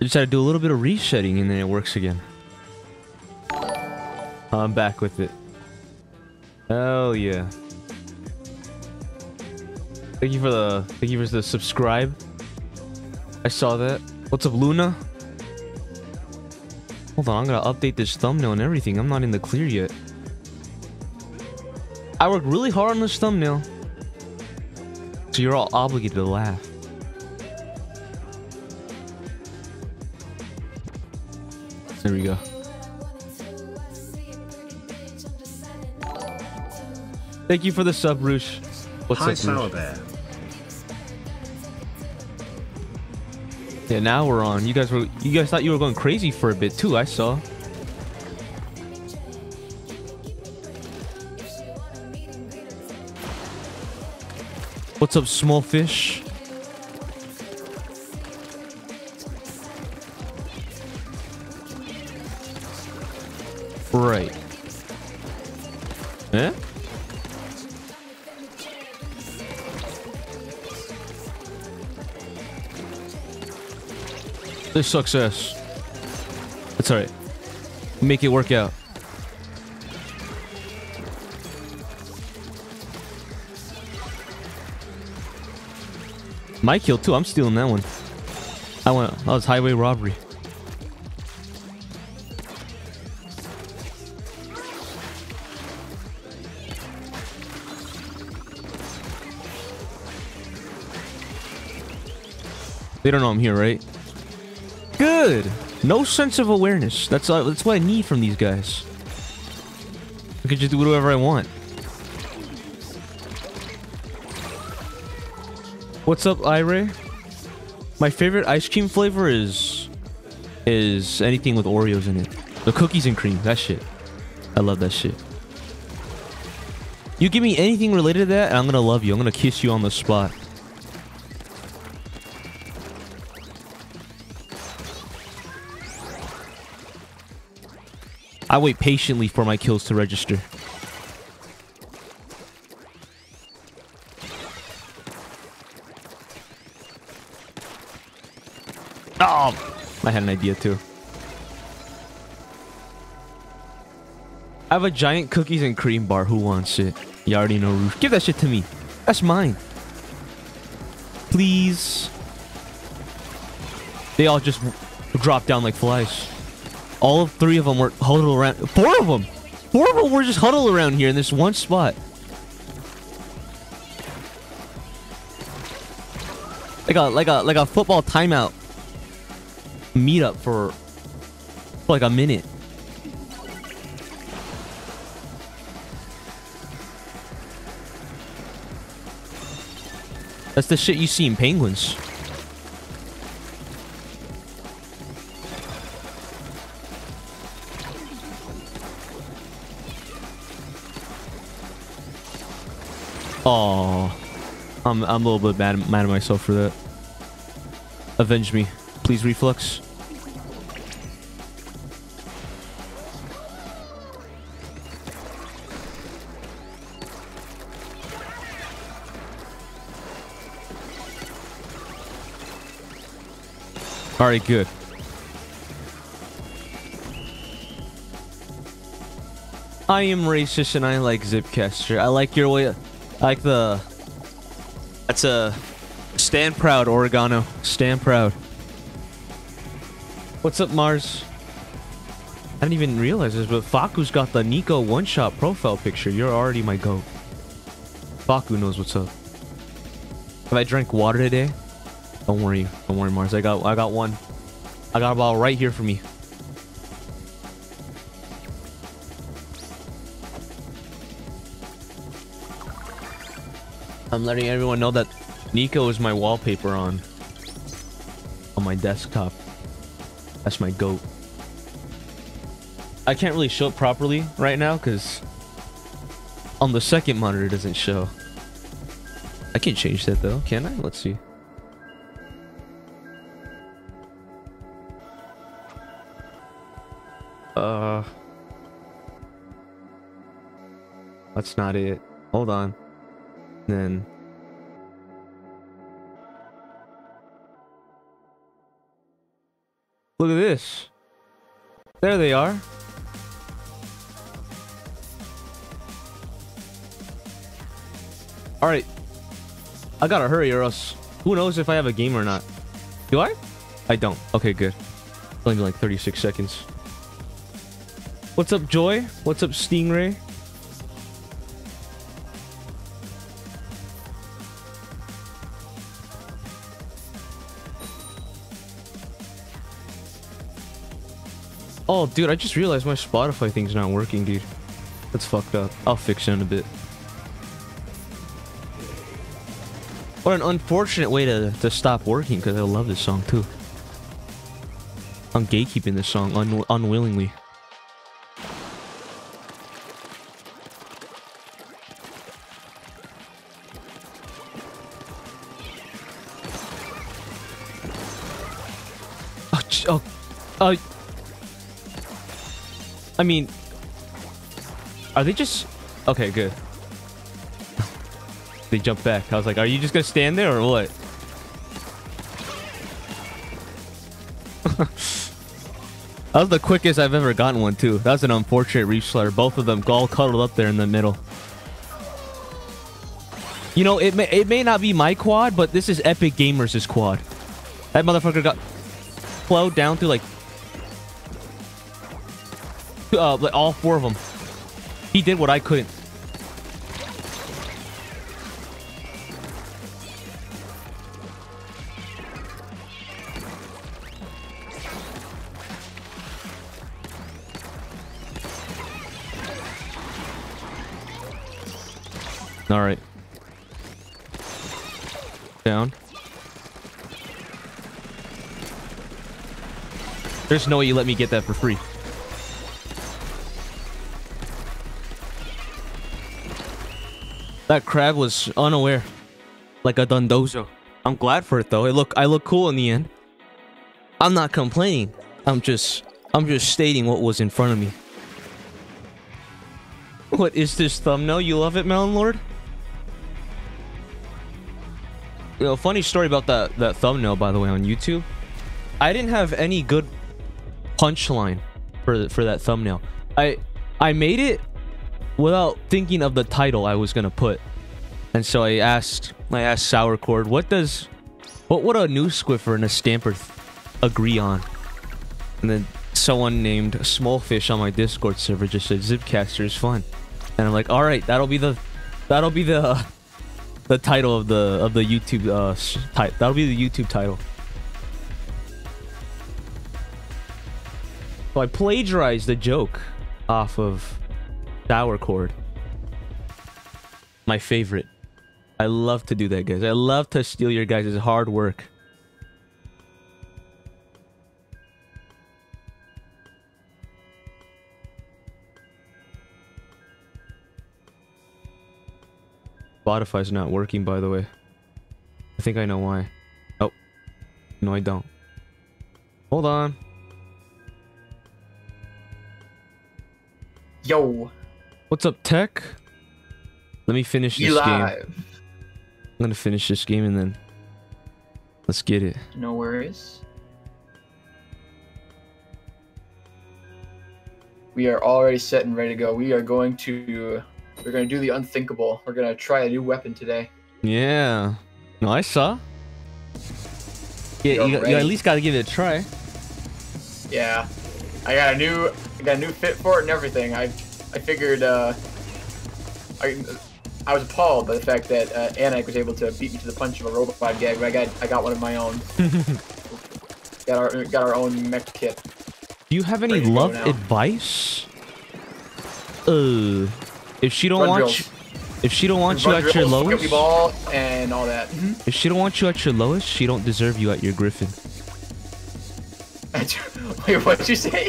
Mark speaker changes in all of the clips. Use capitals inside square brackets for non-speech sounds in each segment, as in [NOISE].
Speaker 1: I just had to do a little bit of resetting and then it works again. I'm back with it. Hell yeah. Thank you for the thank you for the subscribe. I saw that. What's up, Luna? Hold on, I'm gonna update this thumbnail and everything. I'm not in the clear yet. I worked really hard on this thumbnail. So you're all obligated to laugh. There we go. Thank you for the sub, Roosh. What's
Speaker 2: Hi,
Speaker 1: up,
Speaker 2: Sour
Speaker 1: Roosh?
Speaker 2: Bear.
Speaker 1: Yeah, now we're on. You guys were you guys thought you were going crazy for a bit too, I saw. What's up, small fish? Success. That's alright. Make it work out. My kill too. I'm stealing that one. I went. That was highway robbery. They don't know I'm here, right? Good. No sense of awareness. That's uh, that's what I need from these guys. I can just do whatever I want. What's up, Ire? My favorite ice cream flavor is is anything with Oreos in it. The cookies and cream. That shit. I love that shit. You give me anything related to that, and I'm gonna love you. I'm gonna kiss you on the spot. I wait patiently for my kills to register. Oh, I had an idea too. I have a giant cookies and cream bar. Who wants it? You already know, Roof. Give that shit to me. That's mine. Please. They all just drop down like flies. All of three of them were huddled around. Four of them. Four of them were just huddled around here in this one spot. Like a like a like a football timeout meetup for, for like a minute. That's the shit you see in penguins. I'm I'm a little bit mad mad at myself for that. Avenge me, please, reflux. All right, good. I am racist and I like Zipcaster. I like your way. I like the. That's a. Stand proud, Oregano. Stand proud. What's up, Mars? I didn't even realize this, but Faku's got the Nico one-shot profile picture. You're already my goat. Faku knows what's up. Have I drank water today? Don't worry, don't worry, Mars. I got, I got one. I got a bottle right here for me. I'm letting everyone know that Nico is my wallpaper on on my desktop. That's my goat. I can't really show it properly right now because on the second monitor it doesn't show. I can change that though, can I? Let's see. Uh, that's not it. Hold on. Then. Look at this. There they are. All right. I gotta hurry or else who knows if I have a game or not. Do I? I don't. Okay, good. Only like 36 seconds. What's up, Joy? What's up, Stingray? Oh, dude, I just realized my Spotify thing's not working, dude. That's fucked up. I'll fix it in a bit. What an unfortunate way to, to stop working, because I love this song, too. I'm gatekeeping this song un unwillingly. Oh, oh, uh, I mean, are they just... Okay, good. [LAUGHS] they jump back. I was like, are you just gonna stand there or what? [LAUGHS] that was the quickest I've ever gotten one, too. That was an unfortunate Reefslider. Both of them all cuddled up there in the middle. You know, it may, it may not be my quad, but this is Epic Gamers' quad. That motherfucker got flowed down through like [LAUGHS] uh, all four of them. He did what I couldn't. All right. Down. There's no way you let me get that for free. That crab was unaware. Like a Dondozo. I'm glad for it though. It look I look cool in the end. I'm not complaining. I'm just I'm just stating what was in front of me. What is this thumbnail? You love it, Melon Lord? You know, funny story about that that thumbnail by the way on YouTube. I didn't have any good punchline for for that thumbnail. I I made it without thinking of the title I was gonna put. And so I asked, I asked Sourcord, what does, what would a new Squiffer and a Stamper agree on? And then someone named Smallfish on my Discord server just said Zipcaster is fun. And I'm like, all right, that'll be the, that'll be the, [LAUGHS] the title of the of the YouTube uh. That'll be the YouTube title. So I plagiarized the joke off of Sourcord. My favorite. I love to do that, guys. I love to steal your guys' hard work. Spotify's not working, by the way. I think I know why. Oh. No, I don't. Hold on.
Speaker 2: Yo.
Speaker 1: What's up, Tech? Let me finish this game. I'm gonna finish this game and then let's get it.
Speaker 2: No worries. We are already set and ready to go. We are going to we're gonna do the unthinkable. We're gonna try a new weapon today.
Speaker 1: Yeah. No, I saw. Yeah, you, you at least gotta give it a try.
Speaker 2: Yeah. I got a new I got a new fit for it and everything. I I figured uh I, I was appalled by the fact that uh, Anik was able to beat me to the punch of a robot five gag, but I got I got one of my own. [LAUGHS] got our got our own mech kit.
Speaker 1: Do you have any love advice? Uh, if she don't Run want you, if she don't want you at your lowest,
Speaker 2: ball and all that.
Speaker 1: Mm-hmm. If she don't want you at your lowest, she don't deserve you at your Griffin. [LAUGHS]
Speaker 2: Wait, what'd you say?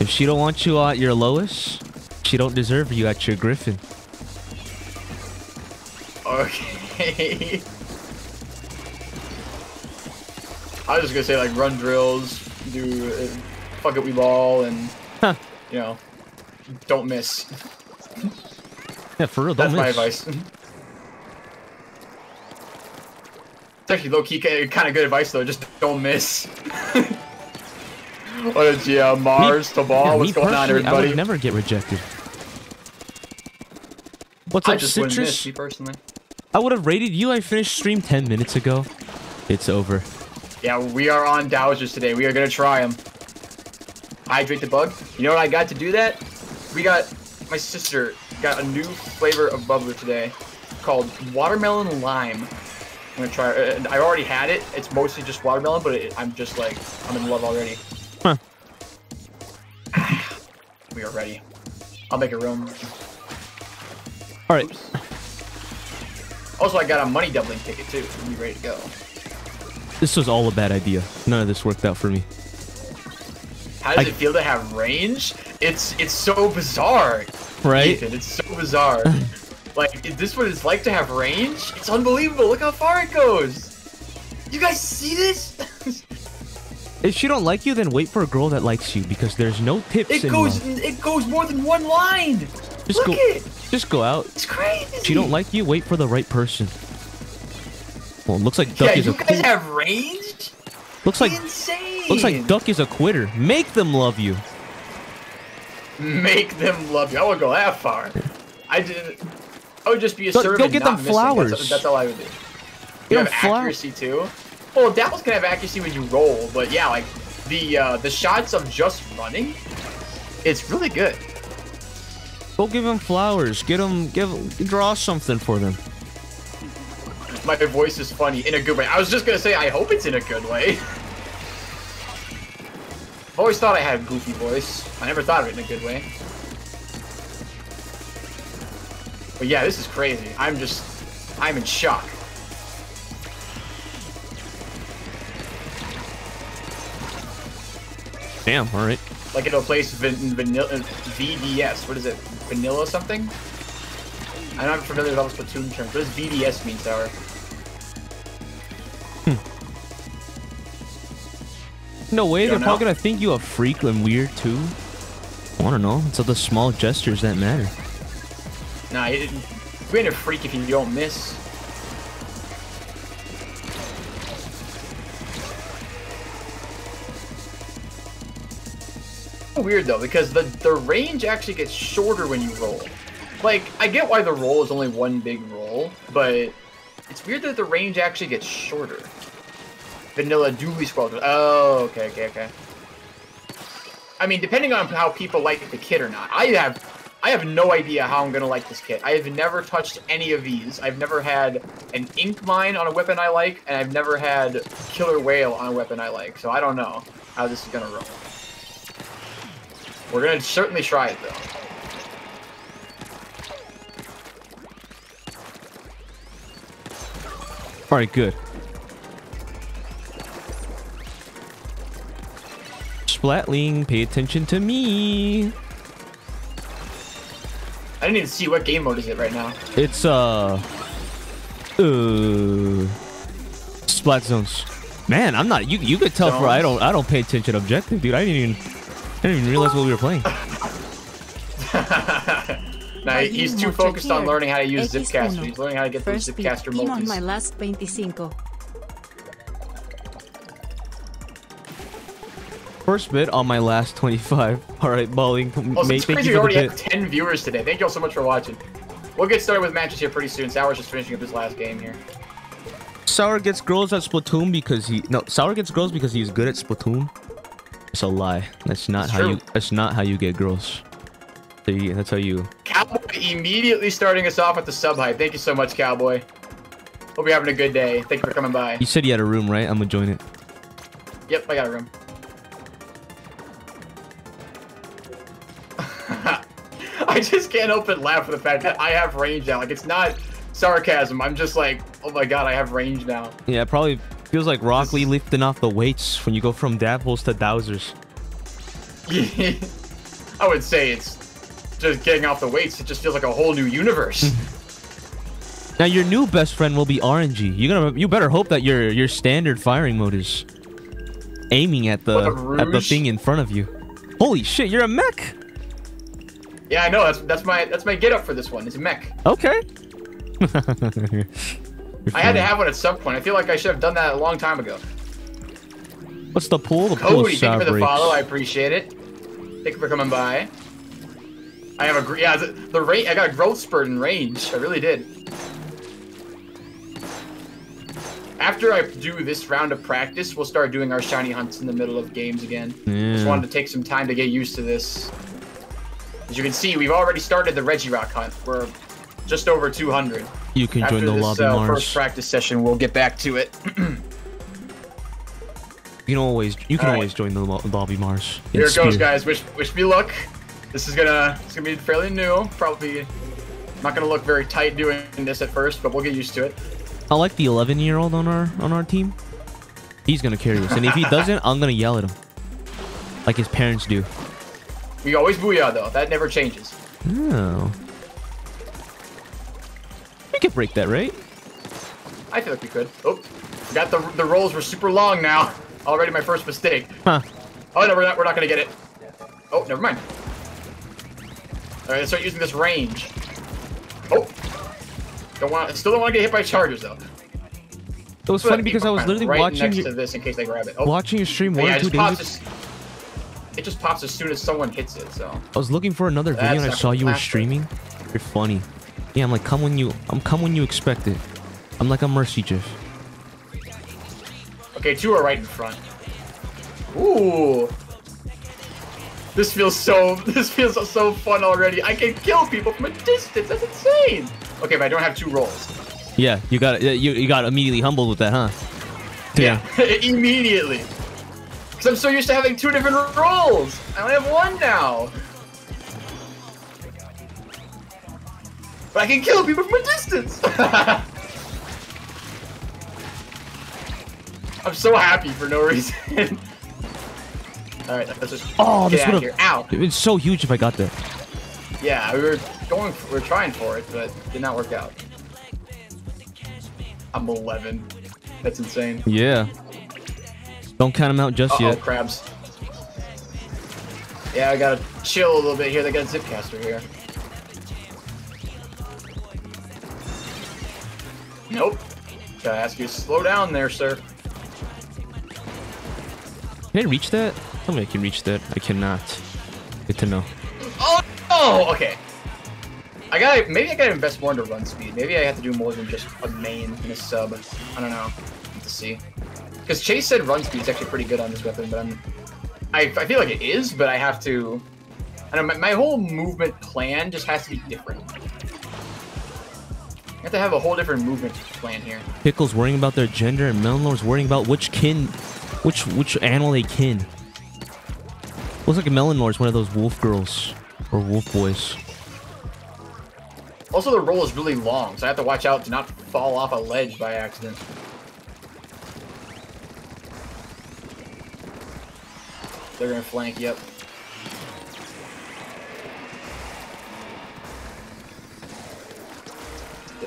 Speaker 1: If she don't want you at your lowest, she don't deserve you at your Griffin.
Speaker 2: Okay. [LAUGHS] I was just gonna say like run drills, do uh, fuck it we ball, and huh. you know, don't miss.
Speaker 1: Yeah, for real, don't
Speaker 2: That's
Speaker 1: miss.
Speaker 2: my advice. It's actually low key kind of good advice though. Just don't miss. [LAUGHS] What you, uh, Mars to ball?
Speaker 1: Yeah,
Speaker 2: What's going on,
Speaker 1: personally, I would never get rejected. What's
Speaker 2: I
Speaker 1: up,
Speaker 2: just wouldn't miss,
Speaker 1: Citrus?
Speaker 2: me personally.
Speaker 1: I would have rated you. I finished stream 10 minutes ago. It's over.
Speaker 2: Yeah, we are on Dousers today. We are gonna try them. Hydrate the bug. You know what I got to do that? We got my sister got a new flavor of bubbler today called watermelon lime. I'm gonna try. Uh, it. I already had it. It's mostly just watermelon, but it, I'm just like I'm in love already.
Speaker 1: Huh. [SIGHS]
Speaker 2: we are ready. I'll make a room.
Speaker 1: All right.
Speaker 2: Also, I got a money doubling ticket too. I'm ready to go.
Speaker 1: This was all a bad idea. None of this worked out for me.
Speaker 2: How does
Speaker 1: I-
Speaker 2: it feel to have range? It's it's so bizarre.
Speaker 1: Right?
Speaker 2: It's so bizarre. [LAUGHS] like, is this what it's like to have range? It's unbelievable. Look how far it goes. You guys see this? [LAUGHS]
Speaker 1: If she don't like you, then wait for a girl that likes you because there's no tips
Speaker 2: it goes it goes more than one line.
Speaker 1: Just
Speaker 2: Look
Speaker 1: go.
Speaker 2: it.
Speaker 1: Just go out.
Speaker 2: It's crazy.
Speaker 1: If she don't like you, wait for the right person. Well, it looks like Duck
Speaker 2: Yeah,
Speaker 1: is a
Speaker 2: you guys have range?
Speaker 1: looks like
Speaker 2: Insane.
Speaker 1: looks like Duck is a quitter. Make them love you.
Speaker 2: Make them love you. I wouldn't go that far. I did. I would just be
Speaker 1: Go-
Speaker 2: assertive.
Speaker 1: go get them flowers.
Speaker 2: That's, that's all I would do. You have accuracy too. Well, Dapples can have accuracy when you roll, but yeah, like the uh, the shots of just running, it's really good.
Speaker 1: Go give them flowers. Get them. Give. Draw something for them.
Speaker 2: My voice is funny in a good way. I was just gonna say I hope it's in a good way. I've always thought I had a goofy voice. I never thought of it in a good way. But yeah, this is crazy. I'm just, I'm in shock.
Speaker 1: Damn. All right.
Speaker 2: Like it'll place van vanilla uh, VDS. What is it? Vanilla something? I'm not familiar with all the Splatoon terms. What does VDS mean, Sour? Hmm.
Speaker 1: No way. They're probably gonna think you a freak and weird too. I don't know. It's all the small gestures that matter.
Speaker 2: Nah. You ain't a freak if you don't miss. Weird though, because the the range actually gets shorter when you roll. Like, I get why the roll is only one big roll, but it's weird that the range actually gets shorter. Vanilla Dualie scrolled. Oh, okay, okay, okay. I mean, depending on how people like the kit or not. I have I have no idea how I'm gonna like this kit. I have never touched any of these. I've never had an ink mine on a weapon I like, and I've never had Killer Wail on a weapon I like. So I don't know how this is gonna roll. We're gonna certainly try it though.
Speaker 1: All right. Good. Splatling, pay attention to me.
Speaker 2: I didn't even see what game mode is it right now.
Speaker 1: It's uh, uh, splat zones. Man, I'm not. You you could tell for I don't I don't pay attention objective, dude. I didn't even didn't even realize what we were playing. [LAUGHS]
Speaker 2: Now he's too focused on learning how to use
Speaker 3: X
Speaker 2: Zipcaster. He's learning how to get those
Speaker 3: First
Speaker 2: Zipcaster
Speaker 3: pin on
Speaker 2: multis.
Speaker 3: my last 25.
Speaker 1: First bit on my last 25. [LAUGHS] All right, balling.
Speaker 2: Also,
Speaker 1: mate,
Speaker 2: it's
Speaker 1: thank
Speaker 2: crazy
Speaker 1: you
Speaker 2: we already have 10 viewers today. Thank you all so much for watching. We'll get started with matches here pretty soon. Sour's just finishing up his last game here.
Speaker 1: Sour gets girls at Splatoon because he no Sour gets girls because he's good at Splatoon. It's a lie. That's not
Speaker 2: It's
Speaker 1: how
Speaker 2: true.
Speaker 1: you. That's not how you get girls. So you- That's how you.
Speaker 2: Cowboy immediately starting us off with the sub hype. Thank you so much, Cowboy. Hope you're having a good day. Thank you for coming by.
Speaker 1: You said you had a room, right? I'm gonna join it.
Speaker 2: Yep, I got a room. [LAUGHS] I just can't help but laugh at the fact that I have range now. Like, it's not sarcasm. I'm just like, oh my god, I have range now.
Speaker 1: Yeah, probably feels like Rock Lee lifting off the weights when you go from Dapples to Dousers. [LAUGHS]
Speaker 2: I would say it's just getting off the weights. It just feels like a whole new universe. [LAUGHS]
Speaker 1: Now your new best friend will be RNG. You gonna you better hope that your your standard firing mode is aiming at the at the thing in front of you. Holy shit, you're a mech.
Speaker 2: yeah, I know. That's that's my that's my get up for this one. It's a mech.
Speaker 1: Okay. [LAUGHS]
Speaker 2: I had to have one at some point. I feel like I should have done that a long time ago.
Speaker 1: What's the pool? The pool
Speaker 2: Cody, thank you for the follow. I appreciate it. Thank you for coming by. I have a yeah the, the rate. I got a growth spurt in range. I really did. After I do this round of practice, we'll start doing our shiny hunts in the middle of games again. Just wanted to take some time to get used to this. As you can see, we've already started the Regirock hunt. We're just over 200.
Speaker 1: You can
Speaker 2: After
Speaker 1: join the
Speaker 2: this
Speaker 1: lobby,
Speaker 2: uh,
Speaker 1: Mars.
Speaker 2: first practice session, we'll get back to it.
Speaker 1: You can always you can
Speaker 2: All right.
Speaker 1: always join the lo- lobby, Mars.
Speaker 2: Here it goes, guys. Wish wish me luck. This is gonna it's gonna be fairly new. Probably not gonna look very tight doing this at first, but we'll get used to it.
Speaker 1: I like the 11 year old on our on our team. He's gonna carry us, and if he [LAUGHS] doesn't, I'm gonna yell at him, like his parents do.
Speaker 2: We always booyah though. That never changes.
Speaker 1: Oh. We could break that, right?
Speaker 2: I feel like we could. Oh, got the the rolls were super long now. Already my first mistake.
Speaker 1: Huh.
Speaker 2: Oh no, we're not we're not gonna get it. Oh, never mind. All right, let's start using this range. Oh, don't want still don't want to get hit by chargers though.
Speaker 1: It was funny because I was literally
Speaker 2: right
Speaker 1: watching
Speaker 2: next
Speaker 1: your,
Speaker 2: to this in case they grab it. Oh,
Speaker 1: watching your stream one
Speaker 2: yeah,
Speaker 1: or two
Speaker 2: just pops.
Speaker 1: days.
Speaker 2: As, it just pops as soon as someone hits it. So
Speaker 1: I was looking for another video
Speaker 2: That's
Speaker 1: and I saw you were streaming. You're funny. Yeah, I'm like, come when you, I'm come when you expect it. I'm like a mercy GIF.
Speaker 2: okay, two are right in front. Ooh, this feels so. [LAUGHS] This feels so fun already. I can kill people from a distance. That's insane. Okay, but I don't have two rolls.
Speaker 1: Yeah, you got you you got immediately humbled with that, huh? Yeah. [LAUGHS]
Speaker 2: Immediately. Because I'm so used to having two different rolls. I only have one now. But I can kill people from a distance. [LAUGHS] I'm so happy for no reason. All right, let's just
Speaker 1: Oh,
Speaker 2: get
Speaker 1: this
Speaker 2: out of
Speaker 1: would
Speaker 2: here.
Speaker 1: have.
Speaker 2: Ow.
Speaker 1: It's so huge if I got there.
Speaker 2: Yeah, we were going, we were trying for it, but did not work out. I'm 11. That's insane.
Speaker 1: Yeah. Don't count them out just
Speaker 2: Uh oh,
Speaker 1: yet.
Speaker 2: crabs. Yeah, I gotta chill a little bit here. They got a zipcaster here. Nope. Gotta ask you to slow down there, sir.
Speaker 1: Can I reach that? Tell me I can reach that. I cannot. Good to know.
Speaker 2: Oh, oh, okay. I gotta, maybe I gotta invest more into run speed. Maybe I have to do more than just a main and a sub. I don't know. To see. Because Chase said run speed is actually pretty good on this weapon, but I'm, I, I feel like it is, but I have to, I don't know, my, my whole movement plan just has to be different. I have to have a whole different movement plan here.
Speaker 1: Pickle's worrying about their gender, and Melonlord's worrying about which kin, which which animal they kin. Looks like Melonlord's one of those wolf girls or wolf boys.
Speaker 2: Also, the roll is really long, so I have to watch out to not fall off a ledge by accident. They're gonna flank, yep.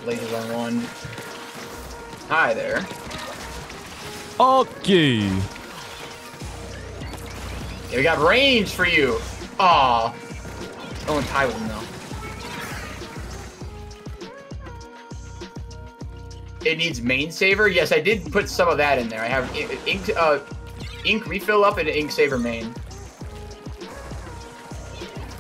Speaker 2: Get lasers on one. Hi there.
Speaker 1: Okay.
Speaker 2: Yeah, we got range for you. Aw. No one's high with him though. It needs main saver. Yes, I did put some of that in there. I have ink, uh, ink refill up and ink saver main.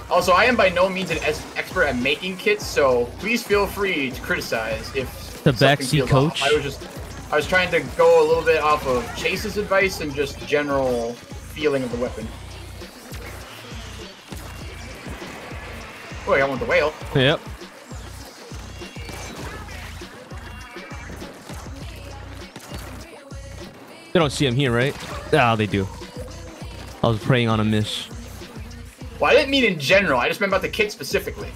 Speaker 2: Also, I am by no means an expert at making kits, so please feel free to criticize if
Speaker 1: The backseat coach?
Speaker 2: off. I was just, I was trying to go a little bit off of Chase's advice and just general feeling of the weapon. Oh, I want the whale.
Speaker 1: Yep. They don't see him here, right? Ah, they do. I was praying on a miss.
Speaker 2: Well, I didn't mean in general. I just meant about the kit specifically.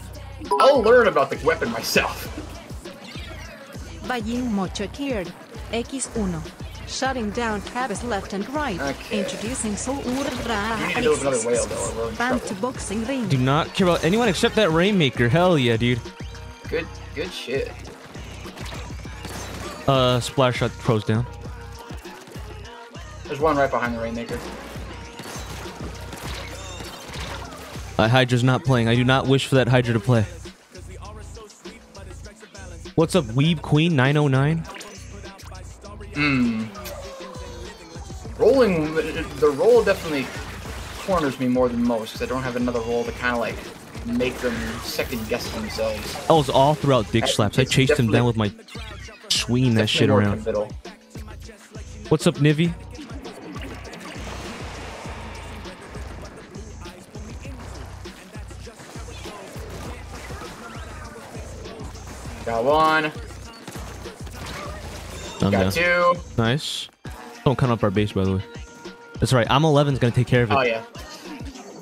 Speaker 2: I'll learn about the weapon myself.
Speaker 3: Buying Mocho Cured. X1. Shutting down cabs left and right.
Speaker 2: Okay.
Speaker 3: Introducing Soul
Speaker 2: You need to build another whale, though, or we're in
Speaker 3: Band to boxing ring.
Speaker 1: Do not care about anyone except that Rainmaker. Hell yeah, dude.
Speaker 2: Good, good shit.
Speaker 1: Uh, Splash Shot pros down.
Speaker 2: There's one right behind the Rainmaker.
Speaker 1: Uh, Hydra's not playing. I do not wish for that Hydra to play. What's up, Weeb Queen 909? Hmm.
Speaker 2: Rolling, the roll definitely corners me more than most because I don't have another roll to kind of like make them second guess themselves.
Speaker 1: I was all throughout dick slaps. I chased him down with my swinging that shit around. What's up, Nivi?
Speaker 2: Got one,
Speaker 1: I'm down.
Speaker 2: got two.
Speaker 1: Nice. Don't count up our base, by the way. That's right. I'm 11's gonna take care of it.
Speaker 2: Oh yeah.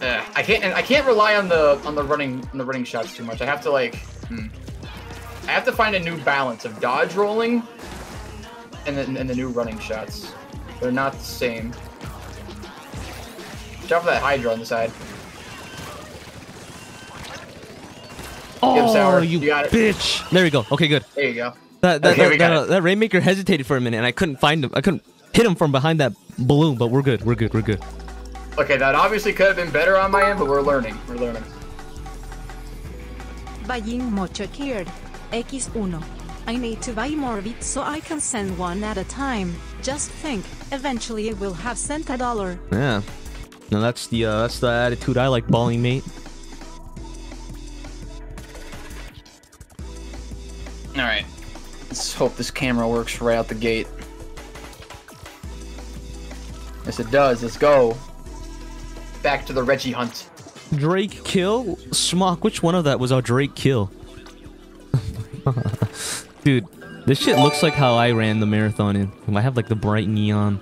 Speaker 2: Uh, I can't. I can't rely on the on the running on the running shots too much. I have to like. Hmm. I have to find a new balance of dodge rolling, and then and the new running shots. They're not the same. Watch out for that Hydra on the side.
Speaker 1: Oh,
Speaker 2: Sour.
Speaker 1: you,
Speaker 2: You got it.
Speaker 1: bitch! There we go. Okay, good.
Speaker 2: There you go.
Speaker 1: That that
Speaker 2: Okay,
Speaker 1: that, that, that Rainmaker hesitated for a minute, and I couldn't find him. I couldn't hit him from behind that balloon, but we're good. We're good. We're good.
Speaker 2: Okay, that obviously could have been better on my end, but we're learning. We're learning.
Speaker 3: Buying mucho cured. X1. I need to buy more bits so I can send one at a time. Just think, eventually we'll have sent a dollar.
Speaker 1: Yeah. Now that's the uh, that's the attitude I like, balling mate.
Speaker 2: All right. Let's hope this camera works right out the gate. Yes, it does. Let's go. Back to the Reggie hunt.
Speaker 1: Drake kill? Smock, which one of that was our Drake kill? [LAUGHS] Dude, this shit looks like how I ran the marathon in. I have like the bright neon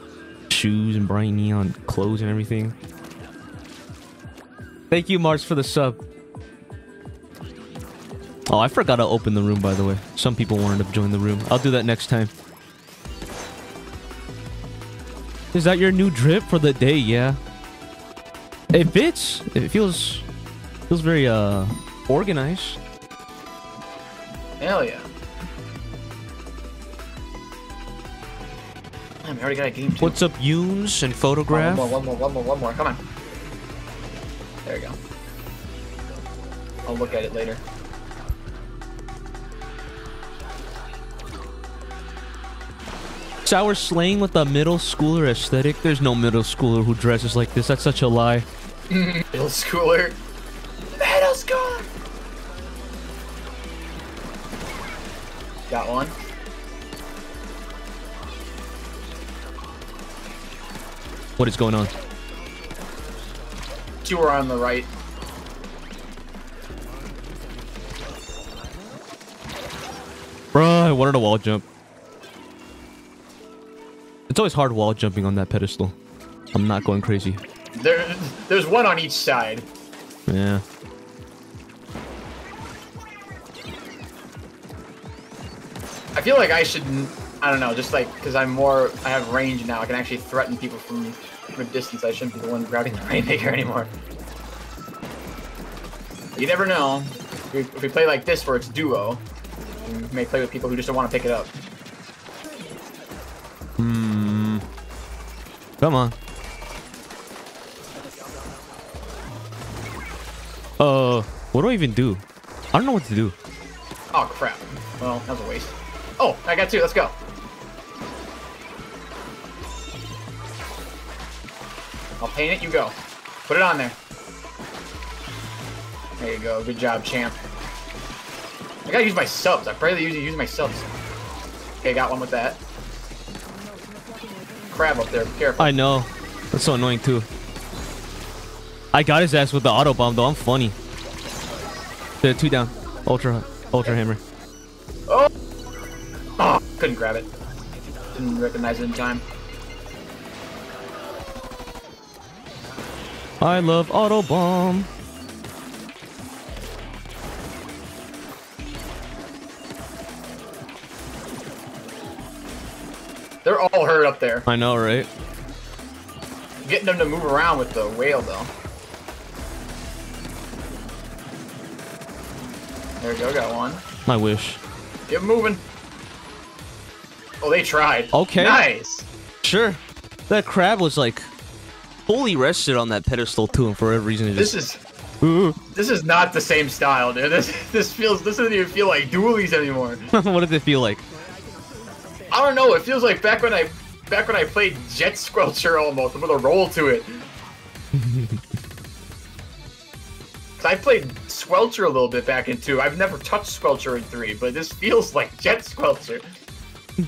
Speaker 1: shoes and bright neon clothes and everything. Thank you, Mars, for the sub. Oh, I forgot to open the room, by the way. Some people wanted to join the room. I'll do that next time. Is that your new drip for the day? Yeah. It fits. It feels feels very uh organized.
Speaker 2: Hell yeah. Man, we already got a game too.
Speaker 1: What's up, Yoons and
Speaker 2: One
Speaker 1: photograph?
Speaker 2: more, one more, one more, one more. Come on. There we go. I'll look at it later.
Speaker 1: Sour slaying with a middle schooler aesthetic. There's no middle schooler who dresses like this. That's such a lie. [LAUGHS]
Speaker 2: Middle schooler. Middle schooler. Got one.
Speaker 1: What is going on?
Speaker 2: Two are on the right.
Speaker 1: Bruh, I wanted a wall jump. It's always hard wall jumping on that pedestal. I'm not going crazy.
Speaker 2: There, there's one on each side.
Speaker 1: Yeah.
Speaker 2: I feel like I should, I don't know, just like, because I'm more, I have range now, I can actually threaten people from, from a distance. I shouldn't be the one grabbing the [LAUGHS] Rainmaker anymore. You never know. If we, if we play like this where it's duo, we may play with people who just don't want to pick it up.
Speaker 1: Come on. Uh, what do I even do? I don't know what to do.
Speaker 2: Oh, crap. Well, that was a waste. Oh, I got two. Let's go. I'll paint it. You go. Put it on there. There you go. Good job, champ. I gotta use my subs. I barely usually use my subs. Okay, got one with that. Crab up there. Be careful.
Speaker 1: I know. That's so annoying too. I got his ass with the auto bomb though. I'm funny. The two down. Ultra, ultra hammer.
Speaker 2: Oh! Oh, couldn't grab it. Didn't recognize it in time.
Speaker 1: I love auto bomb.
Speaker 2: They're all hurt up there.
Speaker 1: I know, right?
Speaker 2: Getting them to move around with the whale, though. There we go, got one.
Speaker 1: My wish.
Speaker 2: Get moving. Oh, they tried.
Speaker 1: Okay.
Speaker 2: Nice.
Speaker 1: Sure. That crab was like fully rested on that pedestal too, and for whatever reason it
Speaker 2: This
Speaker 1: just.
Speaker 2: is
Speaker 1: Ooh.
Speaker 2: this is not the same style, dude. [LAUGHS] This this feels this doesn't even feel like dualies anymore. [LAUGHS]
Speaker 1: what does it feel like?
Speaker 2: I don't know. It feels like back when I back when I played Jet Squelcher almost with a roll to it. [LAUGHS] I played Squelcher a little bit back in two. I've never touched Squelcher in three, but this feels like Jet Squelcher.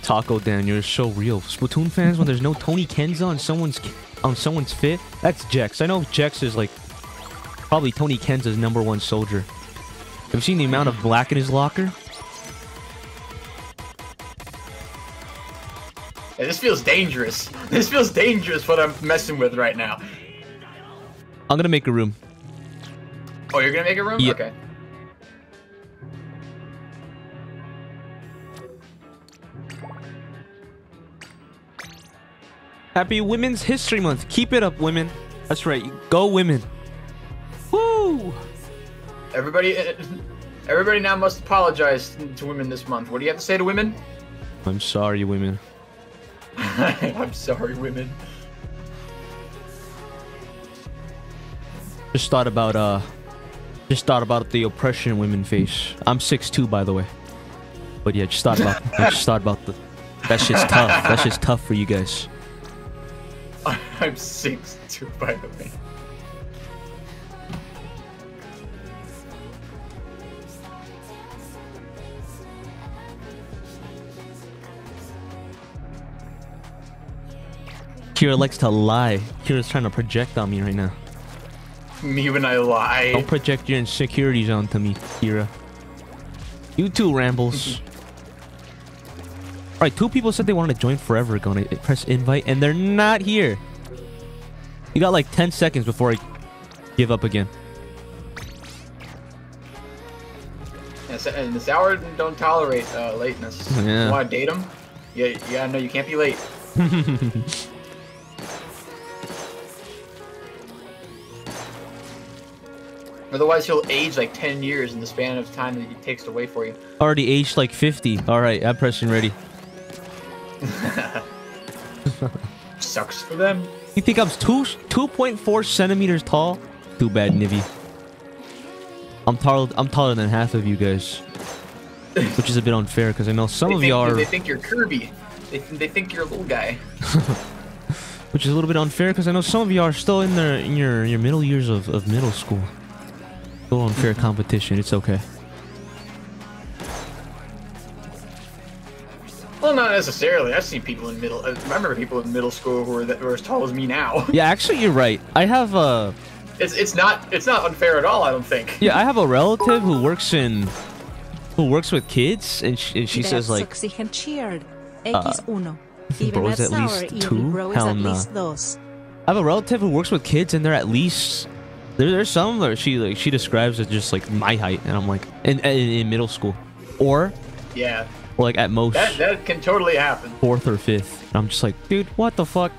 Speaker 1: Taco Dan, you're so real. Splatoon fans, when there's no Toni Kensa on someone's on someone's fit, that's Jex. I know Jex is like probably Toni Kensa's number one soldier. Have you seen the amount of black in his locker?
Speaker 2: This feels dangerous. This feels dangerous what I'm messing with right now.
Speaker 1: I'm gonna make a room.
Speaker 2: Oh, you're gonna make a room?
Speaker 1: Yeah.
Speaker 2: Okay.
Speaker 1: Happy Women's History Month. Keep it up, women. That's right. Go women. Woo!
Speaker 2: Everybody, uh, everybody now must apologize to women this month. What do you have to say to women?
Speaker 1: I'm sorry, women. [LAUGHS]
Speaker 2: I'm sorry, women.
Speaker 1: Just thought about uh just thought about the oppression women face. I'm 6'2 by the way. But yeah, just thought about [LAUGHS] just thought about the that shit's tough. That shit's tough for you guys. [LAUGHS]
Speaker 2: I'm six two, by the way.
Speaker 1: Kira likes to lie. Kira's trying to project on me right now.
Speaker 2: Me when I lie.
Speaker 1: Don't project your insecurities onto me, Kira. You too, Rambles. Alright, two people said they wanted to join forever ago. and I press invite, and they're not here. You got like 10 seconds before I give up again.
Speaker 2: And this hour don't tolerate uh, lateness.
Speaker 1: Yeah.
Speaker 2: You want to date him? Yeah, gotta know you can't be late. [LAUGHS] Otherwise, he'll age like 10 years in the span of time that it takes to wait for you.
Speaker 1: Already aged like 50. Alright, I'm pressing ready. [LAUGHS]
Speaker 2: Sucks for them.
Speaker 1: You think I'm two 2.4 centimeters tall? Too bad, Nivi. I'm taller. I'm taller than half of you guys, which is a bit unfair because I know some
Speaker 2: They
Speaker 1: of
Speaker 2: think,
Speaker 1: you are,
Speaker 2: they think you're Kirby. They, th- they think you're a little guy. [LAUGHS]
Speaker 1: which is a little bit unfair because I know some of you are still in their in your your middle years of, of middle school. A little unfair competition. It's okay.
Speaker 2: Well, not necessarily. I've seen people in middle. I remember people in middle school who are, that, who are as tall as me now. [LAUGHS]
Speaker 1: Yeah, actually, you're right. I have a
Speaker 2: It's it's not it's not unfair at all. I don't think.
Speaker 1: yeah, I have a relative who works in who works with kids, and she, and she says like,
Speaker 3: Oxygen cheered. Uh, X uno. Even [LAUGHS]
Speaker 1: bro, is
Speaker 3: at
Speaker 1: at least
Speaker 3: sour,
Speaker 1: two?
Speaker 3: even bro is
Speaker 1: Hell
Speaker 3: at
Speaker 1: nah.
Speaker 3: least dos.
Speaker 1: I have a relative who works with kids, and they're at least there. There's some that she like she describes as just like my height, and I'm like in in, in middle school, or
Speaker 2: Yeah,
Speaker 1: or like at most
Speaker 2: that that can totally happen.
Speaker 1: fourth or fifth. And I'm just like, dude, what the fuck?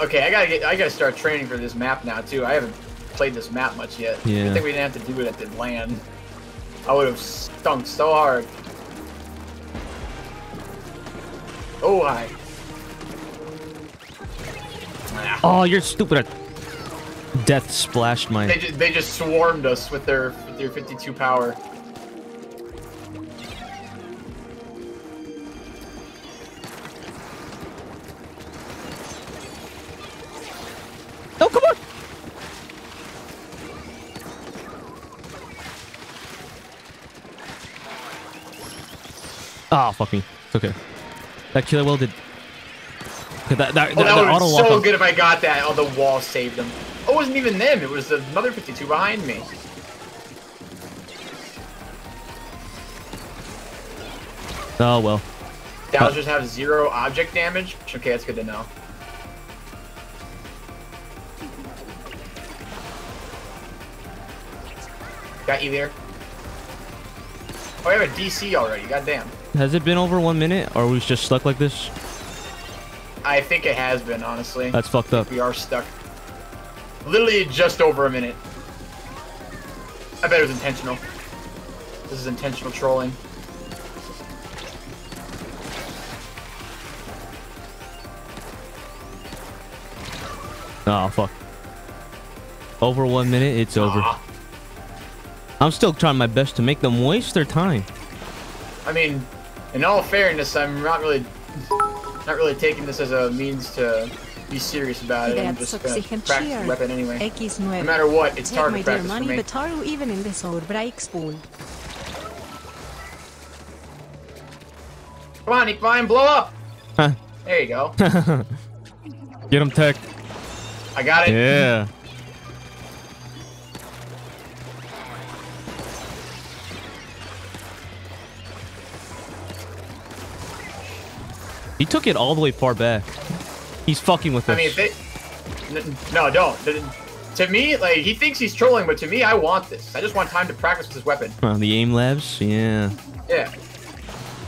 Speaker 2: Okay, I gotta get I gotta start training for this map now too. I haven't played this map much yet.
Speaker 1: Yeah.
Speaker 2: I think we didn't have to do it at the land. I would have stunk so hard. Oh hi. Ah,
Speaker 1: Oh, you're stupid. Death splashed my.
Speaker 2: They just, they just swarmed us with their with their 52 power.
Speaker 1: Oh, come on! Oh, fuck me. It's okay. That Killer Wail did. That, that,
Speaker 2: Oh,
Speaker 1: that,
Speaker 2: that would have
Speaker 1: walk
Speaker 2: so good if I got that. Oh, the wall saved them. Oh, it wasn't even them. It was another 52 behind me.
Speaker 1: Oh, well.
Speaker 2: Dousers have zero object damage. Okay, that's good to know. Got you there. Oh, I have a DC already. Goddamn.
Speaker 1: Has it been over one minute, or are we just stuck like this?
Speaker 2: I think it has been, honestly.
Speaker 1: That's fucked up.
Speaker 2: We are stuck. Literally just over a minute. I bet it was intentional. This is intentional trolling.
Speaker 1: Oh, fuck. Over one minute, it's over. I'm still trying my best to make them waste their time.
Speaker 2: I mean, in all fairness, I'm not really not really taking this as a means to be serious about it. I'm just uh,
Speaker 3: gonna
Speaker 2: practice the weapon anyway. No matter what, it's
Speaker 3: Take
Speaker 2: hard
Speaker 3: my
Speaker 2: to
Speaker 3: dear
Speaker 2: practice for
Speaker 3: money,
Speaker 2: me.
Speaker 3: but are you even in the sword pool?
Speaker 2: Come on, Nickvine, blow up!
Speaker 1: Huh.
Speaker 2: There you go. [LAUGHS]
Speaker 1: Get him, Tech.
Speaker 2: I got it.
Speaker 1: Yeah. He took it all the way far back. He's fucking with us.
Speaker 2: I mean, if they... No, don't. To me, like, he thinks he's trolling, but to me, I want this. I just want time to practice with this weapon.
Speaker 1: Uh, the aim labs, yeah.
Speaker 2: Yeah.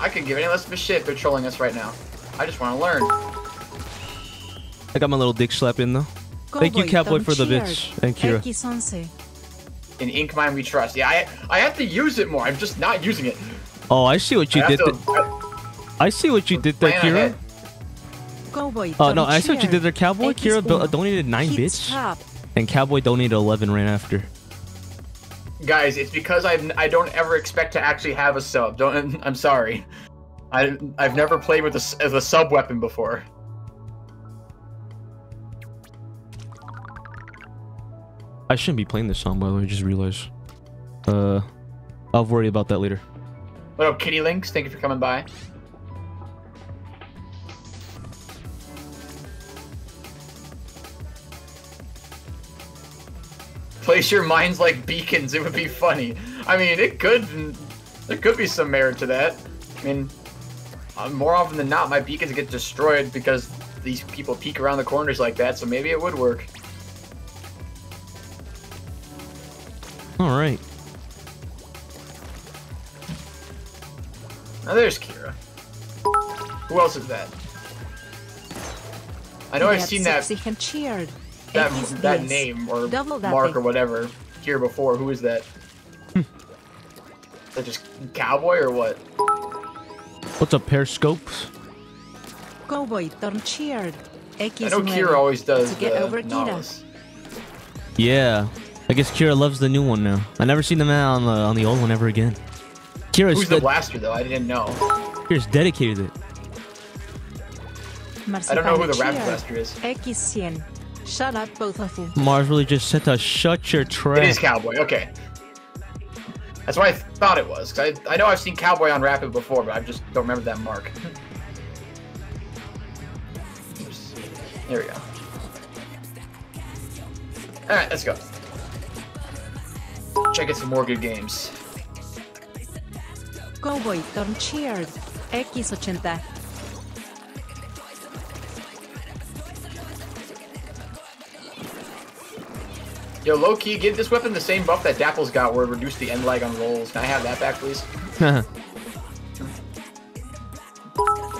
Speaker 2: I could give any less of a shit if they're trolling us right now. I just want to learn.
Speaker 1: I got my little dick slap in though. Thank you,
Speaker 3: Cowboy,
Speaker 1: Catboy, for the
Speaker 3: bitch.
Speaker 1: Thank you. Kira.
Speaker 3: X11.
Speaker 2: In Ink Mine we trust. Yeah, I I have to use it more. I'm just not using it.
Speaker 1: Oh, I see what you
Speaker 2: I
Speaker 1: did.
Speaker 2: to,
Speaker 1: I see what you did there, Kira.
Speaker 2: ahead.
Speaker 3: Cowboy,
Speaker 1: Oh no, I see what you did there, Cowboy.
Speaker 3: X
Speaker 1: Kira do- donated nine
Speaker 3: Hits
Speaker 1: bits,
Speaker 3: top.
Speaker 1: and Cowboy donated eleven right after.
Speaker 2: Guys, it's because I I don't ever expect to actually have a sub. Don't I'm sorry. I I've never played with a, s- as a sub weapon before.
Speaker 1: I shouldn't be playing this song, by the way. I just realized. Uh, I'll worry about that later.
Speaker 2: What up, Kitty Links? Thank you for coming by. Place your minds like beacons. It would be funny. I mean, it could. There could be some merit to that. I mean, uh, more often than not, my beacons get destroyed because these people peek around the corners like that. So maybe it would work.
Speaker 1: All right.
Speaker 2: Now there's Kira. Who else is that? I know I've seen that
Speaker 3: sexy and cheered.
Speaker 2: That
Speaker 3: X
Speaker 2: that
Speaker 3: yes.
Speaker 2: name or
Speaker 3: Double that
Speaker 2: Mark
Speaker 3: thing.
Speaker 2: or whatever here before. Who is that? [LAUGHS]
Speaker 1: Hmm.
Speaker 2: that just cowboy or what?
Speaker 1: What's up, Periscopes?
Speaker 3: Cowboy, turn cheered. X
Speaker 2: I know Kira always does
Speaker 3: To get
Speaker 2: the
Speaker 3: over Kira.
Speaker 2: Nautilus.
Speaker 1: Yeah, I guess Kira loves the new one now. I never seen the man on the on the old one ever again. Kira's
Speaker 2: Who's the blaster though? I didn't know.
Speaker 1: Kira's dedicated it.
Speaker 2: I don't know who the rapid blaster is.
Speaker 3: X100. Shut up, both of you.
Speaker 1: Mars really just said to shut your trap.
Speaker 2: It is cowboy. Okay. That's what I thought it was. I, I know I've seen cowboy on rapid before, but I just don't remember that mark. Oops. There we go. All right, let's go. Check out some more good games.
Speaker 3: Cowboy, turn cheered. X80.
Speaker 2: Yo, low key, give this weapon the same buff that Dapple's got, where it reduced the end lag on rolls. Can I have that back, please? [LAUGHS]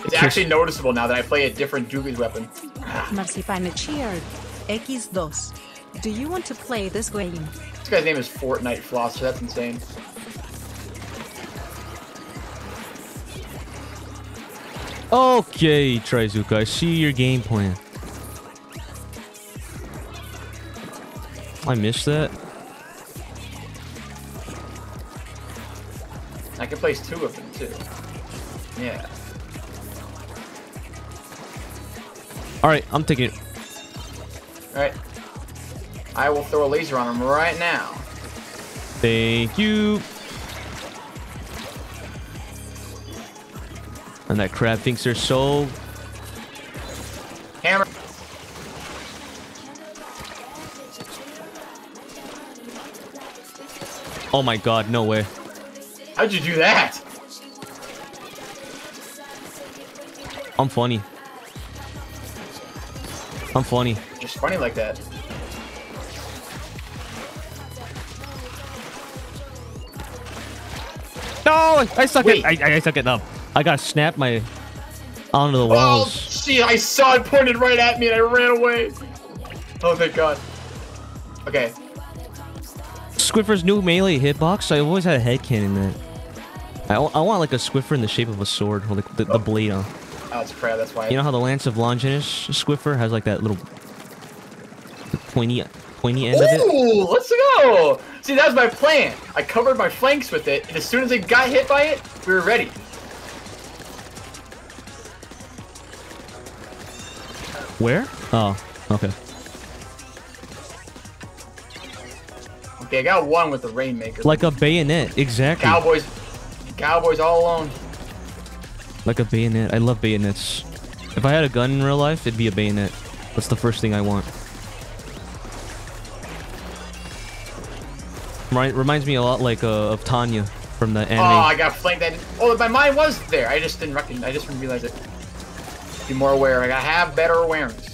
Speaker 2: It's actually noticeable now that I play a different Dualie's weapon. Ah.
Speaker 3: Marcipane cheered. X2. Do you want to play this game?
Speaker 2: This guy's name is Fortnite Flosser. That's insane.
Speaker 1: okay, Trizooka, I see your game plan. I missed that.
Speaker 2: I can place two of them too. Yeah.
Speaker 1: All right, I'm taking it.
Speaker 2: All right. I will throw a laser on him right now.
Speaker 1: Thank you. And that crab thinks they're so. Oh my god, no way.
Speaker 2: How'd you do that?
Speaker 1: I'm funny. I'm funny.
Speaker 2: Just funny like that.
Speaker 1: No, I suck
Speaker 2: Wait.
Speaker 1: it. I, I suck it up. I got snapped my onto the walls.
Speaker 2: Oh,
Speaker 1: walls.
Speaker 2: see, I saw it pointed right at me and I ran away. Oh, thank God. Okay.
Speaker 1: Squiffer's new melee hitbox. I've always had a head canon that. I, I want like a Squiffer in the shape of a sword, or like the, the blade on.
Speaker 2: Oh, it's crap. That's why.
Speaker 1: You know how the Lance of Longinus Squiffer has like that little pointy pointy end of it?
Speaker 2: Ooh, let's go! See, that was my plan. I covered my flanks with it, and as soon as it got hit by it, we were ready.
Speaker 1: Where? Oh, okay.
Speaker 2: I got one with the Rainmaker.
Speaker 1: Like a bayonet, exactly.
Speaker 2: Cowboys. Cowboys all alone.
Speaker 1: Like a bayonet. I love bayonets. If I had a gun in real life, it'd be a bayonet. That's the first thing I want. Right, reminds me a lot like uh, of Tanya from the anime.
Speaker 2: Oh, I got flanked. That. Oh, my mind was there. I just didn't recognize. I just didn't realize it. Be more aware. I gotta have better awareness.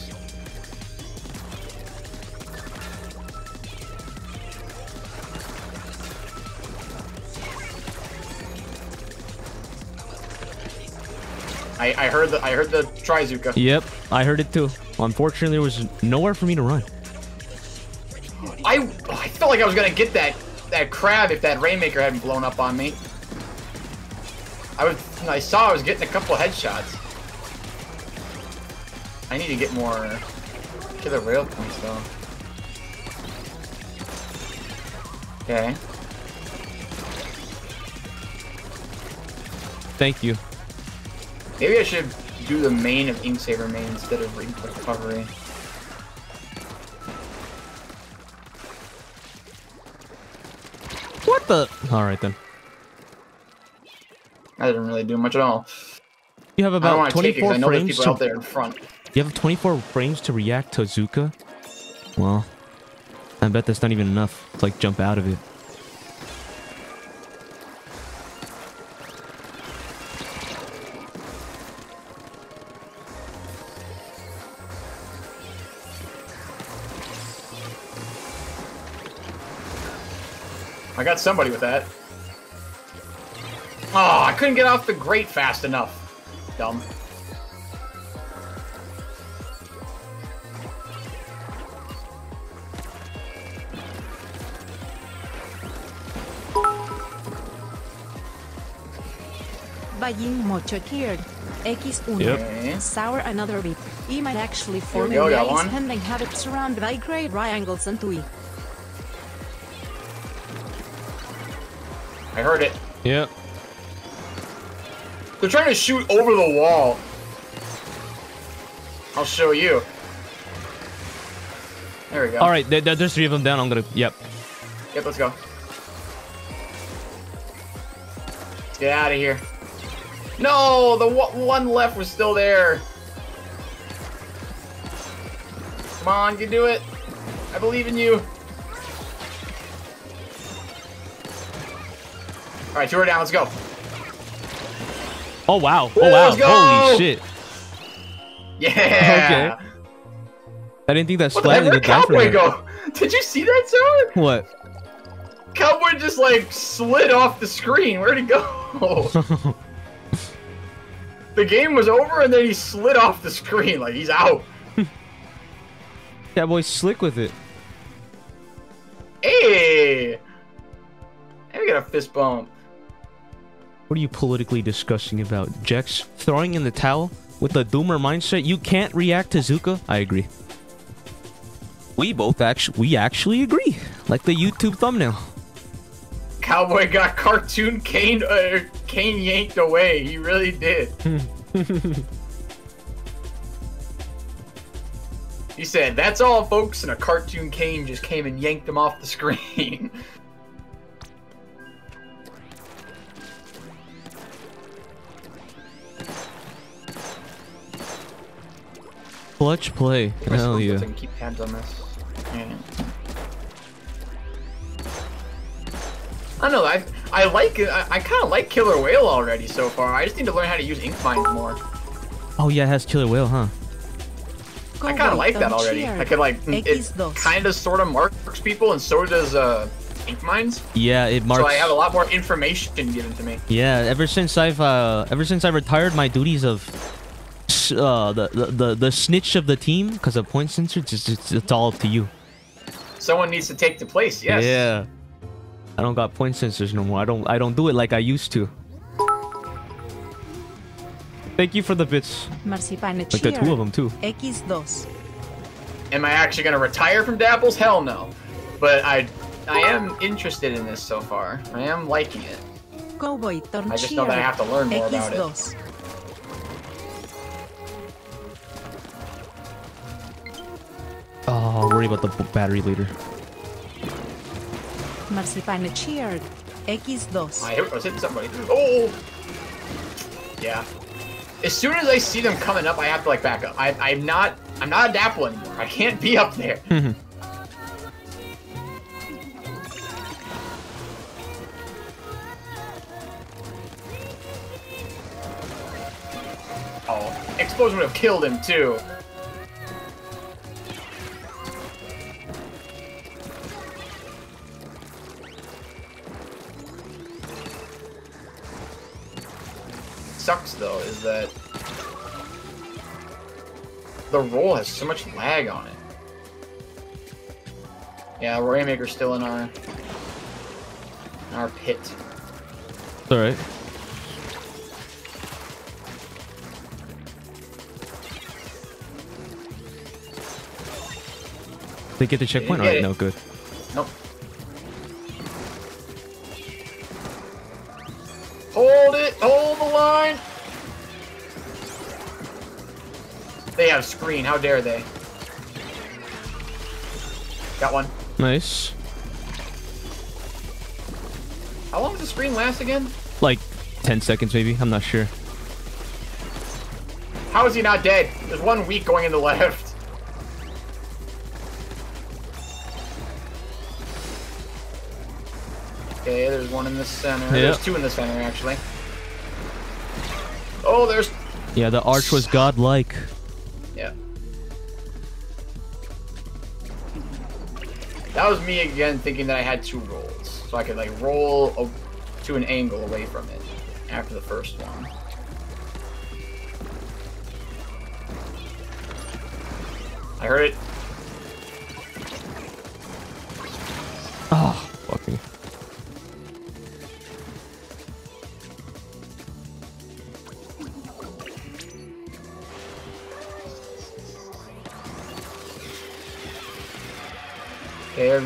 Speaker 2: I, I heard the I heard the Trizooka.
Speaker 1: Yep, I heard it too. Unfortunately, there was nowhere for me to run.
Speaker 2: I I felt like I was gonna get that that crab if that Rainmaker hadn't blown up on me. I was I saw I was getting a couple headshots. I need to get more to the rail points though. Okay.
Speaker 1: Thank you.
Speaker 2: Maybe I should do the main of Ink Saver main instead of Ink Recovery.
Speaker 1: What the? All right then.
Speaker 2: That didn't really do much at all.
Speaker 1: You have about
Speaker 2: want to take it
Speaker 1: 24
Speaker 2: because I know there's
Speaker 1: frames to
Speaker 2: out there in front.
Speaker 1: You have 24 frames to react to Zooka? Well, I bet that's not even enough to like jump out of it.
Speaker 2: I got somebody with that. Oh, I couldn't get off the grate fast enough. Dumb.
Speaker 3: Buying mucho cured. X1.
Speaker 1: Yep.
Speaker 3: Sour another bit. E might actually form
Speaker 2: we go,
Speaker 3: a
Speaker 2: got
Speaker 3: nice
Speaker 2: one.
Speaker 3: pending surrounded by great triangles and twee.
Speaker 2: I heard it.
Speaker 1: Yep.
Speaker 2: They're trying to shoot over the wall. I'll show you. There we go.
Speaker 1: All right, there, there- there's three of them down. I'm gonna. Yep.
Speaker 2: Yep, let's go. Get out of here. No, the one one left was still there. Come on, you can do it. I believe in you. All right, two are down. Let's go.
Speaker 1: Oh wow. Oh wow. Holy shit. [LAUGHS]
Speaker 2: Yeah.
Speaker 1: Okay. I didn't think that
Speaker 2: What the
Speaker 1: slightly
Speaker 2: Where'd
Speaker 1: did for
Speaker 2: Cowboy go? Did you see that, Zone?
Speaker 1: What?
Speaker 2: Cowboy just like slid off the screen. Where'd he go? [LAUGHS] the game was over and then he slid off the screen. Like he's out. [LAUGHS]
Speaker 1: That boy's slick with it.
Speaker 2: Hey! And we got a fist bump.
Speaker 1: What are you politically discussing about? Jex throwing in the towel with the doomer mindset. You can't react to Zooka. I agree. We both actually we actually agree. Like the YouTube thumbnail.
Speaker 2: Cowboy got cartoon Kane uh, Kane yanked away. He really did. [LAUGHS] he said, "That's all, folks," and a cartoon Kane just came and yanked him off the screen. [LAUGHS]
Speaker 1: Clutch play. Hell yeah.
Speaker 2: I can keep tabs on this. Yeah. I don't know. I I like it. I, I kind of like Killer Wail already so far. I just need to learn how to use ink mines more.
Speaker 1: Oh yeah, it has Killer Wail, huh?
Speaker 2: I kind of like that already. I could like mm, it kind of sort of marks people, and so does uh ink mines.
Speaker 1: Yeah, it marks.
Speaker 2: So I have a lot more information given to me.
Speaker 1: Yeah, ever since I've uh, ever since I retired my duties of s- uh, the, the the the snitch of the team because of point sensor, just it's, it's all up to you.
Speaker 2: Someone needs to take the place. Yes.
Speaker 1: Yeah. I don't got point sensors no more. I don't I don't do it like I used to. Thank you for the bits.
Speaker 3: Marzipan
Speaker 1: Like the two of them too.
Speaker 3: X2.
Speaker 2: Am I actually gonna retire from Dapples? Hell no. But I I am interested in this so far. I am liking it.
Speaker 3: Cowboy
Speaker 2: I just know that I have to learn more about it.
Speaker 3: Oh,
Speaker 1: worry about the battery later.
Speaker 3: Marcipane cheered. X2.
Speaker 2: I, hit, I was hitting somebody. Oh! Yeah. As soon as I see them coming up, I have to like back up. I, I'm not. I'm not a dapple anymore. I can't be up there. [LAUGHS] oh, explosion would have killed him too. Sucks though is that the roll has so much lag on it. Yeah, Rainmaker's still in our in our pit.
Speaker 1: It's alright. They get the checkpoint?
Speaker 2: get
Speaker 1: Alright,
Speaker 2: it.
Speaker 1: no, good.
Speaker 2: Nope. They have screen. How dare they? Got one.
Speaker 1: Nice.
Speaker 2: How long does the screen last again?
Speaker 1: Like 10 seconds maybe, I'm not sure.
Speaker 2: How is he not dead? There's one weak going in the [LAUGHS] left. Okay, there's one in the center. There's two in the center, actually. Oh, there's...
Speaker 1: Yeah, the arch was godlike.
Speaker 2: Was me again thinking that I had two rolls. So I could, like, roll a, to an angle away from it after the first one. I heard it.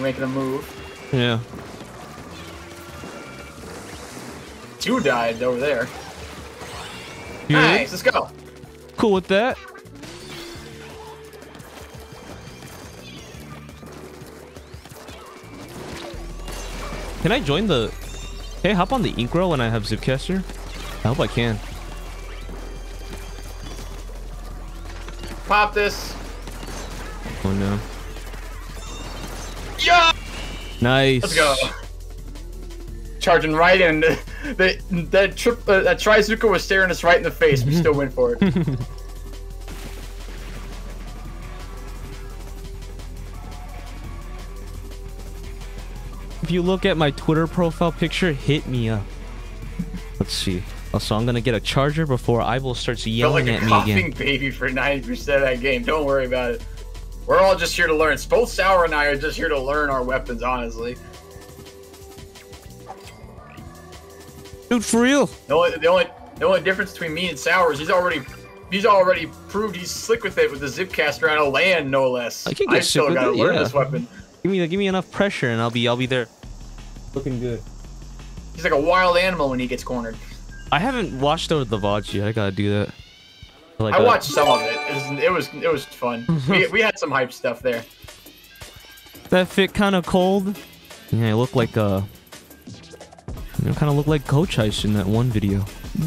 Speaker 2: Making a move.
Speaker 1: Yeah.
Speaker 2: Two died over there.
Speaker 1: You
Speaker 2: Nice, let's go.
Speaker 1: cool with that? Can I join the... Hey, hop on the Inkro when I have Zipcaster? I hope I can.
Speaker 2: Pop this.
Speaker 1: Nice.
Speaker 2: Let's go. Charging right in. [LAUGHS] The, that trip, uh, that Trizooka was staring us right in the face. We still went for it. [LAUGHS]
Speaker 1: If you look at my Twitter profile picture, hit me up. Let's see. Also, I'm gonna get a charger before Ivo starts yelling
Speaker 2: like
Speaker 1: at
Speaker 2: a
Speaker 1: me
Speaker 2: coughing
Speaker 1: again.
Speaker 2: baby for 90% of that game. Don't worry about it. We're all just here to learn. Both Sour and I are just here to learn our weapons, honestly.
Speaker 1: Dude, for real.
Speaker 2: The only, the only, the only difference between me and Sour is he's already, he's already proved he's slick with it with the Zipcaster out of land, no less.
Speaker 1: I can get
Speaker 2: still
Speaker 1: sick with
Speaker 2: gotta
Speaker 1: it,
Speaker 2: learn
Speaker 1: yeah.
Speaker 2: this weapon.
Speaker 1: Give me, give me enough pressure, and I'll be, I'll be there. Looking good.
Speaker 2: He's like a wild animal when he gets cornered.
Speaker 1: I haven't watched over the VODs yet. I gotta do that. Like,
Speaker 2: I watched some of it. It was, it was, it was fun. we, [LAUGHS] we had some hype stuff there.
Speaker 1: that fit kind of cold. Yeah, I look like uh, you know, kind of looked like Coach Ice in that one video.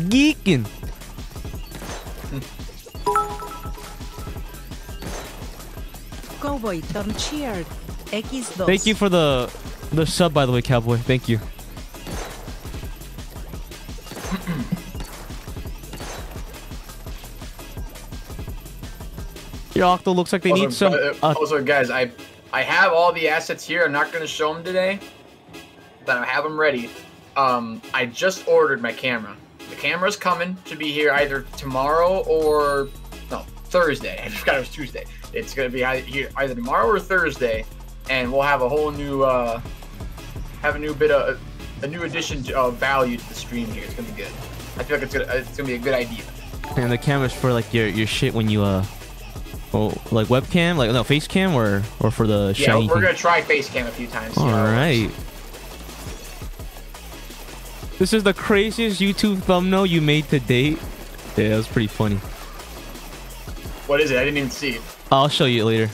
Speaker 1: Geeking. [LAUGHS]
Speaker 3: Cowboy turn cheered. X2.
Speaker 1: Thank you for the the sub, by the way, Cowboy. Thank you. Your Octo looks like they need some.
Speaker 2: uh,
Speaker 1: Uh,
Speaker 2: also, guys, I I have all the assets here. I'm not going to show them today, but I have them ready. Um, I just ordered my camera. The camera's coming to be here either tomorrow or no Thursday. [LAUGHS] I forgot it was Tuesday. It's going to be ei- here either tomorrow or Thursday, and we'll have a whole new uh, have a new bit of a new addition of uh, value to the stream here. It's going to be good. I feel like it's gonna it's gonna be a good idea.
Speaker 1: and the camera's for like your your shit when you uh, oh, like webcam, like no face cam, or or for the
Speaker 2: Yeah,
Speaker 1: shiny.
Speaker 2: we're
Speaker 1: thing?
Speaker 2: gonna try face cam a few times.
Speaker 1: All right. This is the craziest YouTube thumbnail you made to date. Yeah, that was pretty funny.
Speaker 2: What is it? I didn't even see it.
Speaker 1: I'll show you later.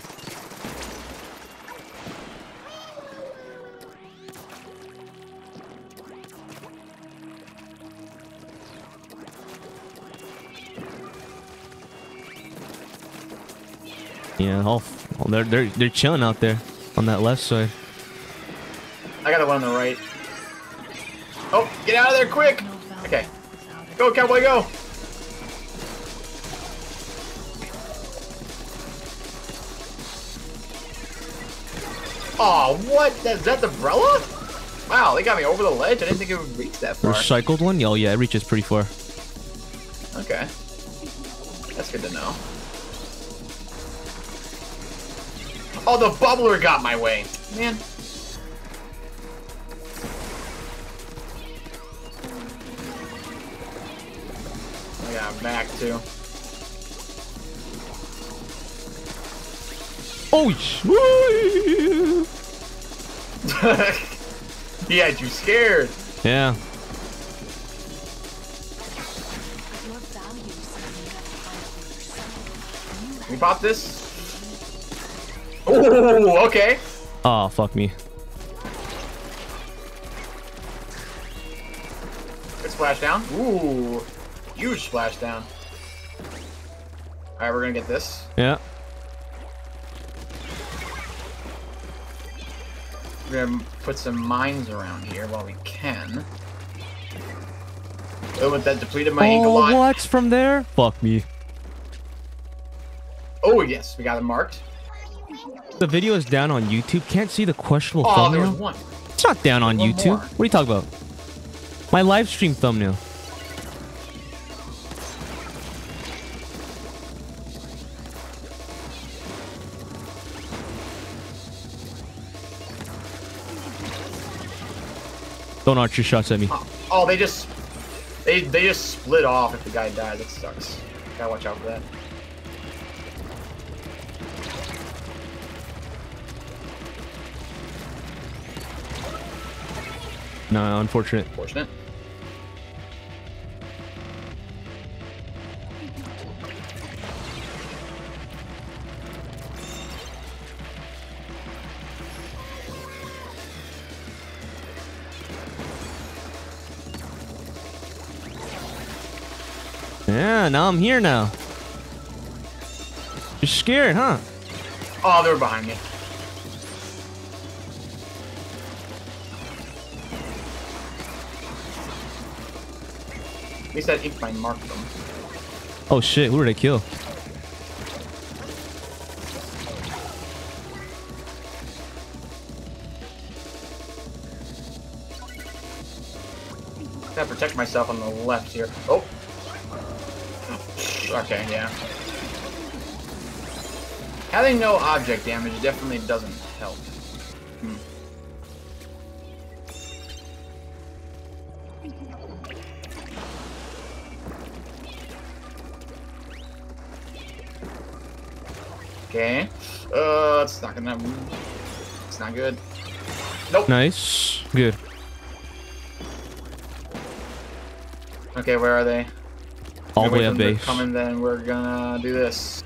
Speaker 1: Yeah, all, all they're they're they're chilling out there on that left side.
Speaker 2: I got one on the right. Oh, get out of there quick! Okay. Go, cowboy, go! Oh, what? That, is that the umbrella? Wow, they got me over the ledge. I didn't think it would reach that far.
Speaker 1: Recycled one? Oh yeah, it reaches pretty far.
Speaker 2: Okay. That's good to know. Oh, the bubbler got my way. Man. Yeah, I'm back too.
Speaker 1: Oh, sh-
Speaker 2: he had you scared.
Speaker 1: yeah.
Speaker 2: Can we pop this? Oh, okay.
Speaker 1: Oh, fuck me.
Speaker 2: Good splashdown. Ooh, huge splashdown. All right, we're gonna get this.
Speaker 1: Yeah.
Speaker 2: We're gonna put some mines around here while we can. Oh, but that depleted my ink a
Speaker 1: Oh,
Speaker 2: lot.
Speaker 1: what? From there? Fuck me.
Speaker 2: Oh, yes, we got it marked.
Speaker 1: The video is down on YouTube. Can't see the questionable
Speaker 2: Oh, there was
Speaker 1: thumbnail.
Speaker 2: one.
Speaker 1: It's not down on
Speaker 2: One
Speaker 1: YouTube.
Speaker 2: more.
Speaker 1: What are you talking about? My live stream thumbnail. Don't arch your shots at me.
Speaker 2: Oh, oh they just they they just split off if the guy dies. That sucks. Gotta watch out for that.
Speaker 1: No, unfortunate.
Speaker 2: Fortunate.
Speaker 1: Yeah, now I'm here now. You're scared, huh?
Speaker 2: Oh, they're behind me. At least that ink mine marked them.
Speaker 1: Oh shit, who did I kill?
Speaker 2: Gotta protect myself on the left here. Oh. Okay, yeah. Having no object damage definitely doesn't help. Not gonna. It's not good. Nope.
Speaker 1: Nice. Good.
Speaker 2: Okay, where are they?
Speaker 1: All the way up base.
Speaker 2: Come in, then we're gonna do this.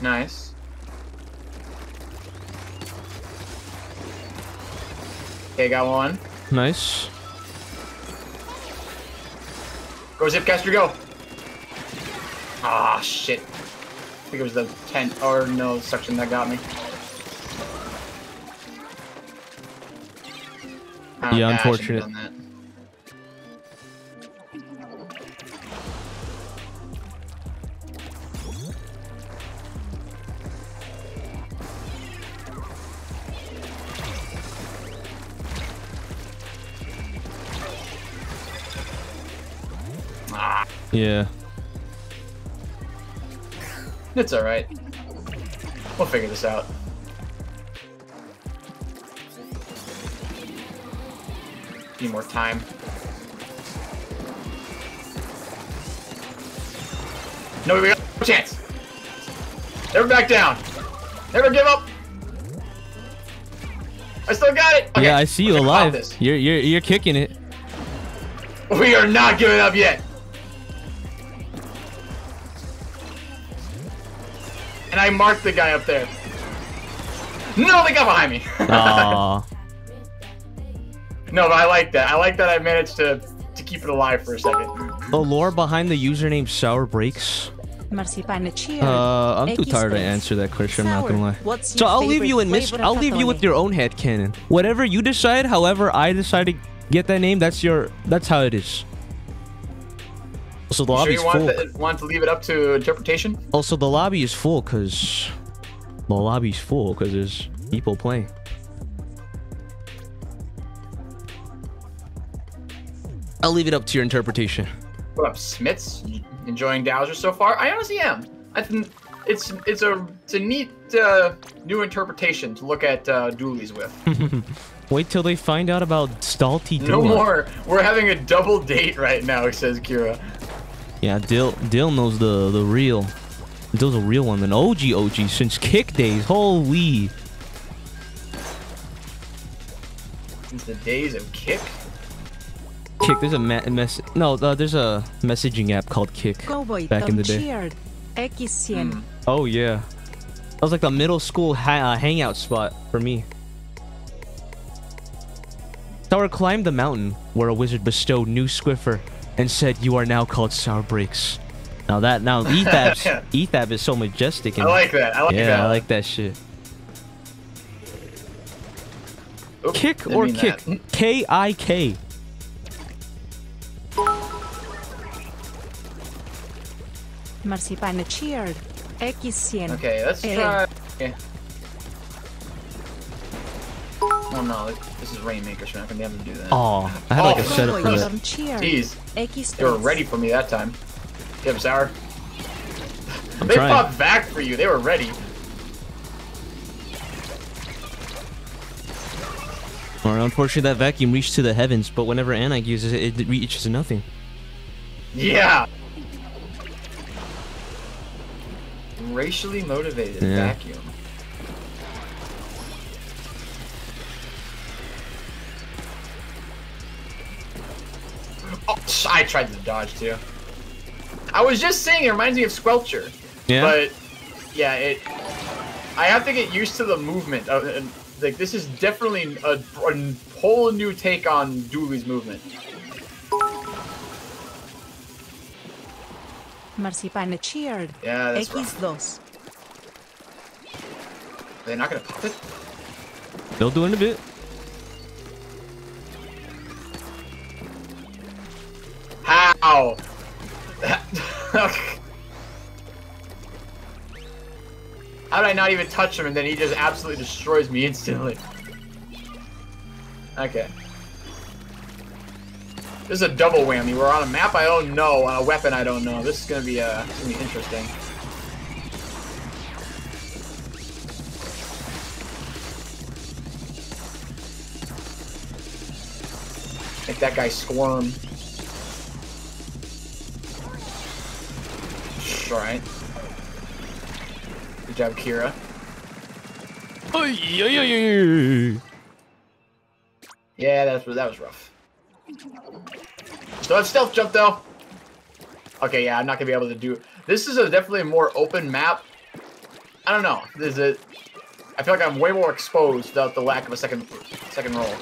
Speaker 2: Nice. Okay, got one.
Speaker 1: Nice.
Speaker 2: Go Zipcaster, go! Ah, shit. I think it was the tent, or no, section that got me. Oh,
Speaker 1: Yeah,
Speaker 2: I
Speaker 1: unfortunate.
Speaker 2: Ah,
Speaker 1: Yeah.
Speaker 2: It's alright. We'll figure this out. Need more time. No, we got no chance. Never back down. Never give up. I still got it. Okay,
Speaker 1: yeah, I see you alive. You're you're you're kicking it.
Speaker 2: We are not giving up yet. I marked the guy up there. No, they got behind me.
Speaker 1: Aw. [LAUGHS]
Speaker 2: no, but I like that. I like that I managed to to keep it alive for a second.
Speaker 1: the lore behind the username
Speaker 3: SourBraix?
Speaker 1: Uh, I'm too tired to answer that question. I'm not gonna lie.
Speaker 3: What's
Speaker 1: So I'll leave you in mis- I'll leave you with your own head canon. Whatever you decide, however I decide to get that name, that's your that's how it is. Also the
Speaker 2: Sure
Speaker 1: lobby's
Speaker 2: you want,
Speaker 1: full.
Speaker 2: the, want to leave it up to interpretation?
Speaker 1: Also the lobby is full because the lobby's full because there's people playing. I'll leave it up to your interpretation.
Speaker 2: What up, Smits? Enjoying Douser so far? I honestly am. I think it's it's a it's a neat uh, new interpretation to look at uh, dualies with. [LAUGHS]
Speaker 1: Wait till they find out about Stalty
Speaker 2: No more. We're having a double date right now, says Kira.
Speaker 1: Yeah, Dill Dill knows the the real. Dill's a real one, an OG OG since Kik days. Holy.
Speaker 2: Since the days of Kik.
Speaker 1: Kick, there's a me- mess. No, uh, there's a messaging app called Kik
Speaker 3: Cowboy
Speaker 1: back in the day.
Speaker 3: cheered. X100.
Speaker 2: Hmm.
Speaker 1: Oh yeah, that was like the middle school ha- uh, hangout spot for me. Tower climbed the mountain where a wizard bestowed new Squiffer and said, "You are now called SourBraix." Now that now [LAUGHS] Ethab's Ethab is so majestic
Speaker 2: I like that. I like
Speaker 1: yeah,
Speaker 2: that.
Speaker 1: I like that shit.
Speaker 2: Oop,
Speaker 1: Kick or kick?
Speaker 2: that.
Speaker 1: K I K.
Speaker 3: Marzipan cheered. X100.
Speaker 2: Okay, let's try. Okay. Oh no, this is Rainmaker, so I'm not gonna be able to do that.
Speaker 1: Oh, I had like a
Speaker 2: Oh.
Speaker 1: setup for
Speaker 3: Cowboy
Speaker 1: that.
Speaker 3: cheered.
Speaker 2: Jeez,
Speaker 3: X
Speaker 2: they were ready for me that time. Yep, Sour.
Speaker 1: I'm
Speaker 2: they
Speaker 1: trying.
Speaker 2: fought back for you. They were ready.
Speaker 1: Or unfortunately, that vacuum reached to the heavens, but whenever Anak uses it, it reaches nothing.
Speaker 2: Yeah. Racially motivated
Speaker 1: Yeah.
Speaker 2: vacuum. Oh, I tried to dodge too. I was just saying it reminds me of Squelcher.
Speaker 1: Yeah.
Speaker 2: But yeah, it. I have to get used to the movement. Of, and, like this is definitely a, a whole new take on Dualie's movement.
Speaker 3: Marzipan cheered.
Speaker 2: Yeah, that's rough.
Speaker 3: X2.
Speaker 2: They're not gonna pop it.
Speaker 1: They'll do it in a bit.
Speaker 2: How? [LAUGHS] How did I not even touch him and then he just absolutely destroys me instantly? Okay. This is a double whammy. We're on a map I don't know, on a weapon I don't know. This is gonna be uh, gonna be interesting. Make that guy squirm. Alright. Good job, Kira. Yeah, that's that was rough. So that's stealth jump though. Okay, yeah, I'm not gonna be able to do. This is a definitely a more open map. I don't know. Is it. I feel like I'm way more exposed without the lack of a second second roll.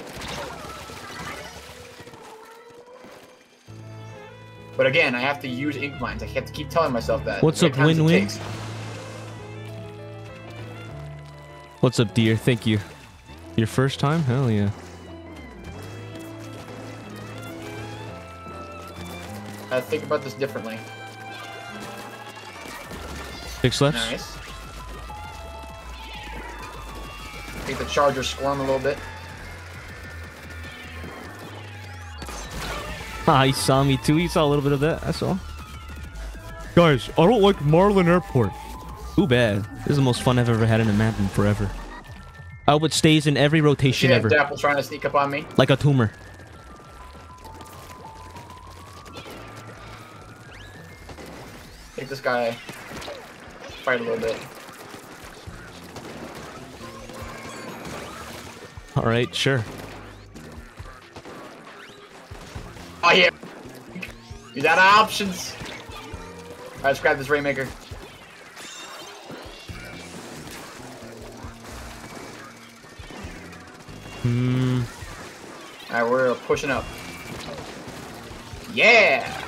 Speaker 2: But again, I have to use ink mines. I have to keep telling myself that.
Speaker 1: What's up,
Speaker 2: many
Speaker 1: win-win? What's up, dear? Thank you. Your first time? Hell yeah.
Speaker 2: I think about this differently.
Speaker 1: Six left.
Speaker 2: Nice. Make the charger squirm a little bit. [LAUGHS]
Speaker 1: Ah, he saw me too. He saw a little bit of that. That's all. Guys, I don't like Marlin Airport. Too bad. This is the most fun I've ever had in a map in forever. I hope it stays in every rotation
Speaker 2: that
Speaker 1: ever.
Speaker 2: Dapple trying to sneak up on me?
Speaker 1: Like a tumor.
Speaker 2: Make this guy fight a little bit.
Speaker 1: Alright, sure.
Speaker 2: Oh yeah. He's out of options. Alright, let's grab this Rainmaker.
Speaker 1: Hmm.
Speaker 2: Alright, we're pushing up. Yeah!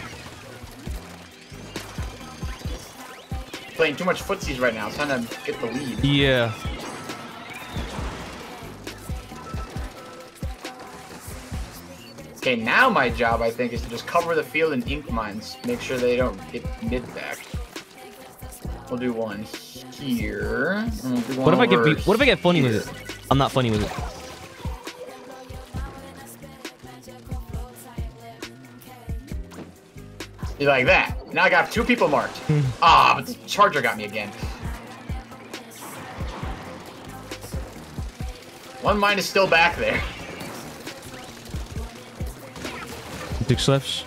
Speaker 2: Playing too much footsies right now, trying to get the lead.
Speaker 1: Yeah.
Speaker 2: Okay, now my job, I think, is to just cover the field in ink mines. Make sure they don't get mid back. We'll do one here. we'll do
Speaker 1: What if I get? What if I get funny with it? I'm not funny with it.
Speaker 2: You like that? Now I got two people marked. [LAUGHS] Ah, but the charger got me again. One mine is still back there. [LAUGHS]
Speaker 1: Six lefts.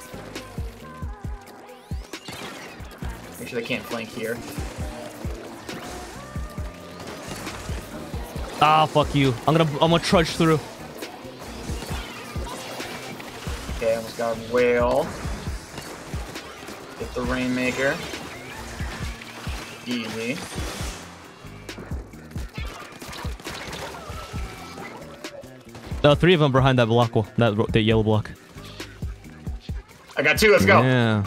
Speaker 2: Make sure they can't flank here.
Speaker 1: Ah, fuck you. I'm gonna I'm gonna trudge through.
Speaker 2: Okay, almost got whale. Get the rainmaker. Easy.
Speaker 1: Uh, three of them behind that block that that yellow block.
Speaker 2: I got two. Let's go.
Speaker 1: Yeah.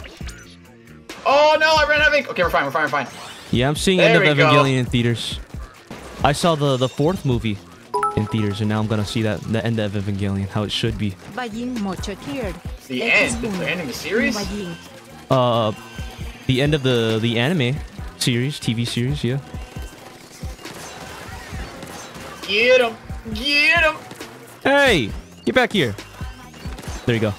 Speaker 2: Oh no, I ran out of ink. Okay, we're fine. We're fine. We're fine.
Speaker 1: Yeah, I'm seeing
Speaker 2: There
Speaker 1: End of
Speaker 2: we go.
Speaker 1: Evangelion in theaters. I saw the the fourth movie in theaters, and now I'm gonna see that the end of Evangelion, how it should be.
Speaker 3: Bajin Mocho.
Speaker 2: The end.
Speaker 3: uno.
Speaker 2: They're ending the series.
Speaker 1: Uh, the end of the the anime series, TV series, yeah.
Speaker 2: Get him. Get him.
Speaker 1: Hey, get back here. There you go.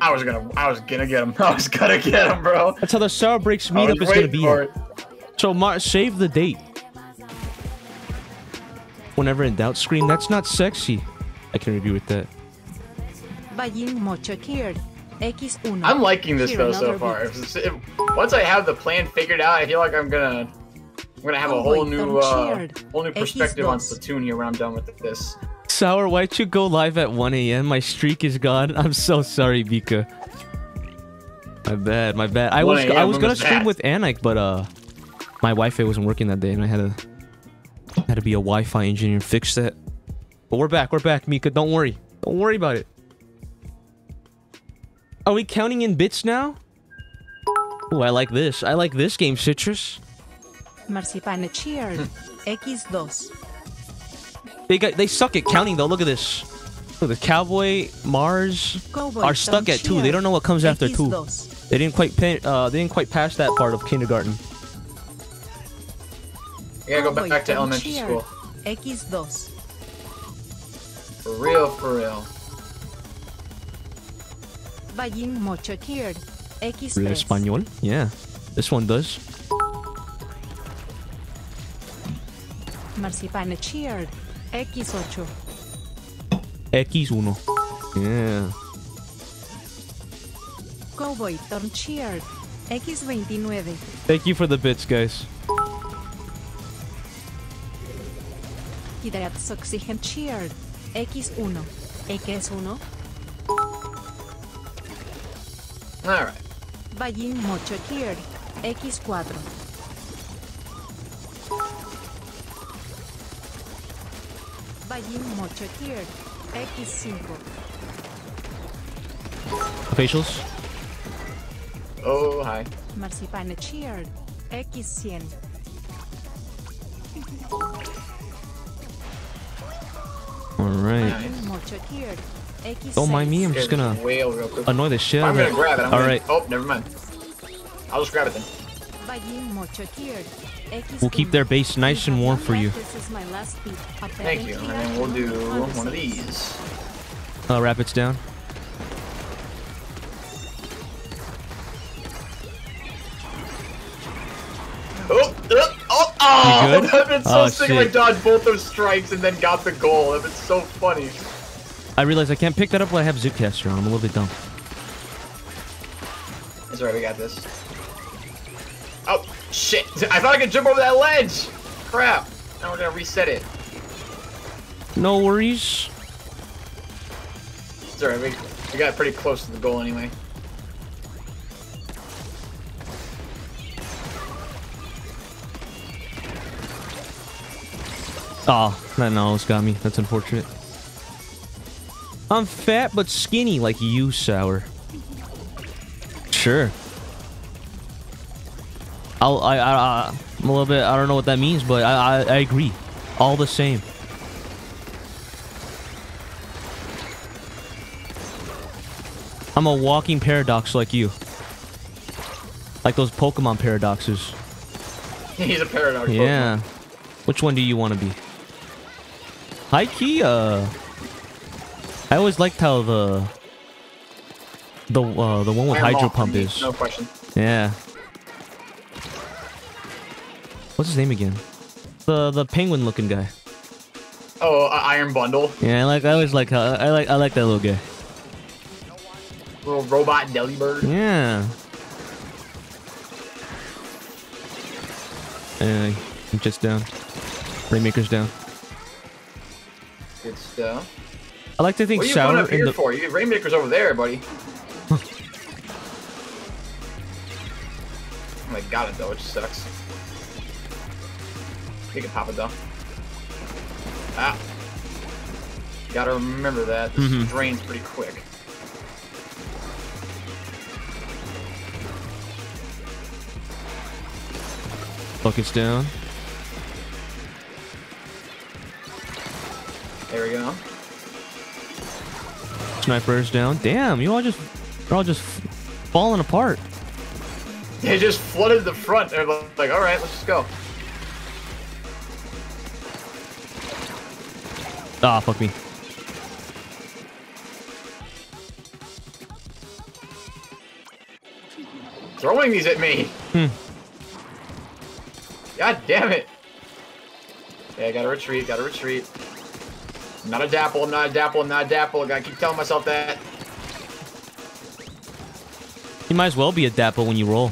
Speaker 2: I was gonna. I was gonna get him. [LAUGHS] I was gonna get him, bro.
Speaker 1: That's how the SourBraix
Speaker 2: I
Speaker 1: meetup
Speaker 2: was
Speaker 1: is gonna be. So, Mar, save the date. Whenever in doubt, scream. That's not sexy. I can agree with that.
Speaker 3: Bajin Mocho tiered. X uno.
Speaker 2: I'm liking this though so far. If- if- once I have the plan figured out, I feel like I'm gonna. I'm gonna have a
Speaker 3: Oh,
Speaker 2: whole new, uh, whole new perspective on
Speaker 3: dos.
Speaker 2: Splatoon here when I'm done with this.
Speaker 1: Sour, why'd you go live at 1 a.m.? My streak is gone. I'm so sorry, Vika. My bad, my bad. I was I was gonna
Speaker 2: was
Speaker 1: stream
Speaker 2: that?
Speaker 1: with Anik, but uh, my Wi-Fi wasn't working that day, and I had to had to be a Wi-Fi engineer and fix that. But we're back, we're back, Mika. Don't worry, don't worry about it. Are we counting in bits now? Oh, I like this. I like this game, Citrus.
Speaker 3: Marcipane cheered. [LAUGHS] X2.
Speaker 1: They got they suck at counting though. Look at this. Look, the Cowboy Mars
Speaker 3: Cowboy
Speaker 1: are stuck at two. They don't know what comes after two. They didn't quite pay, uh they didn't quite pass that part of kindergarten.
Speaker 2: I gotta go
Speaker 3: Cowboy
Speaker 2: back to elementary school.
Speaker 3: X2.
Speaker 2: For real, for real.
Speaker 3: Bajin Mocho tiered.
Speaker 1: Real
Speaker 3: X3.
Speaker 1: Español? Yeah. This one does.
Speaker 3: Marcipane cheered. X8.
Speaker 1: X1. Yeah.
Speaker 3: Cowboy Turn cheered. X29.
Speaker 1: Thank you for the bits, guys.
Speaker 3: Hydrat's Oxygen cheered. X1. X1.
Speaker 2: All right.
Speaker 3: Bajin Mocho tiered. X4. Bajin Mocho tiered. X5.
Speaker 1: Facials?
Speaker 2: Oh, hi.
Speaker 3: Marcipane cheered. X100.
Speaker 1: Alright.
Speaker 2: Nice.
Speaker 3: Mocho tiered. X6.
Speaker 1: Don't mind me, I'm just gonna
Speaker 2: a whale real quick.
Speaker 1: annoy the shit out
Speaker 2: I'm
Speaker 1: of
Speaker 2: gonna
Speaker 1: it.
Speaker 2: grab it.
Speaker 1: Alright.
Speaker 2: Oh, never mind. I'll just grab it then.
Speaker 3: Bajin Mocho tiered.
Speaker 1: We'll keep their base nice and warm for you.
Speaker 3: This is my last beat.
Speaker 2: Thank you. And then we'll do one of these.
Speaker 1: Uh, rapids down.
Speaker 2: Oh, oh, oh, oh
Speaker 1: You good? [LAUGHS]
Speaker 2: I've been so
Speaker 1: Oh,
Speaker 2: sick of I
Speaker 1: shit.
Speaker 2: dodged both those strikes and then got the goal. That's been so funny.
Speaker 1: I realize I can't pick that up when I have Zipcaster on. I'm a little bit dumb.
Speaker 2: It's alright, we got this. Shit. I thought I could jump over that ledge. Crap. Now we're gonna reset it.
Speaker 1: No worries.
Speaker 2: Alright, we, we got pretty close to the goal anyway.
Speaker 1: Oh, that almost got me. That's unfortunate. I'm fat but skinny like you, Sour. Sure. I'll, I, I, I'm a little bit. I don't know what that means, but I, I, I agree. All the same. I'm a walking paradox like you. Like those Pokemon paradoxes. [LAUGHS]
Speaker 2: He's a paradox.
Speaker 1: Yeah. Which one do you want to be? Key, uh, I always liked how the the uh, the one with hydro pump is.
Speaker 2: No question.
Speaker 1: Yeah. What's his name again? The the penguin looking guy.
Speaker 2: Oh, uh, Iron Bundle.
Speaker 1: Yeah, I like I always like how I like I like that little guy.
Speaker 2: Little robot Delibird.
Speaker 1: Yeah. And uh, just down. Rainmaker's down.
Speaker 2: Good stuff.
Speaker 1: I like to think
Speaker 2: What are you
Speaker 1: Sour
Speaker 2: up here
Speaker 1: the
Speaker 2: for? You Rainmaker's over there, buddy. [LAUGHS] oh my god, it though, which sucks. You can pop it though. Ah. Gotta remember that. This
Speaker 1: Mhm.
Speaker 2: drains pretty quick.
Speaker 1: buckets down.
Speaker 2: There we go.
Speaker 1: Snipers down. Damn, you all just you're all just falling apart.
Speaker 2: They just flooded the front. They're like, alright, let's just go.
Speaker 1: Ah, fuck me.
Speaker 2: Throwing these at me.
Speaker 1: Hmm.
Speaker 2: God damn it. Yeah, I gotta retreat, gotta retreat. I'm not a dapple, I'm not a dapple, I'm not a dapple. I gotta keep telling myself that.
Speaker 1: You might as well be a dapple when you roll.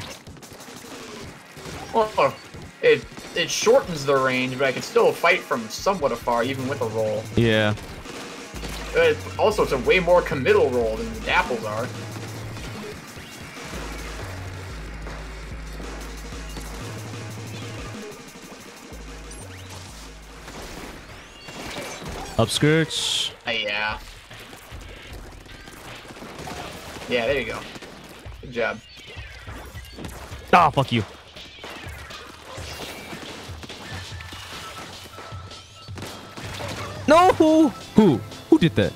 Speaker 2: Well, it it shortens the range, but I can still fight from somewhat afar, even with a roll.
Speaker 1: Yeah.
Speaker 2: Uh, also, it's a way more committal roll than the dapples are.
Speaker 1: Upskirts.
Speaker 2: Uh, yeah. Yeah, there you go. Good job.
Speaker 1: Ah, fuck you. No! Who? Who? Who did that?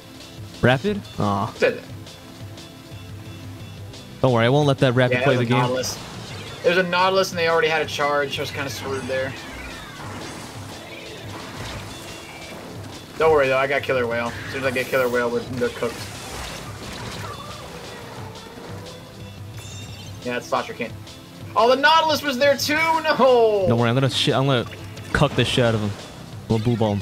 Speaker 1: Rapid? Aw.
Speaker 2: Said that.
Speaker 1: Don't worry, I won't let that Rapid
Speaker 2: Yeah,
Speaker 1: play the game.
Speaker 2: Nautilus. There's a Nautilus and they already had a charge. I was kind of screwed there. Don't worry though, I got Killer Wail. As soon as I get Killer Wail, we're, they're cooked. Yeah, that's Slotcher can't. Oh, the Nautilus was there too. No.
Speaker 1: Don't worry, I'm gonna shit. I'm gonna cuck the shit out of him. I'm gonna boo bomb.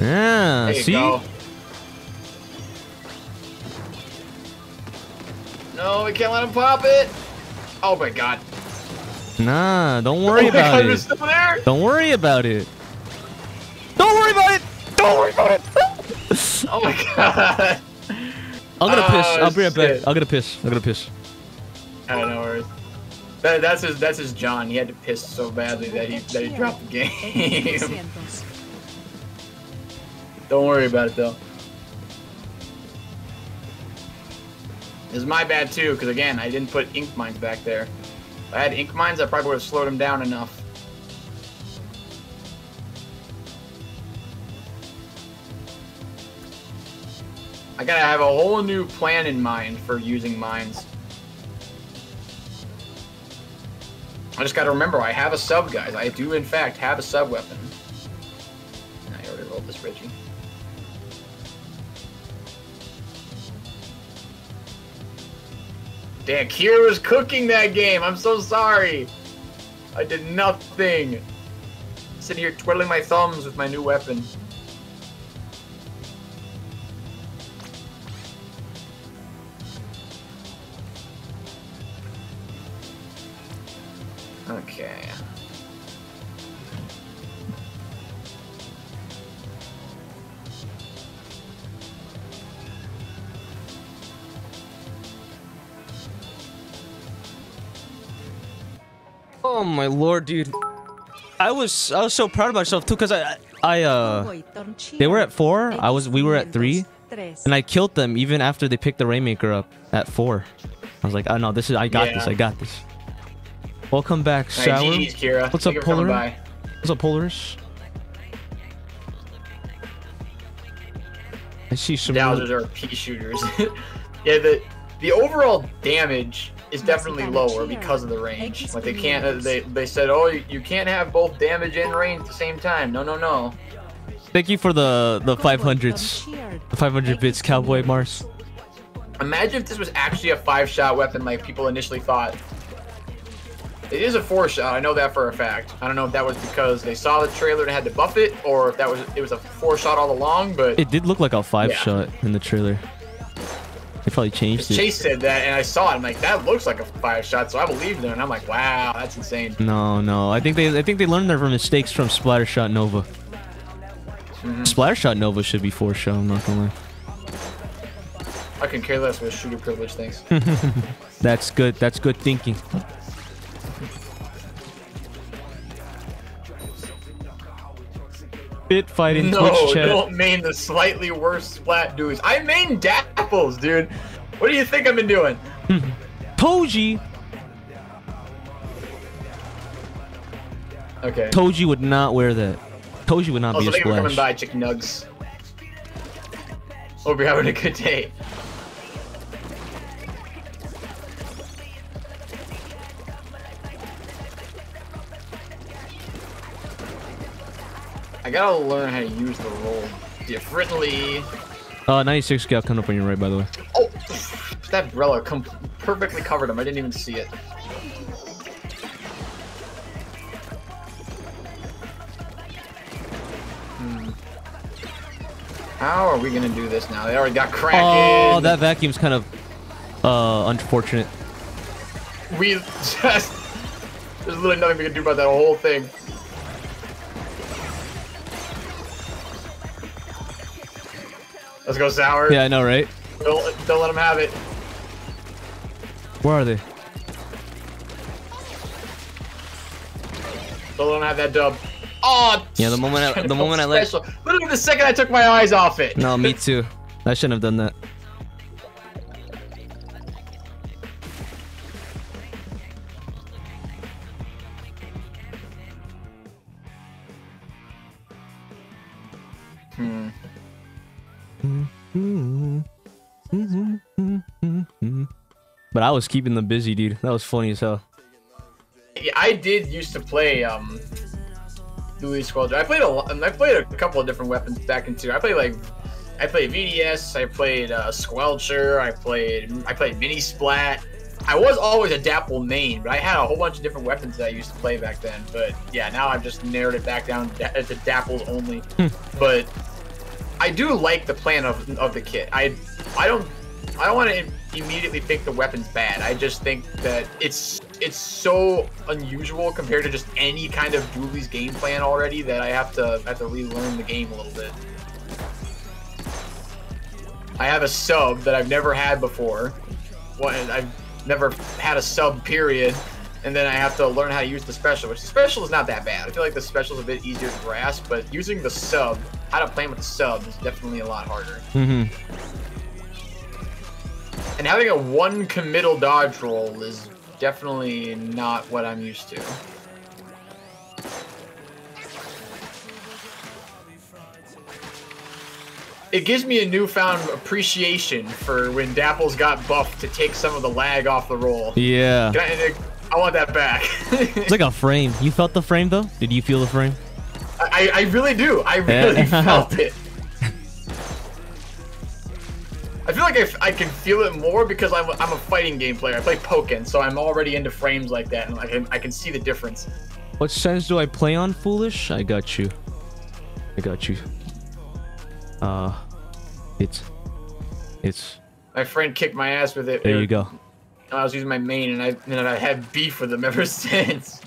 Speaker 1: Yeah,
Speaker 2: There you
Speaker 1: see?
Speaker 2: go. No, we can't let him pop it. Oh my god.
Speaker 1: Nah, don't worry
Speaker 2: oh
Speaker 1: about
Speaker 2: god,
Speaker 1: it.
Speaker 2: still there.
Speaker 1: Don't worry about it. Don't worry about it. Don't worry about it. [LAUGHS]
Speaker 2: Oh my god.
Speaker 1: I'm gonna piss.
Speaker 2: Oh,
Speaker 1: I'll be right back. I'm gonna piss. I'm gonna piss.
Speaker 2: I don't know worries. That, that's his. That's his John. He had to piss so badly that he that he dropped the game.
Speaker 3: 300.
Speaker 2: don't worry about it though. It's my bad too, because again, I didn't put ink mines back there. If I had ink mines, I probably would have slowed him down enough. I gotta have a whole new plan in mind for using mines. I just gotta remember, I have a sub, guys. I do, in fact, have a sub weapon. I already rolled this, Reggie. Damn, Kira was cooking that game. I'm so sorry. I did nothing. Sitting here twiddling my thumbs with my new weapon.
Speaker 1: My lord, dude. I was I was so proud of myself too, cause I I uh they were at four. I was we were at three, and I killed them even after they picked the Rainmaker up at four. I was like, oh no, this is I got this. I got this. Welcome back,
Speaker 2: right,
Speaker 1: Sour.
Speaker 2: Kira.
Speaker 1: What's up,
Speaker 2: you for coming
Speaker 1: Polar?
Speaker 2: by.
Speaker 1: What's up, Polaris? I see some.
Speaker 2: Dousers are pea shooters. [LAUGHS] yeah, the the overall damage is definitely lower because of the range. Like they can't. uh, They they said, oh, you, you can't have both damage and range at the same time. No, no, no.
Speaker 1: Thank you for the the 500s, the 500 bits, Cowboy Mars.
Speaker 2: Imagine if this was actually a five-shot weapon, like people initially thought. It is a four-shot. I know that for a fact. I don't know if that was because they saw the trailer and had to buff it, or if that was it was a four-shot all along. But
Speaker 1: It did look like a five
Speaker 2: Yeah.
Speaker 1: shot in the trailer. They probably changed it.
Speaker 2: Chase said that, and I saw it. I'm like, that looks like a five-shot, so I believed him. And I'm like, wow, that's insane.
Speaker 1: No, no. I think they I think they learned their mistakes from Splattershot Nova.
Speaker 2: Mm-hmm.
Speaker 1: Splattershot Nova should be four shot. I'm not gonna lie.
Speaker 2: I can care less with shooter privilege things. [LAUGHS]
Speaker 1: That's good. That's good thinking. Bit fighting
Speaker 2: no,
Speaker 1: Twitch chat.
Speaker 2: don't main the slightly worse splat dudes. I main dapples, dude. What do you think I've been doing? [LAUGHS]
Speaker 1: Toji.
Speaker 2: Okay.
Speaker 1: Toji would not wear that. Toji would not
Speaker 2: Also,
Speaker 1: be a
Speaker 2: thank you for coming
Speaker 1: splash.
Speaker 2: by, chicken nugs. Hope you're having a good day. I gotta learn how to use the roll differently.
Speaker 1: Uh, 96 scout coming up on your right, by the way.
Speaker 2: Oh, that umbrella com- perfectly covered him. I didn't even see it. Hmm. How are we gonna do this now? They already got Kraken.
Speaker 1: Oh, that vacuum's kind of uh unfortunate.
Speaker 2: We [LAUGHS] just. There's literally nothing we can do about that whole thing. Let's go, Sour.
Speaker 1: Yeah, I know, right?
Speaker 2: Don't, don't let him have it.
Speaker 1: Where are they?
Speaker 2: Don't let him have that dub. Oh,
Speaker 1: Yeah, the moment I-
Speaker 2: trying
Speaker 1: the moment I let-
Speaker 2: Literally the second I took my eyes off it.
Speaker 1: No, me too. I shouldn't have done that. But I was keeping them busy, dude. That was funny as hell.
Speaker 2: Yeah, I did used to play um Louis Squadron. I played a lot. I played a couple of different weapons back in two. I played like I played VDS. I played uh, Squelcher. I played I played Mini Splat. I was always a Dapple main, but I had a whole bunch of different weapons that I used to play back then. But yeah, now I've just narrowed it back down to Dapples only. but I do like the plan of of the kit. I I don't I don't want to immediately think the weapon's bad. I just think that it's it's so unusual compared to just any kind of Dualie's game plan already that I have to have to relearn the game a little bit. I have a sub that I've never had before. One, I've never had a sub period, and then I have to learn how to use the special, which the special is not that bad. I feel like the special is a bit easier to grasp, but using the sub, how to play with the sub is definitely a lot harder.
Speaker 1: hmm
Speaker 2: And having a one committal dodge roll is definitely not what I'm used to. It gives me a newfound appreciation for when Dapples got buffed to take some of the lag off the roll.
Speaker 1: Yeah.
Speaker 2: I, want that back.
Speaker 1: It's like a frame. You felt the frame though? Did you feel the frame?
Speaker 2: I, I really do. I really [LAUGHS] felt it. I feel like I, I can feel it more because I'm a, I'm a fighting game player. I play Pokken, so I'm already into frames like that, and I can I can see the difference.
Speaker 1: What sense do I play on Foolish? I got you. I got you. Uh, it's, it's.
Speaker 2: My friend kicked my ass with it.
Speaker 1: There you go.
Speaker 2: I was using my main, and I and I had beef with them [LAUGHS] ever since.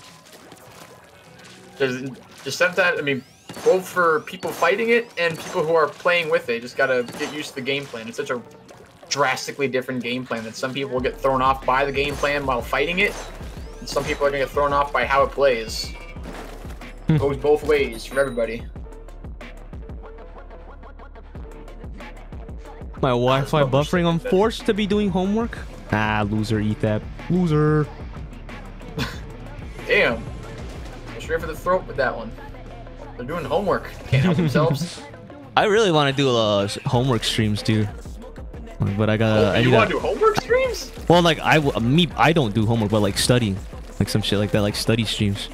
Speaker 2: There's just sometimes, I mean, both for people fighting it and people who are playing with it, just gotta get used to the game plan. It's such a drastically different game plan that some people will get thrown off by the game plan while fighting it, and some people are gonna get thrown off by how it plays. Hmm. Goes both ways for everybody.
Speaker 1: My Wi-Fi buffering. I'm forced to be doing homework. Ah, loser, eat that. Loser. [LAUGHS]
Speaker 2: Damn. Straight for the throat with that one. They're doing homework. Can't help themselves. [LAUGHS]
Speaker 1: I really want to do uh homework streams, dude. But I gotta. I
Speaker 2: Oh, you want
Speaker 1: to-
Speaker 2: to do homework streams?
Speaker 1: Well, like I me, I don't do homework, but like studying, like some shit like that, like study streams.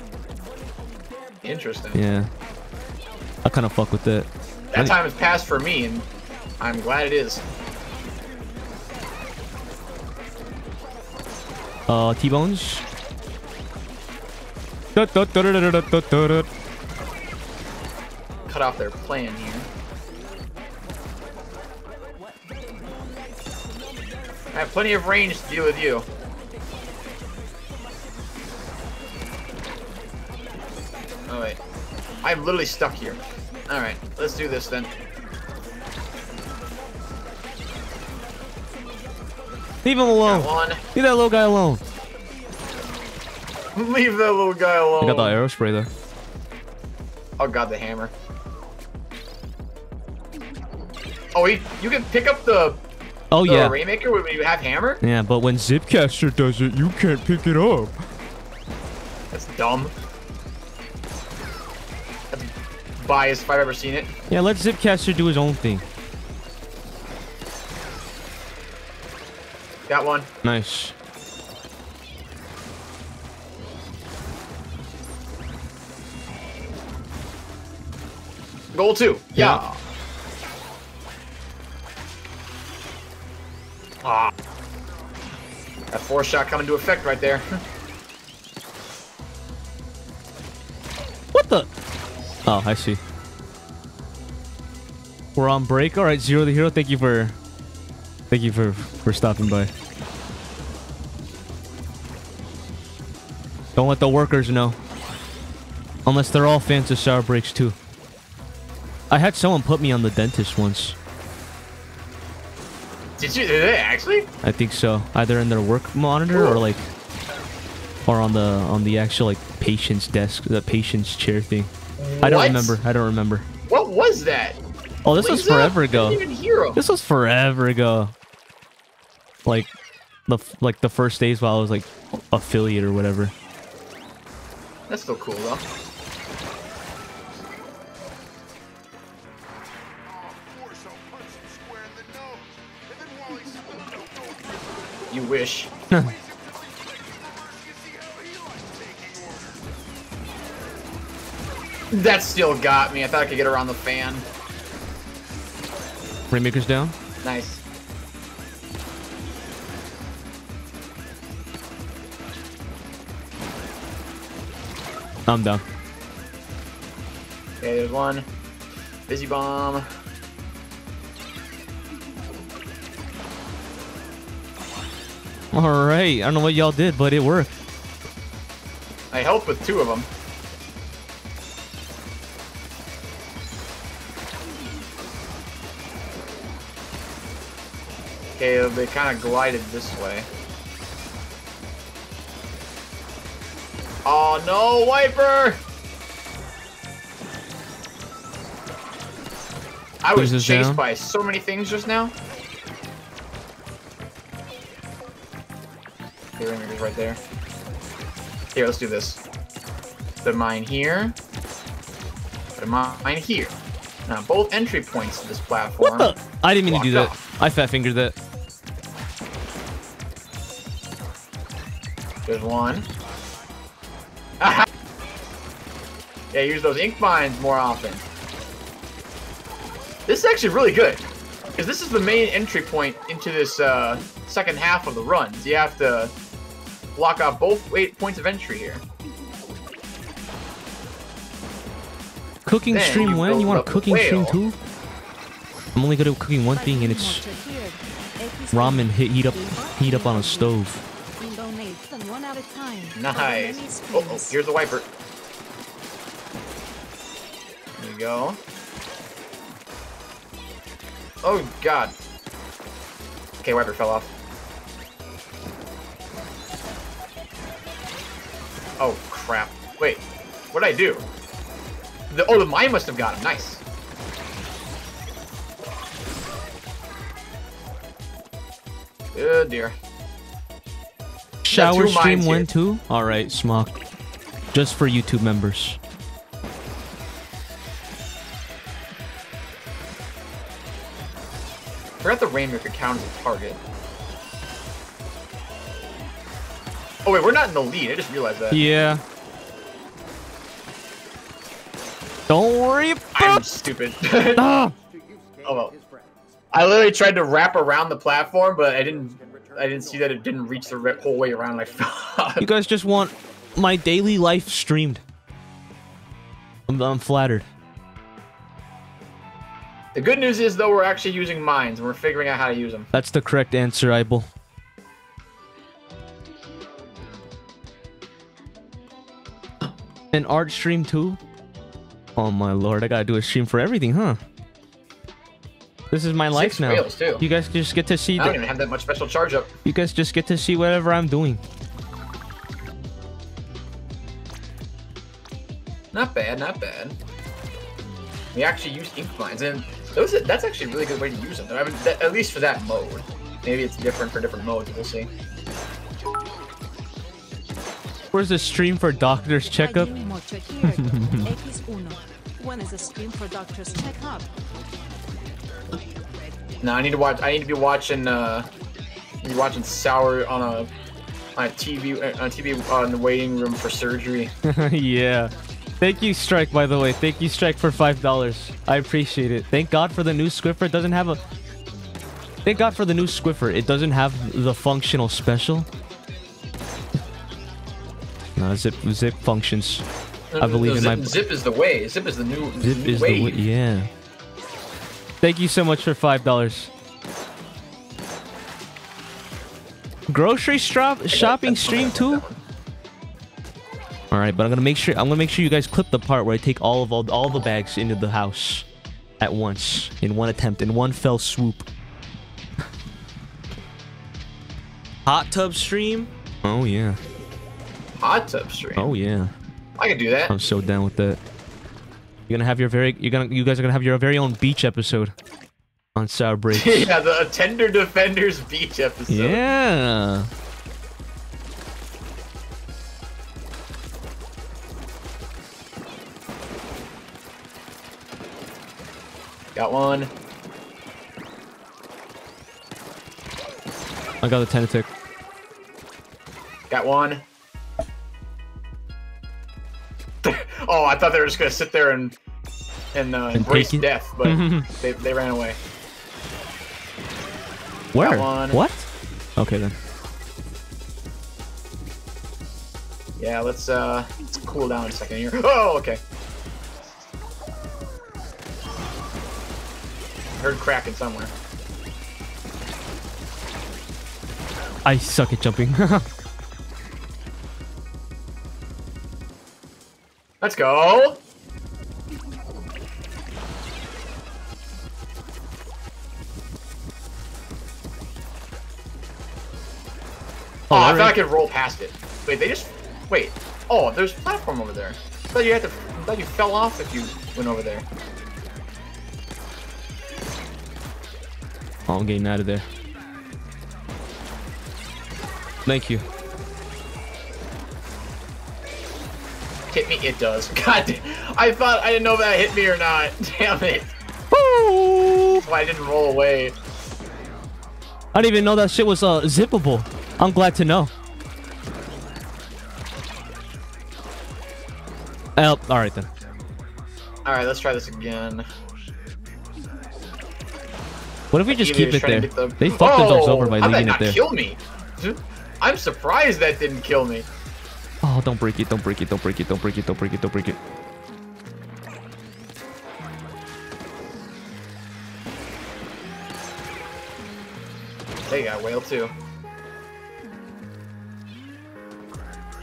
Speaker 2: Interesting.
Speaker 1: Yeah, I kind of fuck with that.
Speaker 2: That time has passed for me, and I'm glad it is.
Speaker 1: Uh, T-bones.
Speaker 2: Cut off their plan here. I have plenty of range to deal with you. Oh wait. I'm literally stuck here. Alright, let's do this then.
Speaker 1: Leave him alone. Leave that little guy alone.
Speaker 2: Leave that little guy alone.
Speaker 1: I got the arrow spray though.
Speaker 2: Oh god, the hammer. Oh, he, you can pick up the,
Speaker 1: Oh
Speaker 2: the
Speaker 1: yeah.
Speaker 2: Rainmaker when you have hammer?
Speaker 1: Yeah, but when Zipcaster does it, you can't pick it up.
Speaker 2: That's dumb. That's biased if I've ever seen it.
Speaker 1: Yeah, let Zipcaster do his own thing.
Speaker 2: Got one.
Speaker 1: Nice.
Speaker 2: Goal two. Yeah.
Speaker 1: Yeah.
Speaker 2: Ah. That four shot coming to effect right there. [LAUGHS]
Speaker 1: What the? Oh, I see. We're on break. All right, Zero the Hero. Thank you for, thank you for for stopping by. Don't let the workers know. Unless they're all fans of shower breaks too. I had someone put me on the dentist once.
Speaker 2: Did you? Did they actually?
Speaker 1: I think so. Either in their work monitor or like, or on the on the actual like patient's desk, the patient's chair thing. I don't remember. I don't remember.
Speaker 2: What was that?
Speaker 1: Oh, this was
Speaker 2: Lisa?
Speaker 1: forever
Speaker 2: I
Speaker 1: ago.
Speaker 2: didn't even hear him.
Speaker 1: This was forever ago. Like the f- like the first days while I was like affiliate or whatever.
Speaker 2: That's still cool though. You wish. [LAUGHS] That still got me. I thought I could get around the fan.
Speaker 1: Rainmaker's down.
Speaker 2: Nice.
Speaker 1: I'm done.
Speaker 2: Okay, there's one. Busy bomb.
Speaker 1: All right. I don't know what y'all did, but it worked.
Speaker 2: I helped with two of them. Okay, they kind of glided this way. Oh no, Wiper! I was chased
Speaker 1: down?
Speaker 2: by so many things just now. Okay, Rainmaker's right there. Here, let's do this. Put mine here. Put mine here. Now, both entry points to this platform.
Speaker 1: What the? I didn't mean to do that. I fat fingered that.
Speaker 2: There's one. Aha! [LAUGHS] Yeah, use those ink mines more often. This is actually really good. Because this is the main entry point into this uh, second half of the run. So You have to block off both eight points of entry here.
Speaker 1: Cooking
Speaker 2: Then
Speaker 1: stream
Speaker 2: you
Speaker 1: when? You want a
Speaker 2: a
Speaker 1: cooking stream
Speaker 2: whale.
Speaker 1: too? I'm only good at cooking one thing, and it's ramen hit heat up heat up on a stove.
Speaker 3: Them one at a time.
Speaker 2: Nice. Oh, oh, here's the wiper. There you go. Oh, God. Okay, wiper fell off. Oh, crap. Wait, what did I do? The, oh, the mine must have got him. Nice. Good dear.
Speaker 1: Shower stream when
Speaker 2: here.
Speaker 1: too? All right, Smock. Just for YouTube members.
Speaker 2: forgot the Rainmaker count as a target. Oh wait, we're not in the lead. I just realized that.
Speaker 1: Yeah. Don't worry
Speaker 2: I'm stupid. [LAUGHS]
Speaker 1: Ah!
Speaker 2: oh well. I literally tried to wrap around the platform, but I didn't. I didn't see that it didn't reach the whole way around. I [LAUGHS] thought.
Speaker 1: You guys just want my daily life streamed. I'm, I'm flattered.
Speaker 2: The good news is though we're actually using mines and we're figuring out how to use them.
Speaker 1: That's the correct answer, Ibel. An art stream too? Oh my lord, I gotta do a stream for everything, huh? This is my life
Speaker 2: Six
Speaker 1: now.
Speaker 2: too.
Speaker 1: You guys just get to see.
Speaker 2: I don't even have that much special charge up.
Speaker 1: you guys just get to see whatever I'm doing.
Speaker 2: Not bad, not bad. We actually use ink mines, and those that's actually a really good way to use them. I mean, that, at least for that mode. Maybe it's different for different modes. We'll see.
Speaker 1: Where's the stream for doctor's checkup?
Speaker 3: Alguien here. X1. When is the stream for doctor's checkup?
Speaker 2: No, I need to watch. I need to be watching. Uh, be watching Sour on a on a TV uh, on a TV uh, in the waiting room for surgery. [LAUGHS]
Speaker 1: yeah. Thank you, Strike, by the way. Thank you, Strike, for $5. I appreciate it. Thank God for the new Squiffer. It doesn't have a... Thank God for the new Squiffer. It doesn't have the functional special. No, zip zip functions. I believe in
Speaker 2: zip,
Speaker 1: my-
Speaker 2: zip is the way. Zip is the new,
Speaker 1: Zip
Speaker 2: new
Speaker 1: is
Speaker 2: way.
Speaker 1: the way. Yeah. Thank you so much for $5. Grocery shop shopping stream too? All right, but I'm gonna make sure I'm gonna make sure you guys clip the part where I take all of all, all the bags into the house at once in one attempt in one fell swoop. [LAUGHS] Hot tub stream? Oh yeah.
Speaker 2: Hot tub stream.
Speaker 1: Oh yeah.
Speaker 2: I can do that.
Speaker 1: I'm so down with that. You're gonna have your very you're gonna you guys are gonna have your very own beach episode on Sour Break. [LAUGHS]
Speaker 2: yeah, the Tender Defenders Beach episode.
Speaker 1: yeah.
Speaker 2: Got one.
Speaker 1: I got the tentatic.
Speaker 2: Got one. [LAUGHS] oh, I thought they were just gonna sit there and and uh, embrace death, but [LAUGHS] they, they ran away.
Speaker 1: Where? What? Okay then.
Speaker 2: Yeah, let's uh let's cool down a second here. Oh, okay. I heard cracking somewhere.
Speaker 1: I suck at jumping. [LAUGHS]
Speaker 2: Let's go. Oh, I thought I could roll past it. Wait, they just wait. Oh, there's a platform over there. I thought you had to. I thought you fell off if you went over there.
Speaker 1: Oh, I'm getting out of there. Thank you.
Speaker 2: Hit me, it does. [LAUGHS] God, damn- I thought I didn't know if that hit me or not. [LAUGHS] Damn it.
Speaker 1: Woo!
Speaker 2: Why I didn't roll away.
Speaker 1: I didn't even know that shit was uh, zippable. I'm glad to know. Oh, all right then.
Speaker 2: All right, let's try this again.
Speaker 1: What if we just keep it there?
Speaker 2: the-
Speaker 1: They fucked themselves
Speaker 2: Oh,
Speaker 1: over by leaving it there.
Speaker 2: kill me? I'm surprised that didn't kill me.
Speaker 1: Oh, don't break it! Don't break it! Don't break it! Don't break it! Don't break it! Don't break it!
Speaker 2: They got whale too.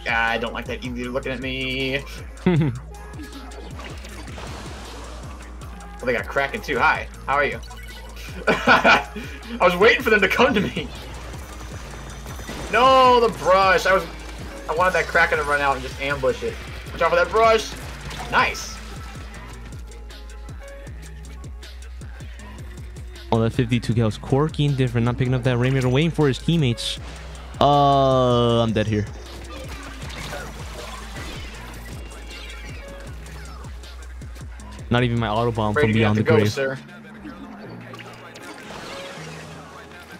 Speaker 2: Yeah, I don't like that either. Looking at me. [LAUGHS] oh, they got Kraken too. Hi, how are you? [LAUGHS] I was waiting for them to come to me. No, the brush. I was. I wanted that Kraken to run out and just ambush it. Watch out for that brush. Nice.
Speaker 1: Oh, that 52 Gal was quirky and different. Not picking up that Rainmaker, waiting for his teammates. Uh, I'm dead here. Not even my auto bomb
Speaker 2: Ready
Speaker 1: from beyond the
Speaker 2: go,
Speaker 1: grave.
Speaker 2: sir.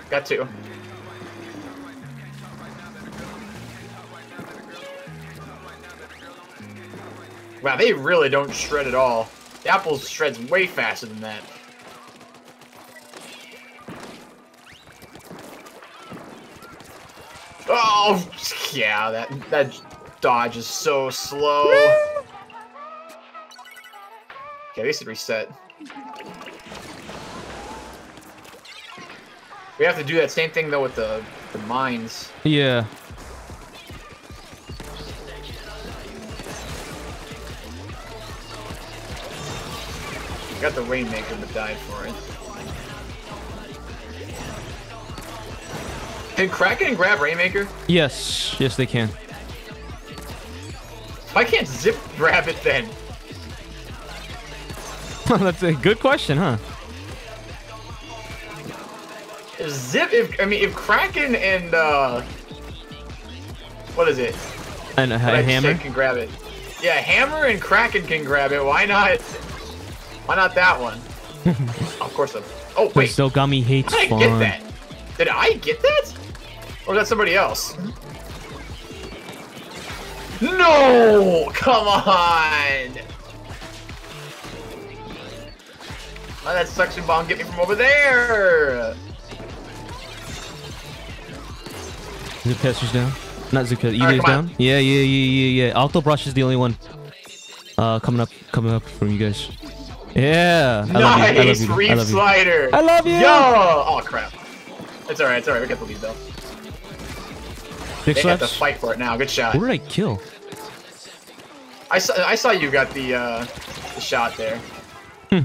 Speaker 2: Got two. Wow, they really don't shred at all. The apple shreds way faster than that. Oh, yeah, that that dodge is so slow. Okay, they should reset. We have to do that same thing though with the the mines.
Speaker 1: Yeah.
Speaker 2: I got the Rainmaker but died for it. Can Kraken grab Rainmaker?
Speaker 1: Yes. Yes, they can.
Speaker 2: Why can't Zip grab it then? [LAUGHS]
Speaker 1: That's a good question, huh?
Speaker 2: Zip, if I mean, if Kraken and uh, what is it?
Speaker 1: And a,
Speaker 2: What
Speaker 1: a hammer.
Speaker 2: can grab it. Yeah, Hammer and Kraken can grab it. Why not? Why not that one? [LAUGHS] of course. I'm, oh wait,
Speaker 1: Because Nogami hates
Speaker 2: I
Speaker 1: fun.
Speaker 2: get that. Did I get that? Or was that somebody else? No! Come on! Why that suction bomb get me from over there?
Speaker 1: Zipcaster's down. Not Zipcaster.
Speaker 2: Alright,
Speaker 1: Eva's
Speaker 2: come on.
Speaker 1: down. Yeah, yeah, yeah, yeah, yeah. Octobrush is the only one. Uh, coming up, coming up from you guys. Yeah. I love you. I love
Speaker 2: nice
Speaker 1: you. I love you.
Speaker 2: slider.
Speaker 1: I love you.
Speaker 2: Yo! Oh crap. It's alright, it's alright. We got the lead though.
Speaker 1: Big
Speaker 2: They have to fight for it now. Good shot.
Speaker 1: Who did I kill?
Speaker 2: I saw, I saw you got the, uh, the shot there.
Speaker 1: Hmm.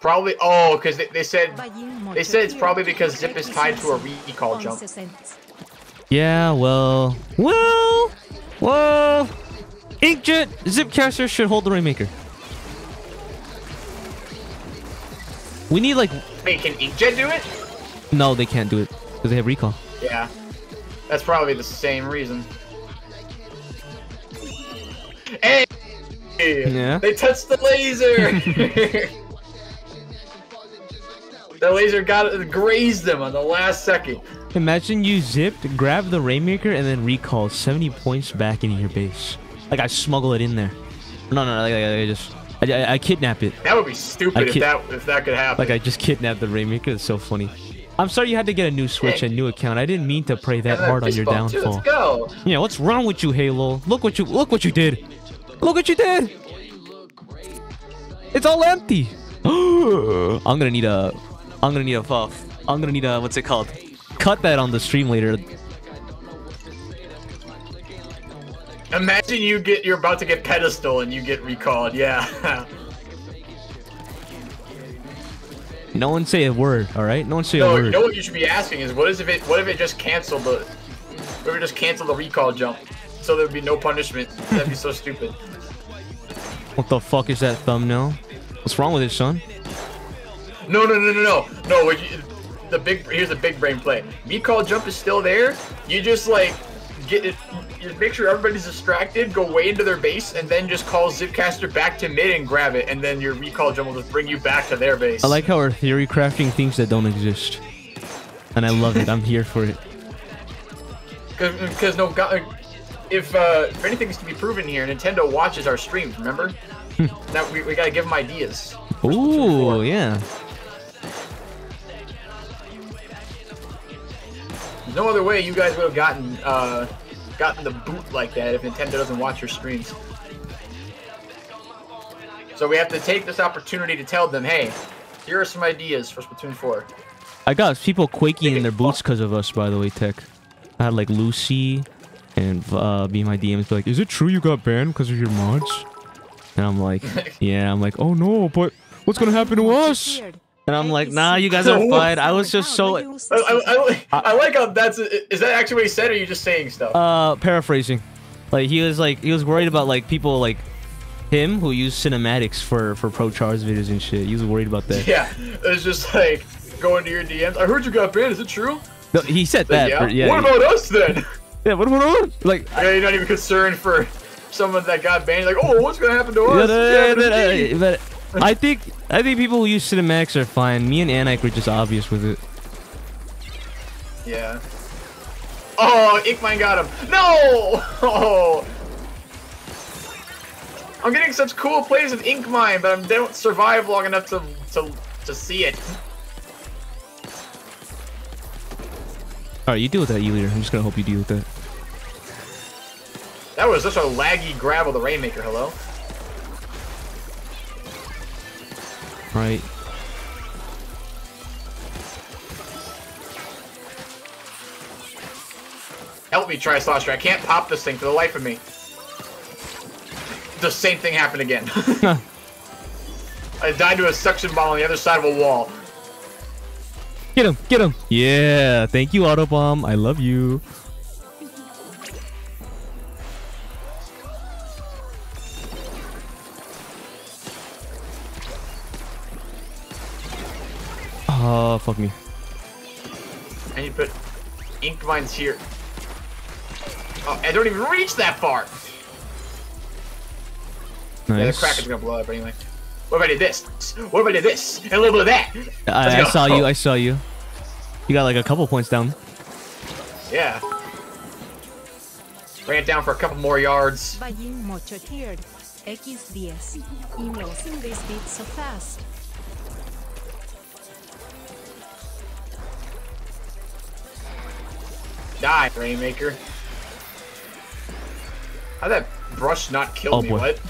Speaker 2: Probably, oh, because they, they said, they said it's probably because Zip is tied to a recall jump.
Speaker 1: Yeah, well, well, well. Inkjet Zipcaster should hold the Rainmaker. We need like
Speaker 2: Wait, can Inkjet do it?
Speaker 1: no, they can't do it because they have recall.
Speaker 2: Yeah. That's probably the same reason. Hey!
Speaker 1: Yeah.
Speaker 2: They touched the laser! [LAUGHS] the laser got it, grazed them on the last second.
Speaker 1: Imagine you zipped, grab the Rainmaker, and then recall 70 points back into your base. Like I smuggle it in there. No, no, like, I, I just, I, I, I kidnap it.
Speaker 2: That would be stupid if that if that could happen.
Speaker 1: Like I just kidnapped the Rainmaker. It's so funny. I'm sorry you had to get a new Switch and new account. I didn't mean to pray that hard on your
Speaker 2: bump, too.
Speaker 1: downfall.
Speaker 2: Let's go.
Speaker 1: Yeah, what's wrong with you, Halo? Look what you look what you did. Look what you did. It's all empty. [GASPS] I'm gonna need a. I'm gonna need a puff. I'm gonna need a. What's it called? Cut that on the stream later.
Speaker 2: Imagine you get you're about to get pedestal and you get recalled. Yeah. [LAUGHS]
Speaker 1: No one say a word. All right. No one say a word.
Speaker 2: you know what you should be asking is what is if it what if it just canceled the what if it just canceled the recall jump? So there'd be no punishment. That'd be so stupid.
Speaker 1: What the fuck is that thumbnail? What's wrong with it, son?
Speaker 2: No, no, no, no, no, no. You, the big here's the big brain play. Recall jump is still there. You just like get it. You make sure everybody's distracted. Go way into their base, and then just call Zipcaster back to mid and grab it, and then your recall jump will just bring you back to their base.
Speaker 1: I like how we're theory crafting things that don't exist, and I love it. I'm here for it.
Speaker 2: because no if uh, if anything's to be proven here, Nintendo watches our streams. Remember? now we, we gotta give them ideas.
Speaker 1: Ooh, yeah.
Speaker 2: No other way you guys would have gotten uh, gotten the boot like that if Nintendo doesn't watch your streams. So we have to take this opportunity to tell them, hey, here are some ideas for Splatoon 4.
Speaker 1: I got people quaking in their boots because of us, by the way, TEC. I had like Lucy and uh, be my DMs be like, "Is it true you got banned because of your mods?" And I'm like, [LAUGHS] "Yeah." I'm like, "Oh no, but what's gonna happen to us?" And I'm like, "Nah, you guys are fine." I was [LAUGHS] just so
Speaker 2: I, I, I, I like how that's is that actually what he said, or are you just saying stuff?
Speaker 1: uh paraphrasing. Like he was like he was worried about like people like him who use cinematics for for pro charge videos and shit. He was worried about that.
Speaker 2: yeah, it's just like going to your DMs. I heard you got banned. Is it true?
Speaker 1: No, he said that.
Speaker 2: yeah.
Speaker 1: for- yeah.
Speaker 2: What about us then? [LAUGHS]
Speaker 1: yeah. What about us? Like,
Speaker 2: Yeah, you're not even concerned for someone that got banned. Like, oh, what's gonna happen to us?
Speaker 1: Yeah,
Speaker 2: What's
Speaker 1: no,
Speaker 2: gonna happen to
Speaker 1: no,
Speaker 2: me?"
Speaker 1: no, but I think I think people who use cinematics are fine. Me and Anike were just obvious with it.
Speaker 2: Yeah. Oh, Ink Mine got him. No! Oh. [LAUGHS] I'm getting such cool plays with Inkmine, but I don't survive long enough to to to see it.
Speaker 1: All right, you deal with that, E-liter. I'm just gonna hope you deal with that.
Speaker 2: That was such a laggy grab of the Rainmaker. Hello.
Speaker 1: Right.
Speaker 2: Help me, Tri-Slosher. I can't pop this thing for the life of me. The same thing happened again. [LAUGHS] [LAUGHS] I died to a suction ball on the other side of a wall.
Speaker 1: Get him! Get him! Yeah! Thank you, Autobomb. I love you. Oh, fuck me.
Speaker 2: I need to put ink mines here. Oh, I don't even reach that far. Yeah, the
Speaker 1: Nice.
Speaker 2: Kraken's gonna blow up anyway. What if I did this? What if I did this? And a little bit of that?
Speaker 1: I, I
Speaker 2: Let's go.
Speaker 1: saw you. Oh. I saw you. You got like a couple points down.
Speaker 2: Yeah. Ran it down for a couple more yards.
Speaker 3: Buying mucho tiered. X10. Emails in this beat so fast.
Speaker 2: Die, Rainmaker. How'd that brush not kill
Speaker 1: Oh,
Speaker 2: me?
Speaker 1: boy.
Speaker 2: What?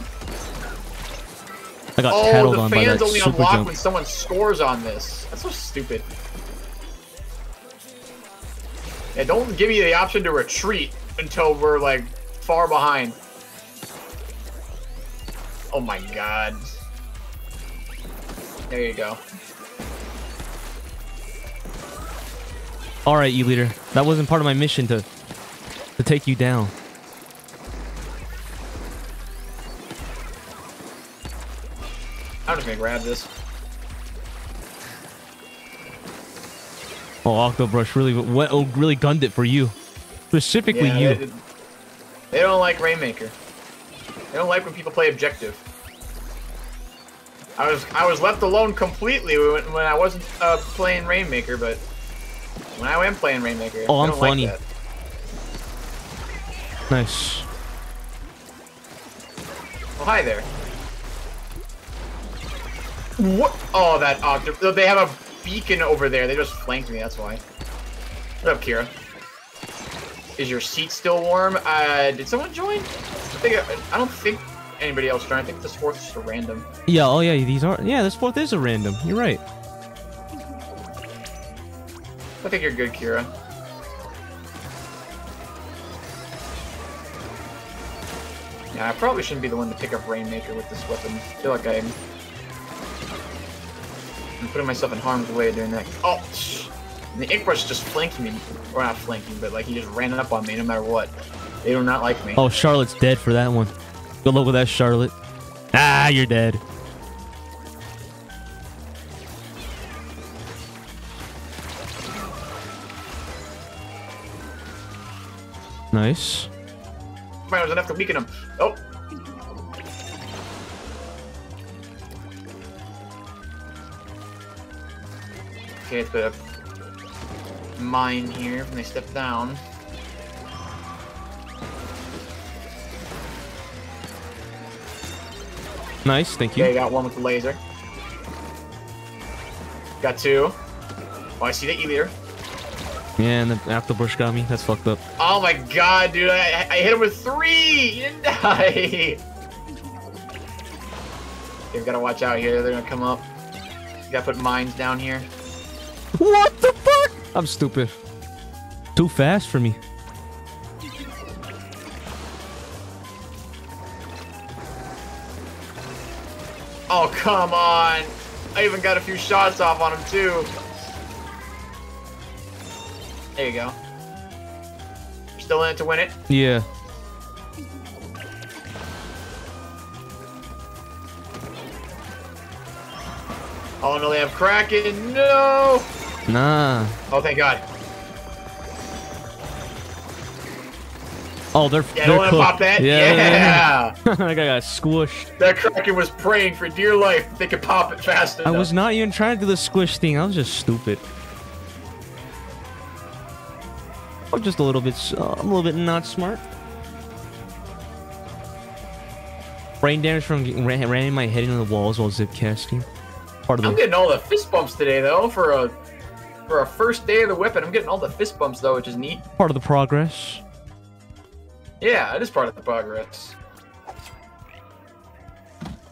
Speaker 1: I got
Speaker 2: Oh,
Speaker 1: tattled
Speaker 2: the
Speaker 1: on by
Speaker 2: fans only unlock
Speaker 1: jump.
Speaker 2: when someone scores on this. That's so stupid. Yeah, don't give me the option to retreat until we're like far behind. Oh my god. There you go.
Speaker 1: All right, you leader. That wasn't part of my mission to to take you down.
Speaker 2: I'm just gonna grab this.
Speaker 1: Oh, Octobrush really went, oh, really gunned it for you, specifically
Speaker 2: Yeah,
Speaker 1: you.
Speaker 2: They, they don't like Rainmaker. They don't like when people play objective. I was I was left alone completely when, when I wasn't uh, playing Rainmaker, but when I am playing Rainmaker,
Speaker 1: Oh, I'm
Speaker 2: like
Speaker 1: funny.
Speaker 2: that.
Speaker 1: Nice.
Speaker 2: Oh, hi there. What? Oh, that octopus. They have a beacon over there. They just flanked me. That's why. What up, Kira? Is your seat still warm? Uh, did someone join? I think I don't think anybody else joined. I think this fourth is just a random.
Speaker 1: Yeah. Oh, yeah. These are. Yeah. This fourth is a random. You're right.
Speaker 2: I think you're good, Kira. Yeah, I probably shouldn't be the one to pick up Rainmaker with this weapon. I feel like I'm, I'm putting myself in harm's way doing that. Oh, and the Inkbrush just flanking me. Or not flanking, but like he just ran up on me no matter what. They do not like me.
Speaker 1: Oh, Charlotte's dead for that one. Good luck with that, Charlotte. Ah, you're dead. Nice.
Speaker 2: Man, was enough to weaken him. Oh. Okay, a mine here when they step down.
Speaker 1: Nice. Thank
Speaker 2: Okay,
Speaker 1: you.
Speaker 2: got one with the laser. Got two. Oh, I see the E-liter.
Speaker 1: Yeah, and the Octobrush got me. That's fucked up.
Speaker 2: Oh my god, dude, I, I hit him with three! He didn't die! [LAUGHS] Okay, we gotta watch out here, they're gonna come up. You gotta put mines down here.
Speaker 1: What the fuck? I'm stupid. Too fast for me.
Speaker 2: Oh, come on! I even got a few shots off on him, too. There you go. You're still in it to win it?
Speaker 1: Yeah.
Speaker 2: Oh no, they have Kraken! No!
Speaker 1: Nah.
Speaker 2: Oh, thank God.
Speaker 1: Oh, they're
Speaker 2: yeah,
Speaker 1: they're cooked.
Speaker 2: Pop that.
Speaker 1: Yeah,
Speaker 2: yeah. [LAUGHS]
Speaker 1: yeah. I got squished.
Speaker 2: That Kraken was praying for dear life they could pop it faster.
Speaker 1: I was not even trying to do the squish thing. I was just stupid. I'm just a little bit. Uh, I'm a little bit not smart. Brain damage from ran, ramming my head into the walls while zip casting. Part of the I'm
Speaker 2: getting all the fist bumps today though for a for a first day of the weapon. I'm getting all the fist bumps though, which is neat.
Speaker 1: Part of the progress.
Speaker 2: Yeah, it is part of the progress.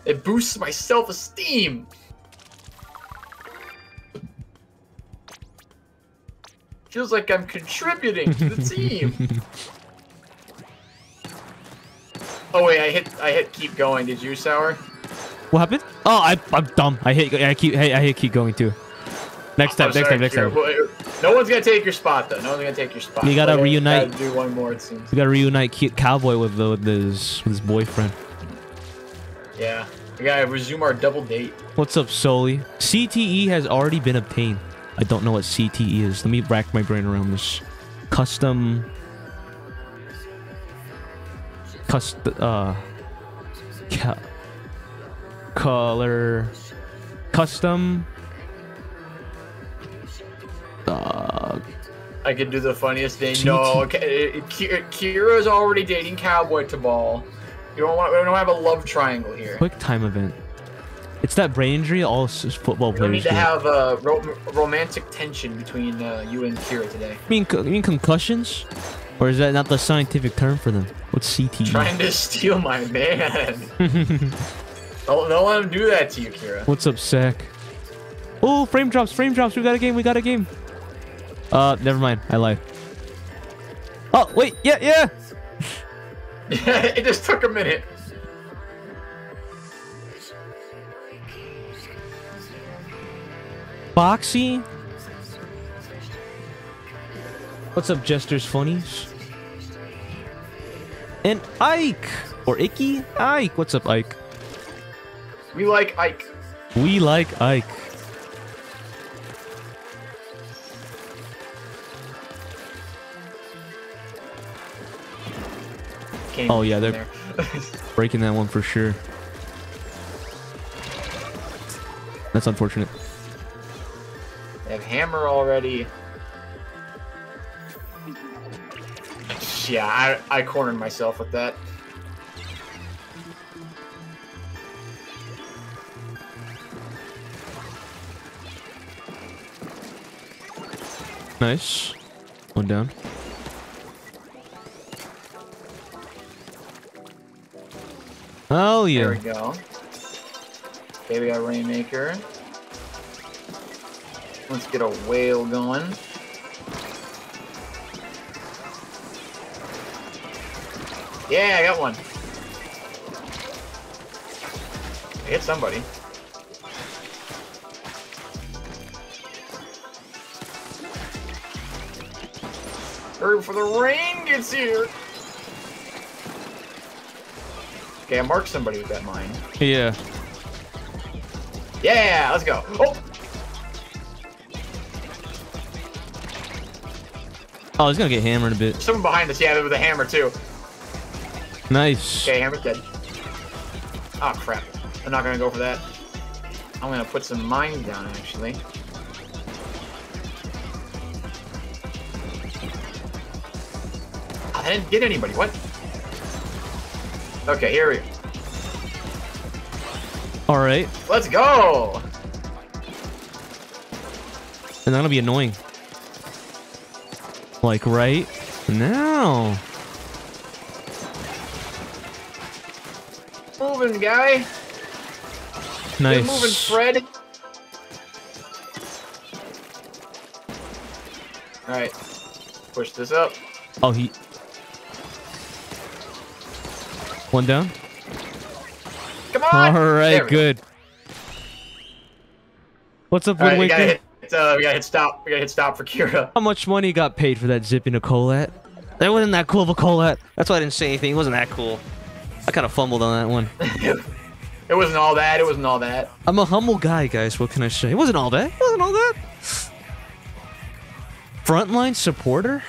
Speaker 2: It boosts my self-esteem. Feels like I'm contributing to the team. [LAUGHS] oh wait, I hit I hit keep going. Did you, Sour?
Speaker 1: What happened? Oh, I, I'm dumb. I hit. I keep. Hey, I hit. Keep going too. Next time.
Speaker 2: Oh,
Speaker 1: next
Speaker 2: sorry,
Speaker 1: time. Next time.
Speaker 2: No one's gonna take your spot though. No one's gonna take your spot.
Speaker 1: You gotta
Speaker 2: But
Speaker 1: reunite.
Speaker 2: gotta do one more. It seems.
Speaker 1: We gotta reunite Cowboy with, the, with his with his boyfriend.
Speaker 2: Yeah, we gotta resume our double date.
Speaker 1: What's up, Soli? CTE has already been obtained. I don't know what CTE is. Let me rack my brain around this. Custom. Cust. Uh. Ca- color. Custom. Uh.
Speaker 2: I could do the funniest thing. No, okay, Ki- Kira's already dating Cowboy Tabal. You don't want. We don't have a love triangle here.
Speaker 1: Quick time event. It's that brain injury all football
Speaker 2: We don't need to
Speaker 1: get.
Speaker 2: have a ro- romantic tension between uh, you and Kira today.
Speaker 1: You mean, you mean concussions? Or is that not the scientific term for them? What's? CTE?
Speaker 2: Trying to steal my man. [LAUGHS] don't, don't let him do that to you, Kira.
Speaker 1: What's up, Sack? Oh, frame drops, frame drops. We got a game, we got a game. Uh, never mind. I lied. Oh, wait. Yeah, yeah. [LAUGHS]
Speaker 2: it just took a minute.
Speaker 1: Boxy. What's up, Jester's Funnies? And Ike. Or Icky? Ike. What's up, Ike?
Speaker 2: We like Ike.
Speaker 1: We like Ike. Oh, yeah, they're- [LAUGHS] Breaking that one for sure. That's unfortunate.
Speaker 2: They have hammer already. Yeah, I, I cornered myself with that.
Speaker 1: Nice. One down. Oh
Speaker 2: There
Speaker 1: yeah.
Speaker 2: we go. Okay, we got Rainmaker. Let's get a whale going. Yeah, I got one. I hit somebody. Hurry before the rain gets here. Okay, I marked somebody with that mine.
Speaker 1: Yeah.
Speaker 2: Yeah, let's go. Oh,
Speaker 1: Oh, he's gonna get hammered a bit.
Speaker 2: someone behind us. Yeah, with a hammer too.
Speaker 1: Nice.
Speaker 2: Okay, hammer's dead. Oh crap! I'm not gonna go for that. I'm gonna put some mines down actually. I didn't get anybody. What? Okay, here we go.
Speaker 1: All right.
Speaker 2: Let's go.
Speaker 1: And that'll be annoying. Like right now.
Speaker 2: Moving, guy. Get
Speaker 1: Nice.
Speaker 2: moving, Fred. All right. Push this up.
Speaker 1: Oh, he. One down.
Speaker 2: Come on.
Speaker 1: All right, good. What's up,
Speaker 2: All right,
Speaker 1: Woodwaker?
Speaker 2: Hit. Uh, we gotta hit stop. We gotta hit stop for Kira.
Speaker 1: How much money got paid for that zip a Colette? That wasn't that cool of a Colette. That's why I didn't say anything. It wasn't that cool. I kind of fumbled on that one. [LAUGHS]
Speaker 2: it wasn't all that. It wasn't all that.
Speaker 1: I'm a humble guy, guys. What can I say? It wasn't all that. It wasn't all that. Frontline supporter?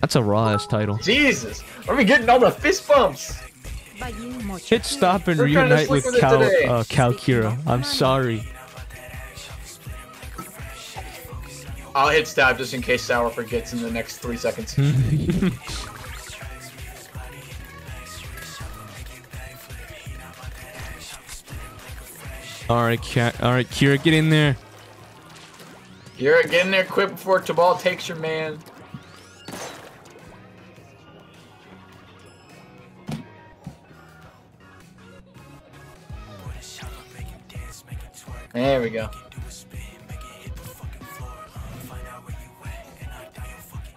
Speaker 1: That's a raw ass title.
Speaker 2: Jesus, where are we getting all the fist bumps?
Speaker 1: Hit stop and
Speaker 2: We're
Speaker 1: reunite with
Speaker 2: with it
Speaker 1: Cal
Speaker 2: today.
Speaker 1: uh, I'm sorry.
Speaker 2: I'll hit stab just in case Sour forgets in the next three seconds. [LAUGHS]
Speaker 1: All right, all right, Kira, get in there.
Speaker 2: You're getting there quick before Tabal takes your man. There we go.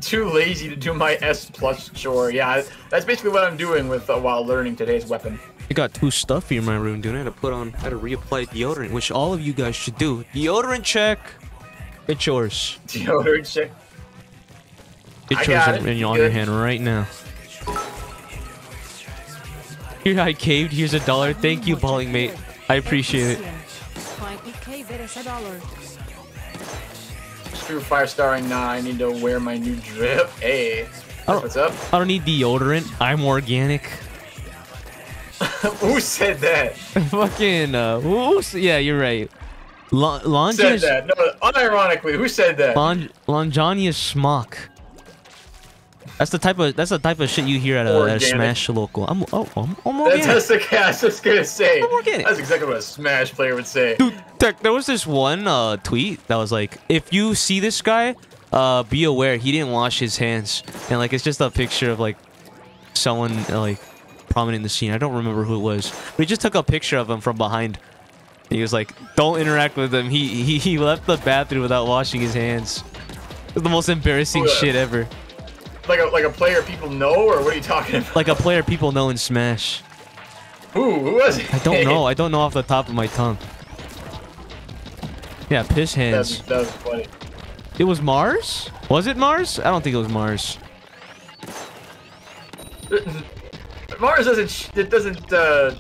Speaker 2: Too lazy to do my S plus chore. Yeah, that's basically what I'm doing with uh, while learning today's weapon.
Speaker 1: It got too stuffy in my room, dude. I had to put on, I had to reapply deodorant, which all of you guys should do. Deodorant check. It's yours. [LAUGHS]
Speaker 2: Deodorant check.
Speaker 1: It's
Speaker 2: I
Speaker 1: yours
Speaker 2: got
Speaker 1: in,
Speaker 2: it.
Speaker 1: in your- on your hand right now. Here, I caved. Here's a dollar. Thank you, balling mate. I appreciate it.
Speaker 3: Fine, EK, there is a dollar.
Speaker 2: Five starring. Nah, I need to wear my new drip. [LAUGHS] Hey, what's up?
Speaker 1: I don't need deodorant. I'm organic. [LAUGHS]
Speaker 2: Who said that? [LAUGHS]
Speaker 1: Fucking, uh, who's, yeah, you're right. Long. Lon-
Speaker 2: Said that? No, unironically, who said that?
Speaker 1: Lon- Lonjanius smock. That's the type of that's the type of shit you hear at a, at a Smash local. I'm oh I'm, I'm
Speaker 2: That's,
Speaker 1: organic.
Speaker 2: that's the guy I was just gonna say.
Speaker 1: I'm organic.
Speaker 2: That's exactly what a Smash player would say.
Speaker 1: Dude, there was this one uh, tweet that was like, if you see this guy, uh, be aware he didn't wash his hands, and like it's just a picture of like someone like prominent in the scene. I don't remember who it was, but he just took a picture of him from behind. He was like, "Don't interact with him." He he, he left the bathroom without washing his hands. It was the most embarrassing
Speaker 2: Oh, yeah.
Speaker 1: shit ever.
Speaker 2: Like a like a player people know, or what are you talking about?
Speaker 1: Like a player people know in Smash.
Speaker 2: Who? Who was it?
Speaker 1: I don't know. I don't know off the top of my tongue. Yeah, piss
Speaker 2: that,
Speaker 1: hands.
Speaker 2: that was funny.
Speaker 1: It was Mars? Was it Mars? I don't think it was Mars. [LAUGHS]
Speaker 2: Mars doesn't. sh- It doesn't. Uh,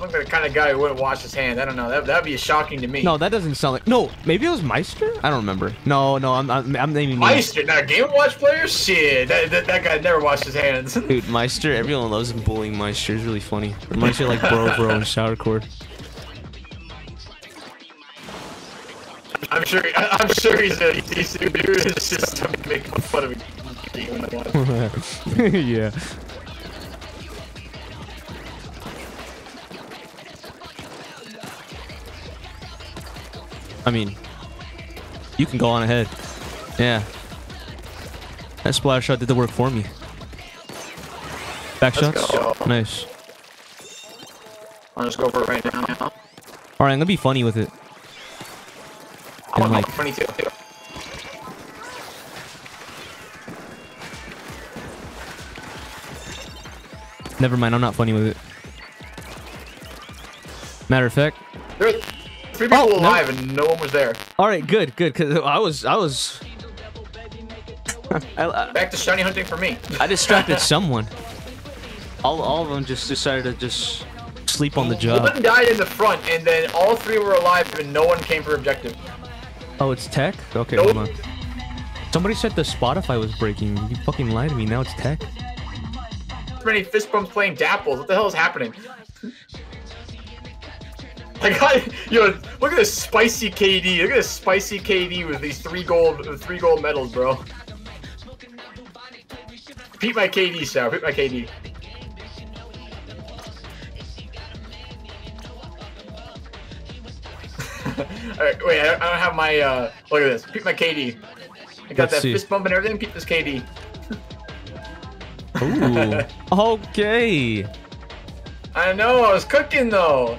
Speaker 2: look like the kind of guy who wouldn't wash his hands. I don't know. That that'd be shocking to me.
Speaker 1: No, that doesn't sound like. No, maybe it was Meister. I don't remember. No, no, I'm I'm, I'm naming.
Speaker 2: Meister, not Game Watch player. Shit, that, that, that guy never washed his hands. [LAUGHS]
Speaker 1: Dude, Meister. Everyone loves him bullying Meister. It's really funny. Reminds me of like Bro Bro and Sourcore.
Speaker 2: I'm sure. I'm sure he's a decent dude. It's just I'm making fun of him. [LAUGHS]
Speaker 1: yeah. I mean, you can go on ahead. Yeah. That splash shot did the work for me. Back
Speaker 2: Let's
Speaker 1: shots?
Speaker 2: go.
Speaker 1: Nice.
Speaker 2: I'll just go for it right now.
Speaker 1: Alright, I'm gonna be funny with it.
Speaker 2: I want
Speaker 1: like-
Speaker 2: like 22.
Speaker 1: Never mind, I'm not funny with it. Matter of fact,
Speaker 2: three people
Speaker 1: Oh, no.
Speaker 2: alive and no one was there.
Speaker 1: all right, good, good, because I was, I was, [LAUGHS] I, I,
Speaker 2: Back to shiny hunting for me.
Speaker 1: I distracted [LAUGHS] someone. All, all of them just decided to just sleep on the job.
Speaker 2: One died in the front, and then all three were alive, and no one came for objective.
Speaker 1: Oh, it's tech? Okay,
Speaker 2: Nope.
Speaker 1: hold on. Somebody said the Spotify was breaking. You fucking lied to me. Now it's tech.
Speaker 2: Too many fist bumps playing dapples. What the hell is happening? [LAUGHS] I got yo. Look at this spicy KD. Look at this spicy KD with these three gold, three gold medals, bro. Beat my KD, Sal. Beat my KD. [LAUGHS] Alright, wait, I don't, I don't have my, uh, look at this. Peep my KD. I got
Speaker 1: Let's
Speaker 2: that
Speaker 1: see.
Speaker 2: fist bump and everything. Peep this KD.
Speaker 1: Ooh. [LAUGHS] okay.
Speaker 2: I know, I was cooking though.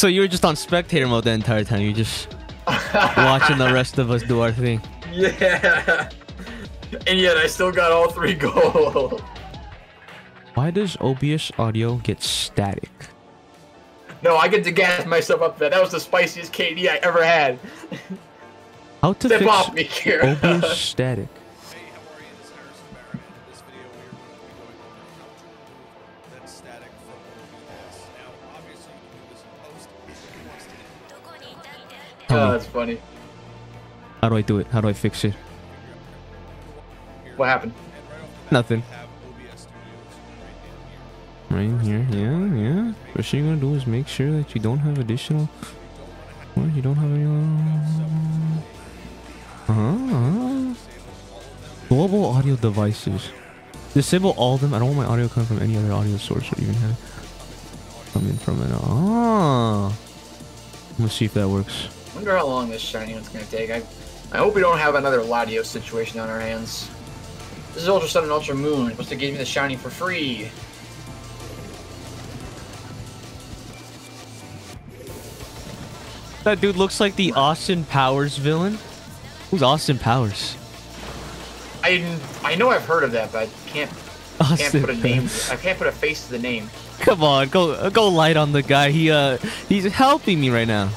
Speaker 1: So you were just on spectator mode the entire time. You just watching the rest of us do our thing.
Speaker 2: Yeah. And yet I still got all three gold.
Speaker 1: Why does OBS audio get static?
Speaker 2: No, I get to gas myself up there. That was the spiciest KD I ever had.
Speaker 1: How to
Speaker 2: Step
Speaker 1: fix
Speaker 2: off me here.
Speaker 1: OBS static?
Speaker 2: Oh, that's funny.
Speaker 1: how do I do it? How do I fix it?
Speaker 2: What happened?
Speaker 1: Nothing.
Speaker 4: right here.
Speaker 1: Yeah, yeah. First thing you're gonna do is make sure that you don't have additional. What? You don't have any. Uh huh. Uh-huh. Global audio devices. Disable all of them. I don't want my audio coming from any other audio source or even have coming from an. Ah. Let's see if that works.
Speaker 2: Wonder how long this shiny one's gonna take. I, I hope we don't have another Latios situation on our hands. This is Ultra Sun and Ultra Moon. It's supposed to give me the shiny for free.
Speaker 1: That dude looks like the Austin Powers villain. Who's Austin Powers?
Speaker 2: I I know I've heard of that, but I can't can't
Speaker 1: Austin
Speaker 2: put a name. I can't put a face to the name.
Speaker 1: Come on, go go light on the guy. He uh he's helping me right now.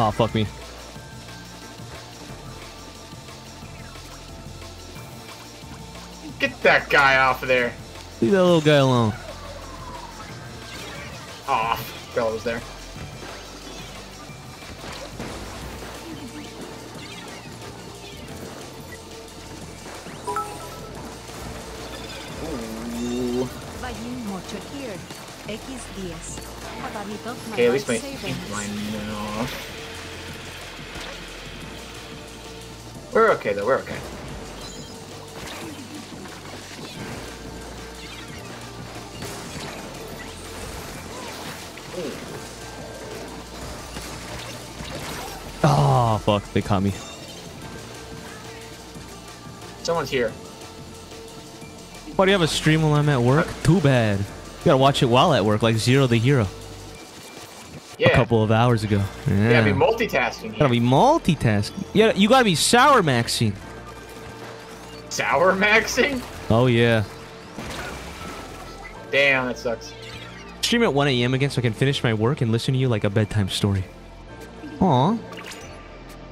Speaker 1: Oh fuck me.
Speaker 2: Get that guy off of there.
Speaker 1: Leave that little guy alone.
Speaker 2: Aw, Bella was there. Ooh.
Speaker 3: Vayin mucho here. X10. Papadito, my
Speaker 2: Okay, at least my
Speaker 3: life
Speaker 2: ink
Speaker 3: savings.
Speaker 2: line now. We're okay though, we're okay.
Speaker 1: Oh fuck, they caught me.
Speaker 2: Someone's here.
Speaker 1: Why do you have a stream while I'm at work? Too bad. You gotta watch it while at work, like Zero the Hero.
Speaker 2: Yeah.
Speaker 1: A couple of hours ago. Yeah.
Speaker 2: Yeah, be multitasking here.
Speaker 1: gotta be multitasking. Yeah, you gotta be sour maxing.
Speaker 2: Sour maxing?
Speaker 1: Oh yeah.
Speaker 2: Damn, that sucks.
Speaker 1: Stream at 1 a.m. again so I can finish my work and listen to you like a bedtime story. Aw.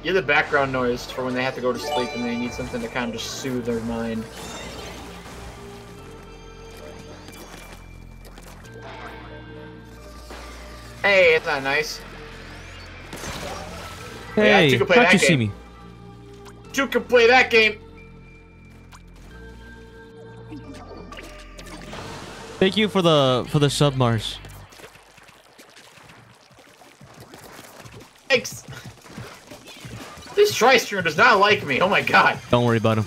Speaker 2: You're the background noise for when they have to go to sleep and they need something to kind of just soothe their mind. Hey, it's not nice. Yeah,
Speaker 1: Hey,
Speaker 2: you can play
Speaker 1: how'd
Speaker 2: that
Speaker 1: you see me?
Speaker 2: You can play that game.
Speaker 1: Thank you for the for the sub Mars.
Speaker 2: Thanks. This Tri-Stringer does not like me. Oh my god.
Speaker 1: Don't worry about him.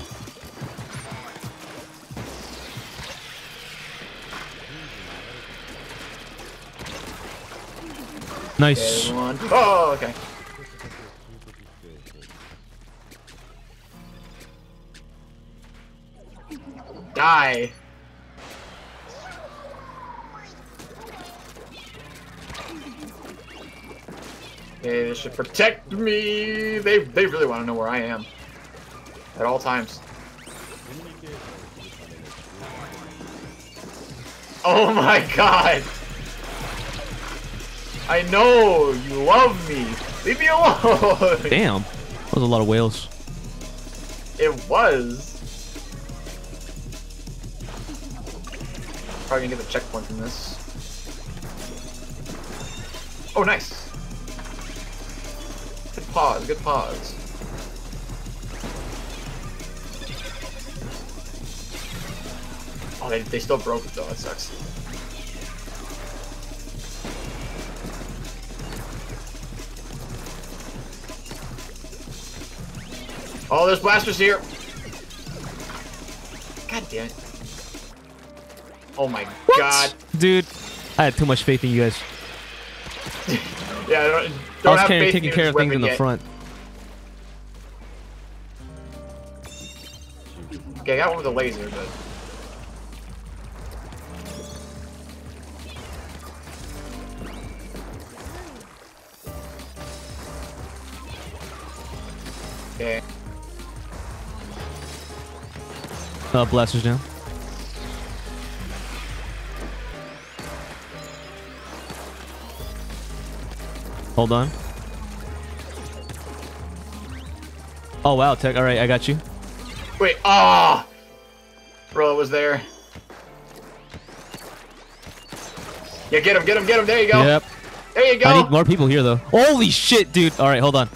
Speaker 1: Nice.
Speaker 2: Everyone. Oh, okay. Die. Okay, they should protect me. They they really want to know where I am at all times. Oh my god. I know you love me. Leave me alone.
Speaker 1: Damn. That was a lot of whales.
Speaker 2: It was. Probably gonna get the checkpoint from this. Oh, nice. Good pause. Good pause. Oh, they, they still broke it though. That sucks. Oh, there's blasters here. God damn it. Oh my god.
Speaker 1: Dude, I had too much faith in you guys.
Speaker 2: Yeah, I don't, don't
Speaker 1: was
Speaker 2: have
Speaker 1: carrying,
Speaker 2: faith
Speaker 1: taking
Speaker 2: in
Speaker 1: care of things in the
Speaker 2: yet.
Speaker 1: front.
Speaker 2: Okay, I got one with a laser, but. Okay.
Speaker 1: Uh, blasters down. Hold on. Oh wow, tech. All right, I got you.
Speaker 2: Wait, ah! Bro, it was there. Yeah, get him, get him, get him. There you go.
Speaker 1: Yep.
Speaker 2: There you go.
Speaker 1: I need more people here though. Holy shit, dude. All right, hold on.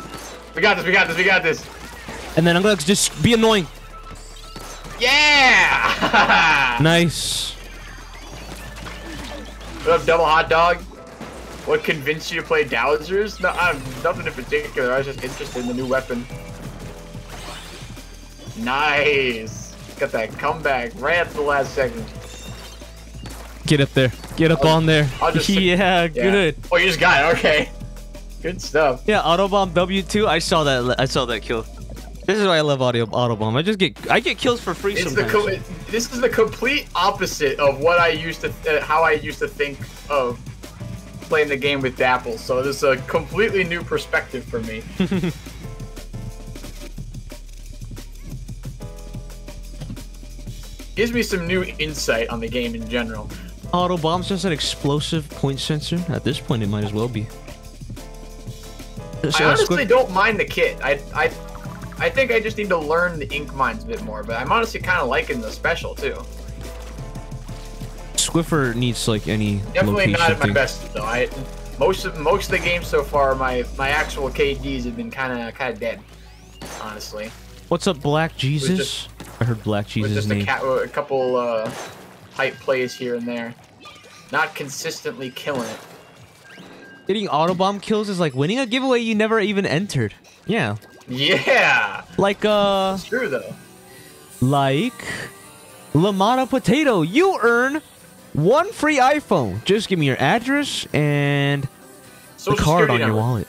Speaker 2: We got this, we got this, we got this.
Speaker 1: And then I'm gonna just be annoying. Nice.
Speaker 2: what up, double hot dog? What convinced you to play Dousers? No, I'm nothing in particular. I was just interested in the new weapon. Nice. Got that comeback right at the last second.
Speaker 1: Get up there. Get up
Speaker 2: I'll-
Speaker 1: on there.
Speaker 2: Just- [LAUGHS]
Speaker 1: yeah,
Speaker 2: Yeah.
Speaker 1: good.
Speaker 2: Oh, you just got it. Okay. Good stuff.
Speaker 1: Yeah, Autobomb W2. I saw that. I saw that kill. This is why I love audio Autobomb. I just get I get kills for free
Speaker 2: It's the
Speaker 1: sometimes.
Speaker 2: co- this is the complete opposite of what I used to uh, how I used to think of playing the game with Dapple. So this is a completely new perspective for me. [LAUGHS] Gives me some new insight on the game in general.
Speaker 1: Autobomb's just an explosive point sensor. At this point, it might as well be.
Speaker 2: I
Speaker 1: So, uh,
Speaker 2: honestly don't mind the kit. I I I think I just need to learn the ink mines a bit more, but I'm honestly kind of liking the special too.
Speaker 1: Swiffer needs like any
Speaker 2: Definitely not at my
Speaker 1: thing.
Speaker 2: best though. I most of most of the games so far, my my actual KDs have been kind of kind of dead, honestly.
Speaker 1: What's up, Black Jesus?
Speaker 2: just-
Speaker 1: I heard Black Jesus'
Speaker 2: just a,
Speaker 1: name.
Speaker 2: ca- a couple uh, hype plays here and there, not consistently killing it.
Speaker 1: Getting Autobomb kills is like winning a giveaway you never even entered. Yeah.
Speaker 2: Yeah,
Speaker 1: Like, uh,
Speaker 2: it's true though.
Speaker 1: like Lamata Potato. You earn one free iPhone. Just give me your address and the card on your
Speaker 2: number
Speaker 1: wallet.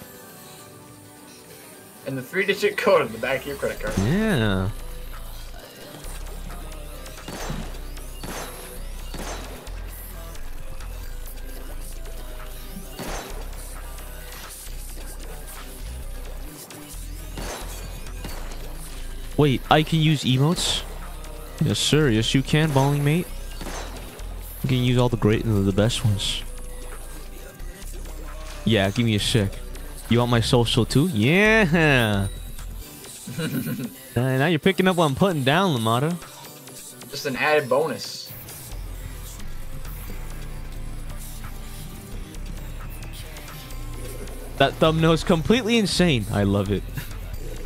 Speaker 2: and the three-digit code on the back of your credit card.
Speaker 1: Yeah. Wait, I can use emotes? Yes, sir. Yes, you can, balling mate. You can use all the great, and the best ones. Yeah, give me a sec. You want my social too? Yeah. [LAUGHS] Uh, now you're picking up what I'm putting down, Lamata.
Speaker 2: Just an added bonus.
Speaker 1: That thumbnail is completely insane. I love it.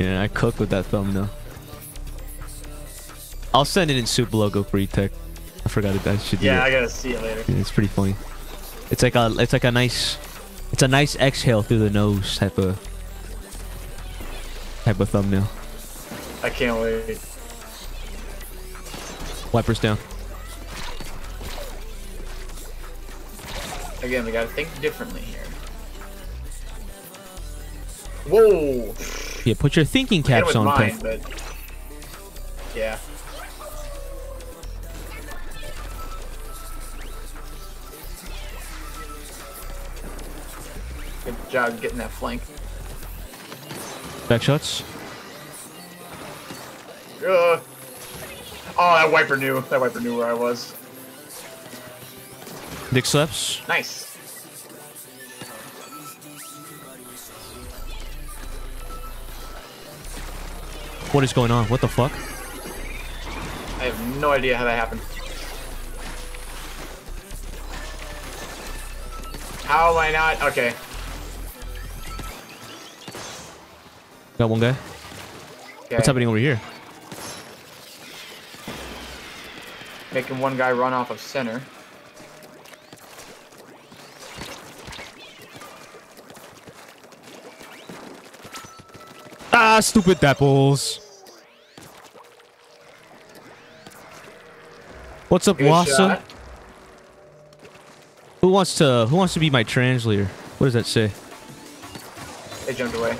Speaker 1: Yeah, I cook with that thumbnail. I'll send it in soup logo for tech. I forgot it. I should do
Speaker 2: Yeah. I gotta see it later.
Speaker 1: Yeah, It's pretty funny. It's like a it's like a nice it's a nice exhale through the nose type of type of thumbnail.
Speaker 2: I can't wait.
Speaker 1: Wipers down.
Speaker 2: Again, we gotta think differently here. Whoa!
Speaker 1: Yeah, put your thinking caps on,
Speaker 2: mine, but yeah. Good job getting that flank.
Speaker 1: Back shots.
Speaker 2: Uh, oh, that wiper knew. That wiper knew where I was.
Speaker 1: Dick slaps.
Speaker 2: Nice.
Speaker 1: What is going on? What the fuck?
Speaker 2: I have no idea how that happened. How am I not? Okay.
Speaker 1: Got one guy.
Speaker 2: okay.
Speaker 1: What's happening over here?
Speaker 2: Making one guy run off of center.
Speaker 1: Ah, stupid dapples. What's up,
Speaker 2: Good
Speaker 1: Wassa?
Speaker 2: shot.
Speaker 1: Who wants to Who wants to be my translator? What does that say?
Speaker 2: They jumped away.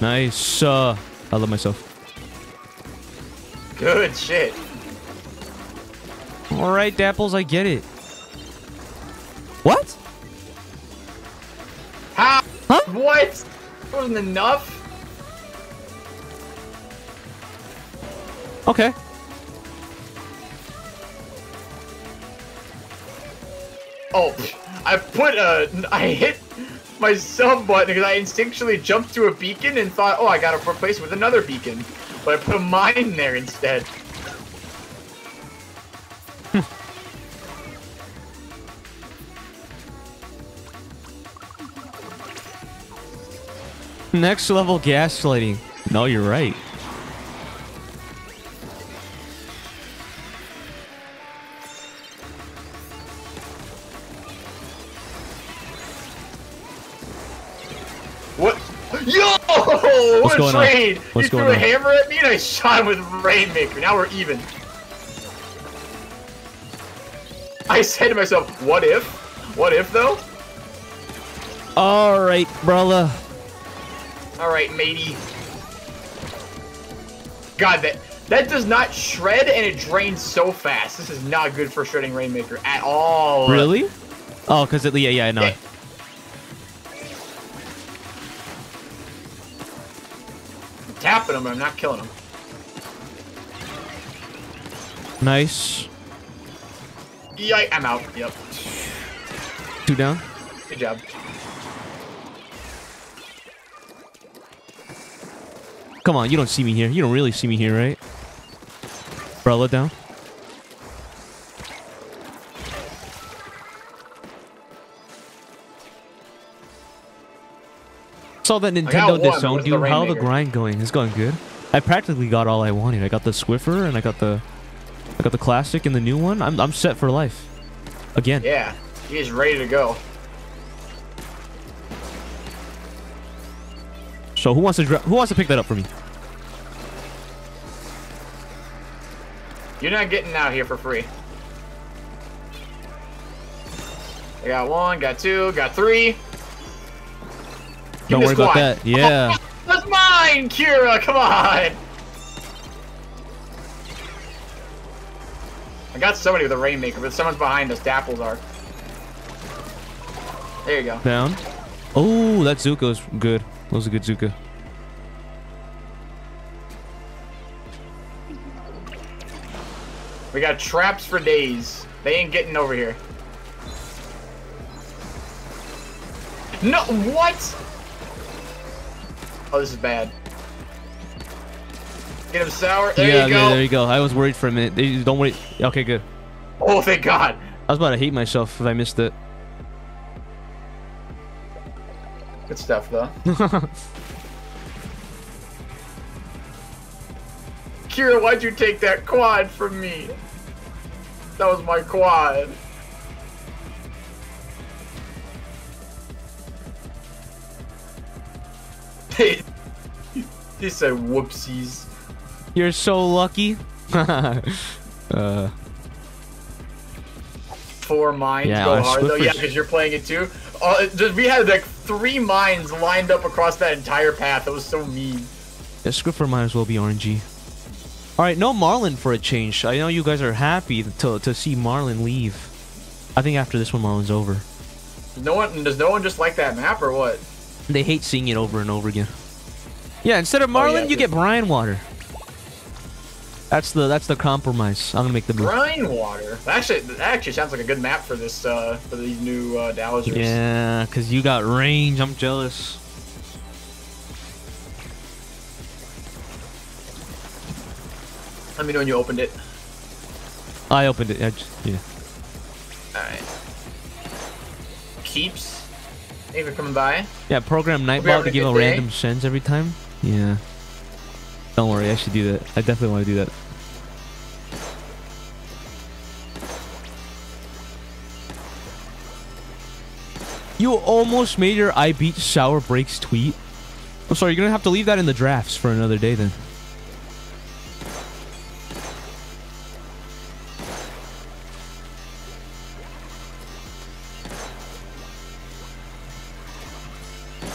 Speaker 1: Nice. Uh, I love myself.
Speaker 2: Good shit.
Speaker 1: All right, Dapples, I get it. What?
Speaker 2: How?
Speaker 1: Huh?
Speaker 2: What? Wasn't enough?
Speaker 1: Okay.
Speaker 2: Oh, I put a. I hit my sub button because I instinctually jumped to a beacon and thought, oh, I gotta replace it with another beacon. But I put a mine there instead.
Speaker 1: Next level gaslighting. No, you're right.
Speaker 2: What? Yo! What
Speaker 1: What's on?
Speaker 2: trade!
Speaker 1: What's
Speaker 2: he threw
Speaker 1: going
Speaker 2: a hammer at me and I shot him with Rainmaker. Now we're even. I said to myself, what if? What if though?
Speaker 1: All right, brother.
Speaker 2: Alright, matey. God, that that does not shred and it drains so fast. This is not good for shredding Rainmaker at all.
Speaker 1: Really? Oh, because it. Yeah, yeah, I know.
Speaker 2: Yeah. I'm him, but I'm not killing him.
Speaker 1: Nice.
Speaker 2: Yeah, I'm out. Yep.
Speaker 1: Two down.
Speaker 2: Good job.
Speaker 1: Come on, you don't see me here. You don't really see me here, right? Brella down. Saw that Nintendo disowned you. How the grind going? It's going good. I practically got all I wanted. I got the Squiffer and I got the, I got the classic and the new one. I'm I'm set for life. Again.
Speaker 2: Yeah, he is ready to go.
Speaker 1: So who wants to who wants to pick that up for me?
Speaker 2: You're not getting out here for free. I got one, got two, got three.
Speaker 1: Don't worry about that. Yeah. [LAUGHS]
Speaker 2: That's mine, Kira. Come on. I got somebody with a rainmaker, but someone's behind us. Dapples are. There you go.
Speaker 1: Down. Oh, that Zooka's good. That was a good Zooka.
Speaker 2: We got traps for days. They ain't getting over here. No, what? Oh, this is bad. Get him sour. There
Speaker 1: yeah,
Speaker 2: you
Speaker 1: yeah,
Speaker 2: go.
Speaker 1: there you go. I was worried for a minute. They- Don't worry. Okay, good.
Speaker 2: Oh, thank God.
Speaker 1: I was about to hate myself if I missed it.
Speaker 2: Good stuff, though. [LAUGHS] Kira, why'd you take that quad from me? That was my quad. Hey, he said whoopsies.
Speaker 1: You're so lucky. [LAUGHS] uh,
Speaker 2: Four mines
Speaker 1: Yeah,
Speaker 2: go hard though. Yeah, because you're playing it too. Uh, we had like three mines lined up across that entire path. That was so mean.
Speaker 1: yeah, Scripper might as well be RNG. All right, no Marlin for a change. I know you guys are happy to to see Marlin leave. I think after this one, Marlin's over.
Speaker 2: No one does no one just like that map or what?
Speaker 1: They hate seeing it over and over again. Yeah, instead of
Speaker 2: Oh, yeah,
Speaker 1: Marlin, you get Brinewater. That's the that's the compromise. I'm gonna make the move.
Speaker 2: Brine water. Actually, that actually sounds like a good map for this uh for these new uh, Dousers.
Speaker 1: Yeah, cause you got range. I'm jealous.
Speaker 2: Let me know when you opened it.
Speaker 1: I opened it. I just, yeah.
Speaker 2: All right. Keeps. Thanks for coming by.
Speaker 1: Yeah, program Nightbot to give out
Speaker 2: day.
Speaker 1: random sends every time. Yeah. Don't worry, I should do that. I definitely want to do that. You almost made your I beat SourBraix tweet. I'm sorry, you're gonna have to leave that in the drafts for another day then.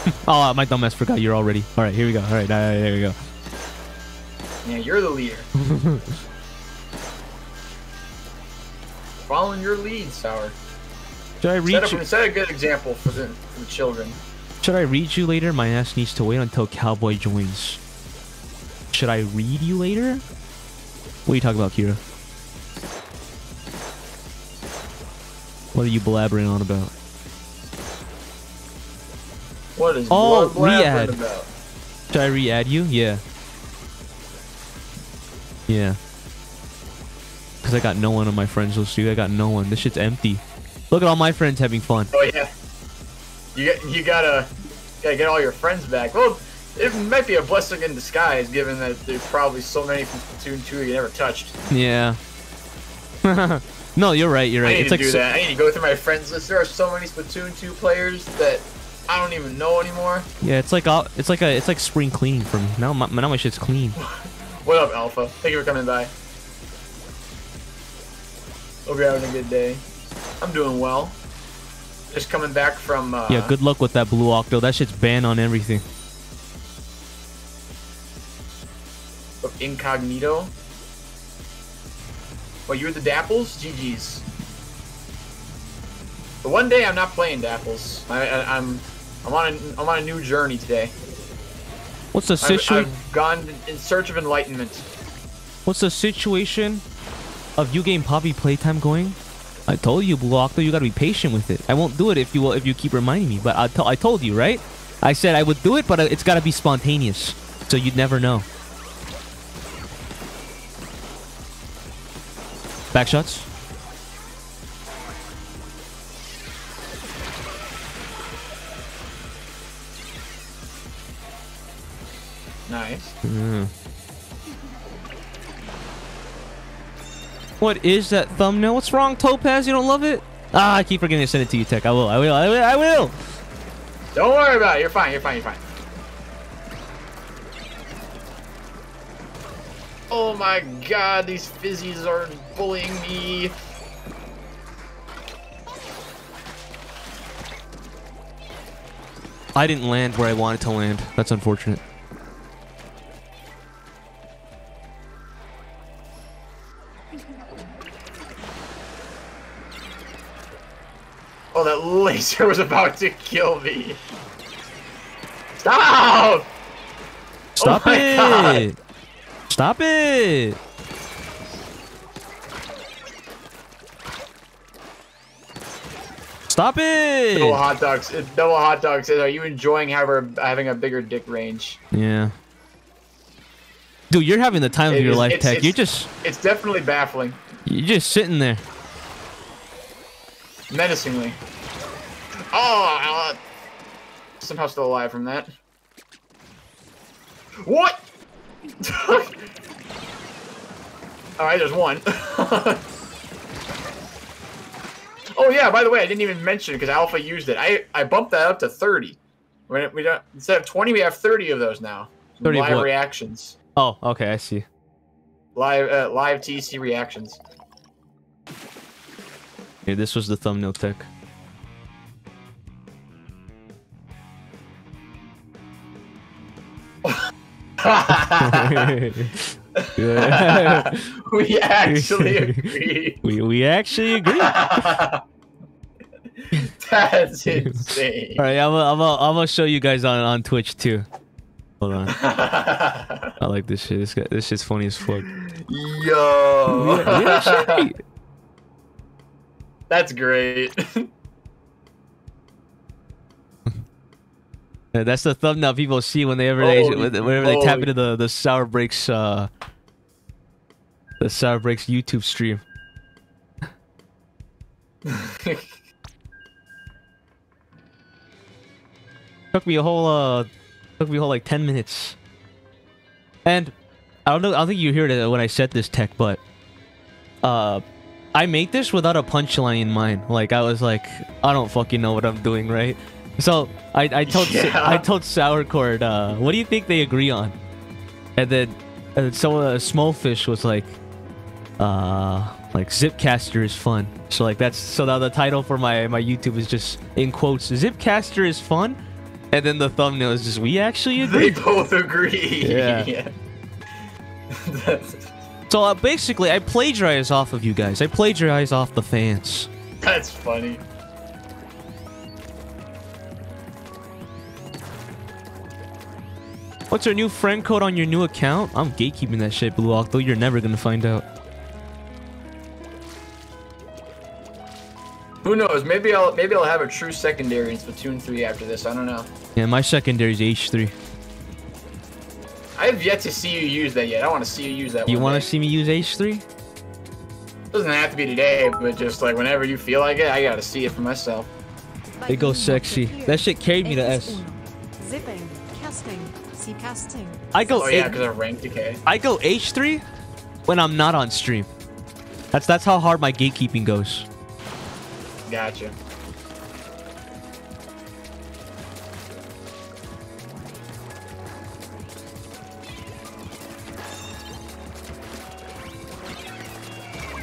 Speaker 1: [LAUGHS] oh, my dumbass forgot you're already. All right, here we go. All right, all right, here we go.
Speaker 2: Yeah, you're the leader. [LAUGHS] Following your lead, Sour.
Speaker 1: Should I
Speaker 2: Set,
Speaker 1: read
Speaker 2: up, set a good example for the, for the children.
Speaker 1: Should I read you later? My ass needs to wait until Cowboy joins. Should I read you later? What are you talking about, Kira? What are you blabbering on about?
Speaker 2: What is
Speaker 1: Oh, re-add.
Speaker 2: About?
Speaker 1: Should I re-add you? Yeah. Yeah. Because I got no one on my friends list, dude. I got no one. This shit's empty. Look at all my friends having fun.
Speaker 2: Oh yeah. You you gotta gotta get all your friends back. Well, it might be a blessing in disguise, given that there's probably so many from Splatoon 2 you never touched.
Speaker 1: Yeah. [LAUGHS] no, you're right. You're right.
Speaker 2: I need
Speaker 1: It's
Speaker 2: to
Speaker 1: like
Speaker 2: do
Speaker 1: so-
Speaker 2: that. I need to go through my friends list. There are so many Splatoon 2 players that I don't even know anymore.
Speaker 1: yeah, it's like all, it's like a it's like spring cleaning for me. Now my now my shit's clean. [LAUGHS]
Speaker 2: What up, Alpha? Thank you for coming by. Hope you're having a good day. I'm doing well. Just coming back from uh,
Speaker 1: Yeah, good luck with that blue octo. That shit's banned on everything.
Speaker 2: of Incognito. Well, you're the Dapples? GG's. But one day I'm not playing Dapples. I, I, I'm I'm on a, I'm on a new journey today.
Speaker 1: What's the situation?
Speaker 2: I've gone in search of enlightenment.
Speaker 1: What's the situation of you game Poppy playtime going? I told you, Blue Octo, you gotta be patient with it. I won't do it if you will, if you keep reminding me. But I, to- I told you, right? I said I would do it, but it's gotta be spontaneous, so you'd never know. Back shots.
Speaker 2: Nice.
Speaker 1: What is that thumbnail? What's wrong, Topaz? You don't love it? Ah, I keep forgetting to send it to you, Tech. I will. I will. I will. I will.
Speaker 2: Don't worry about it. You're fine. You're fine. You're fine. Oh my god, these fizzies are bullying me.
Speaker 1: I didn't land where I wanted to land. That's unfortunate.
Speaker 2: Laser was about to kill me. Stop!
Speaker 1: Stop
Speaker 2: Oh
Speaker 1: it!
Speaker 2: God.
Speaker 1: Stop it! Stop it!
Speaker 2: Double hot dogs. Double hot dogs "Are you enjoying having having a bigger dick range?"
Speaker 1: Yeah. Dude, you're having the time of your
Speaker 2: is-
Speaker 1: life,
Speaker 2: it's-
Speaker 1: Tech.
Speaker 2: it's-
Speaker 1: You're just
Speaker 2: It's definitely baffling,
Speaker 1: you're just sitting there.
Speaker 2: menacingly. Oh, uh, somehow still alive from that. What? [LAUGHS] All right, there's one. [LAUGHS] oh yeah, by the way, I didn't even mention because Alpha used it. I I bumped that up to 30. When it, we don't instead of 20, we have 30 of those now.
Speaker 1: 30
Speaker 2: live
Speaker 1: what?
Speaker 2: reactions.
Speaker 1: Oh, okay, I see.
Speaker 2: Live uh, live TC reactions.
Speaker 1: Here, this was the thumbnail, Tech. [LAUGHS]
Speaker 2: we actually agree. [LAUGHS]
Speaker 1: we we actually agree. [LAUGHS]
Speaker 2: That's insane.
Speaker 1: All right, I'm gonna I'm gonna I'm show you guys on on Twitch too. Hold on. I like this shit. This guy, this shit's funny as fuck.
Speaker 2: Yo.
Speaker 1: Yeah, yeah.
Speaker 2: That's great.
Speaker 1: That's the thumbnail people see when they ever they, whenever they tap into the the SourBraix uh the SourBraix YouTube stream. [LAUGHS] Took me a whole uh took me a whole like 10 minutes. And I don't know I don't think you heard it when I said this tech, but uh I made this without a punchline in mind. Like I was like, I don't fucking know what I'm doing, right? So I, I told
Speaker 2: Yeah.
Speaker 1: I told Sourcord, uh, what do you think they agree on? And then and so uh, Smallfish was like, uh, like Zipcaster is fun. So like that's so now the title for my my YouTube is just in quotes Zipcaster is fun, and then the thumbnail is just we actually agree.
Speaker 2: they both agree.
Speaker 1: Yeah. [LAUGHS]
Speaker 2: that's, [LAUGHS]
Speaker 1: so uh, basically, I plagiarize off of you guys. I plagiarize off the fans.
Speaker 2: that's funny.
Speaker 1: What's your new friend code on your new account? I'm gatekeeping that shit, Blue Octo. You're never gonna find out.
Speaker 2: Who knows? Maybe I'll maybe I'll have a true secondary in Splatoon 3 after this. I don't know.
Speaker 1: Yeah, my secondary is H3.
Speaker 2: I have yet to see you use that yet. I want to see you use that.
Speaker 1: You want to see me use H3?
Speaker 2: Doesn't have to be today, but just like whenever you feel like it, I gotta see it for myself.
Speaker 1: It goes sexy. That shit carried me to S.
Speaker 3: Zipping, casting, C casting.
Speaker 1: I go
Speaker 2: Oh yeah,
Speaker 1: H-
Speaker 2: because of rank decay.
Speaker 1: I go H3 when I'm not on stream. That's that's how hard my gatekeeping goes.
Speaker 2: Gotcha.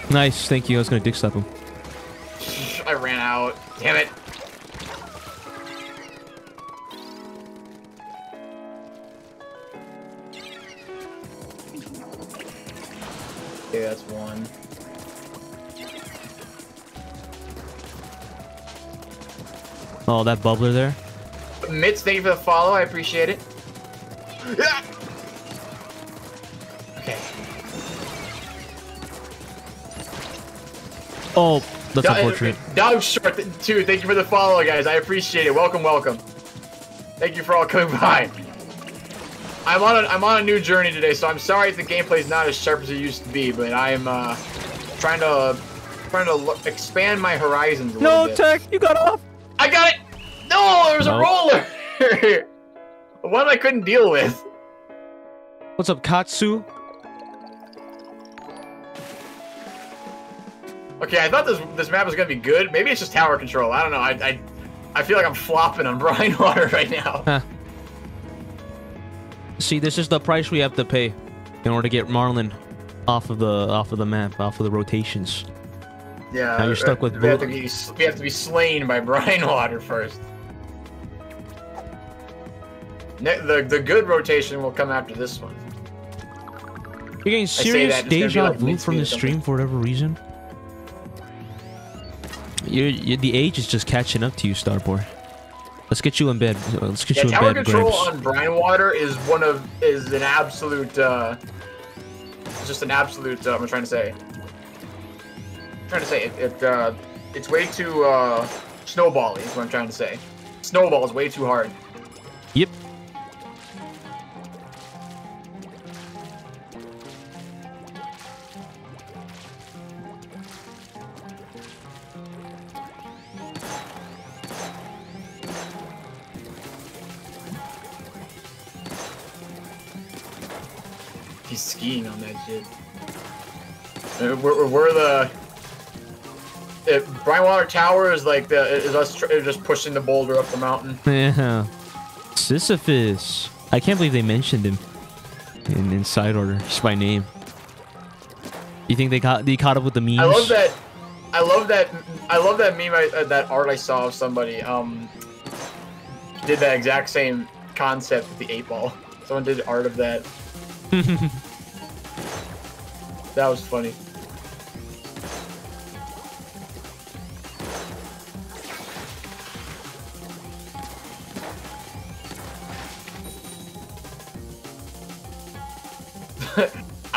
Speaker 1: Nice, thank you. I was gonna dick slap him.
Speaker 2: I ran out. Damn it. Okay, that's one.
Speaker 1: Oh, that bubbler there.
Speaker 2: Mitz, thank you for the follow. I appreciate it. Yeah. Okay.
Speaker 1: Oh, that's
Speaker 2: Dog-
Speaker 1: unfortunate.
Speaker 2: Dog short too. Thank you for the follow, guys. I appreciate it. Welcome, welcome. Thank you for all coming by. I'm on a I'm on a new journey today, so I'm sorry if the gameplay is not as sharp as it used to be, but I'm uh, trying to trying to lo- expand my horizons a
Speaker 1: No,
Speaker 2: bit.
Speaker 1: TEC, you got off.
Speaker 2: I got it. No, there was a roller. [LAUGHS] One I couldn't deal with.
Speaker 1: What's up, Katsu?
Speaker 2: Okay, I thought this this map was gonna be good. Maybe it's just tower control. I don't know. I I, I feel like I'm flopping on [LAUGHS] Brinewater right now.
Speaker 1: Huh. See, this is the price we have to pay in order to get Marlin off of the off of the map, off of the rotations.
Speaker 2: Yeah.
Speaker 1: Now you're stuck uh, with
Speaker 2: we have, to be, we have to be slain by [LAUGHS] Brinewater first. Ne- the the good rotation will come after this one.
Speaker 1: You're getting serious
Speaker 2: that, it's gonna be
Speaker 1: deja
Speaker 2: like
Speaker 1: vu from the stream for whatever reason. you you the age is just catching up to you, Starboy. Let's get you in bed. Let's get
Speaker 2: Yeah,
Speaker 1: you in
Speaker 2: tower
Speaker 1: bed,
Speaker 2: control
Speaker 1: Gramps.
Speaker 2: on Brinewater is one of is an absolute. uh It's just an absolute. Uh, I'm trying to say. I'm trying to say it. it uh, it's way too uh, snowbally. Is what I'm trying to say. Snowball is way too hard. We're, the. If Brinewater Tower is like the is us tr- just pushing the boulder up the mountain.
Speaker 1: Yeah. Sisyphus. I can't believe they mentioned him in, Inside order, just by name. You think they caught they caught up with the memes?
Speaker 2: I love that. I love that. I love that meme. I, uh, that art I saw of somebody um did that exact same concept with the eight ball. Someone did art of that. [LAUGHS] that was funny.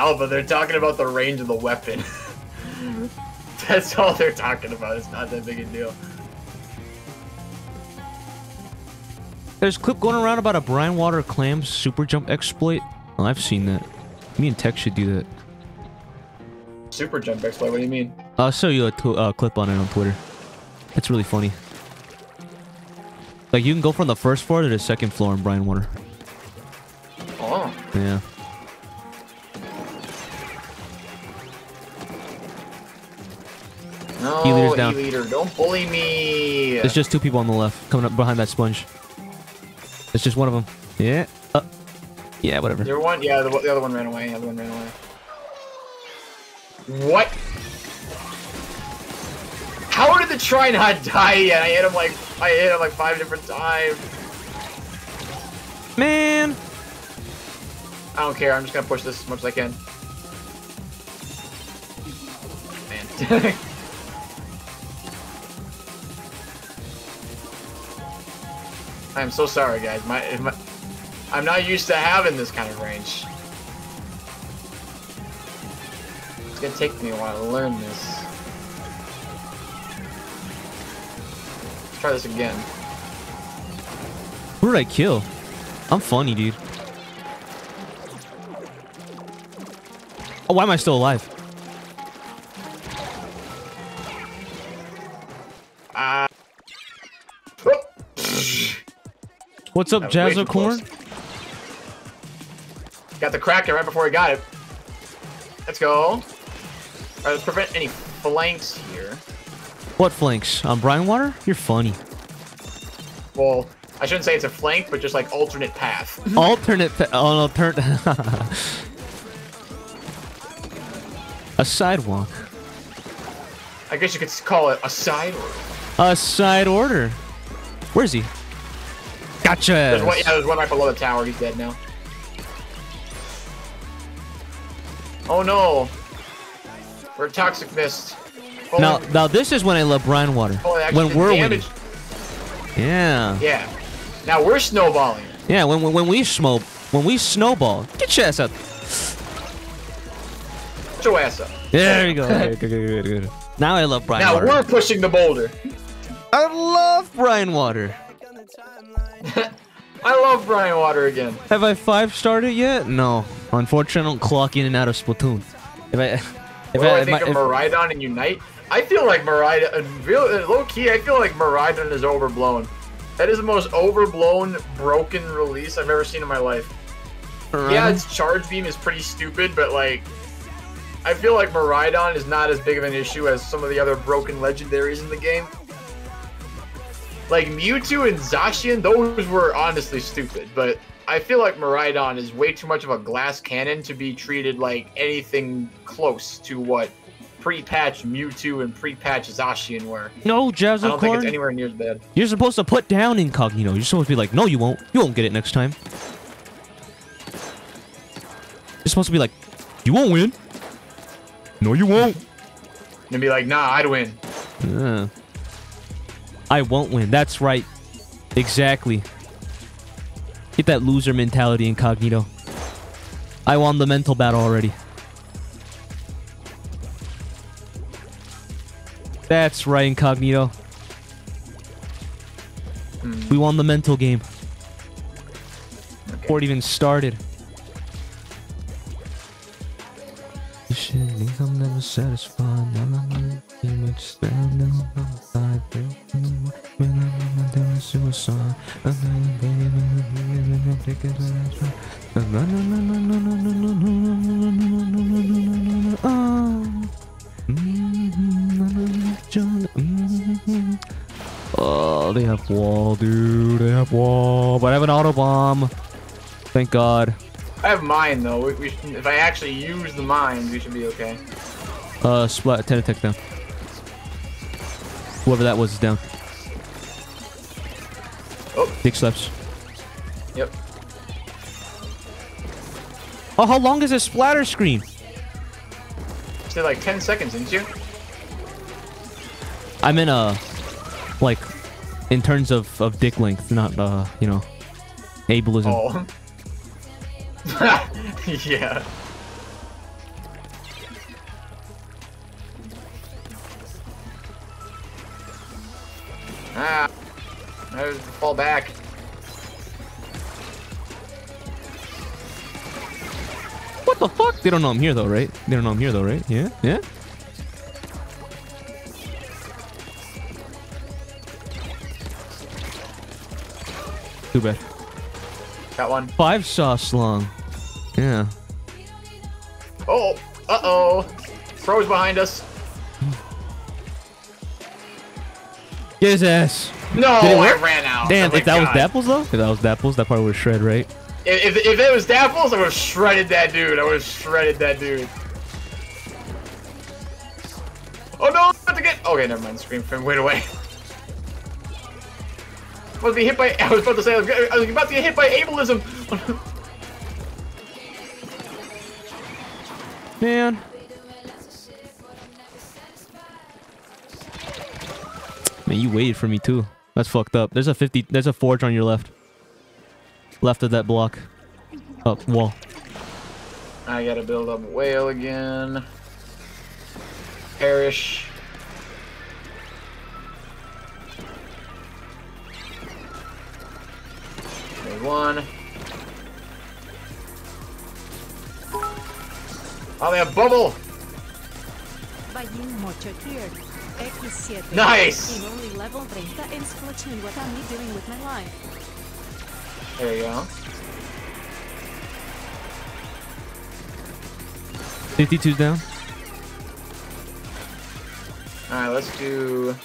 Speaker 2: Alpha, they're talking about the range of the weapon. [LAUGHS] That's all they're talking about. It's not that big a deal.
Speaker 1: There's a clip going around about a Brinewater Clams super jump exploit. Well, I've seen that. Me and TEC should do that.
Speaker 2: Super jump exploit. What do you mean?
Speaker 1: I'll show you a uh, clip on it on Twitter. It's really funny. Like you can go from the first floor to the second floor in Brinewater.
Speaker 2: Oh,
Speaker 1: Yeah.
Speaker 2: No,
Speaker 1: E-liter's down.
Speaker 2: E-liter, don't bully me.
Speaker 1: There's just two people on the left coming up behind that sponge. It's just one of them. Yeah. Uh, yeah, whatever.
Speaker 2: There one, yeah, the, the other one ran away. The other one ran away. What? How did the try not die yet? I hit him like I hit him like five different times.
Speaker 1: Man.
Speaker 2: I don't care. I'm just gonna push this as much as I can. Man. [LAUGHS] I am so sorry, guys. My, my, I'm not used to having this kind of range. It's gonna take me a while to learn this. Let's try this again.
Speaker 1: Who did I kill? I'm funny, dude. Oh, why am I still alive?
Speaker 2: Ah. Oh,
Speaker 1: What's up, Jazzocorn?
Speaker 2: got the Kraken right before I got it. Let's go. Let's prevent any flanks here.
Speaker 1: What flanks? On Brinewater? You're funny.
Speaker 2: Well, I shouldn't say it's a flank, but just like alternate path. [LAUGHS]
Speaker 1: alternate pa- oh, no, turn [LAUGHS] a sidewalk
Speaker 2: I guess you could call it a side order.
Speaker 1: a side order where's he gotcha
Speaker 2: There's one, yeah, there's one right below the tower. He's dead now. Oh no! We're toxic mist. Holy,
Speaker 1: now now this is when i love Brinewater
Speaker 2: holy, actually
Speaker 1: when we're
Speaker 2: damage.
Speaker 1: winning yeah
Speaker 2: Yeah. Now we're snowballing.
Speaker 1: yeah when, when, when we smoke when we snowball get your ass up
Speaker 2: Get your ass up.
Speaker 1: there you go [LAUGHS] Good, good, good, good, good. now i love brine
Speaker 2: Now
Speaker 1: water Now
Speaker 2: we're pushing the boulder.
Speaker 1: i love Brinewater
Speaker 2: I love Brinewater again.
Speaker 1: have i five started yet no unfortunately i don't clock in and out of splatoon if i if
Speaker 2: do
Speaker 1: I,
Speaker 2: I think
Speaker 1: my-
Speaker 2: of Miraidon and Unite? I feel like Miraidon, uh, real uh, low key. I feel like Miraidon is overblown. That is the most overblown, broken release I've ever seen in my life. Yeah, its charge beam is pretty stupid, but like, I feel like Maridon is not as big of an issue as some of the other broken legendaries in the game. Like Mewtwo and Zacian, those were honestly stupid, but I feel like Miraidon is way too much of a glass cannon to be treated like anything close to what pre-patch Mewtwo and pre-patch Zacian were.
Speaker 1: no Jazz.
Speaker 2: I don't think it's anywhere near as bad.
Speaker 1: You're supposed to put down incognito. You're supposed to be like, no, you won't. You won't get it next time. You're supposed to be like, you won't win. No, you won't.
Speaker 2: And be like, nah, I'd win.
Speaker 1: Yeah. I won't win. That's right. Exactly. Get that loser mentality, incognito. I won the mental battle already. That's right, incognito. Hmm. We won the mental game. Before it even started. Shit I'm never satisfied. Now I'm gonna be much stand on the side. When I'm doing suicide. I'm gonna I'm taking it right. No, no, no, no, no, no, no, no, no, no, no, no, no, no, no, no, no, oh. Mhm. Oh, they have wall, dude. They have wall. But I have an auto bomb. Thank God.
Speaker 2: I have mine though. We, we should, if I actually use the mines, we should be okay.
Speaker 1: Uh, splat, 10 attack down. Whoever that was is down.
Speaker 2: Oh.
Speaker 1: Dick slaps.
Speaker 2: Yep.
Speaker 1: Oh, how long is a splatter screen?
Speaker 2: Say like 10 seconds, didn't you?
Speaker 1: I meant, uh, like, in terms of, of dick length, not, uh, you know, ableism.
Speaker 2: Oh. [LAUGHS] yeah. Ah. I fall back.
Speaker 1: What the fuck? They don't know I'm here, though, right? They don't know I'm here, though, right? Yeah? Yeah? Too bad.
Speaker 2: Got one.
Speaker 1: Five sauce long. Yeah.
Speaker 2: Oh. Uh oh. Froze behind us.
Speaker 1: Get his ass.
Speaker 2: No,
Speaker 1: Did it
Speaker 2: I ran out.
Speaker 1: Damn,
Speaker 2: Oh
Speaker 1: if that was Dapples though? If that was Dapples, that probably would shred, right?
Speaker 2: If, if, if it was Dapples, I would have shredded that dude. I would have shredded that dude. Oh no, not to get. Okay, never mind. Scream from wait away. I was being hit by. I was about to say. I was, I was about to get hit by ableism. [LAUGHS]
Speaker 1: Man. Man, you waited for me too. That's fucked up. There's a 50... There's a forge on your left. Left of that block. Up wall.
Speaker 2: I gotta build up whale again. Perish. Made one. Oh, they have bubble!
Speaker 3: Bayou Mocho cleared. X7.
Speaker 2: Nice!
Speaker 3: Only level 30 in Splatoon. What am I doing with my life?
Speaker 2: There you go.
Speaker 1: 52's down.
Speaker 2: Alright, let's do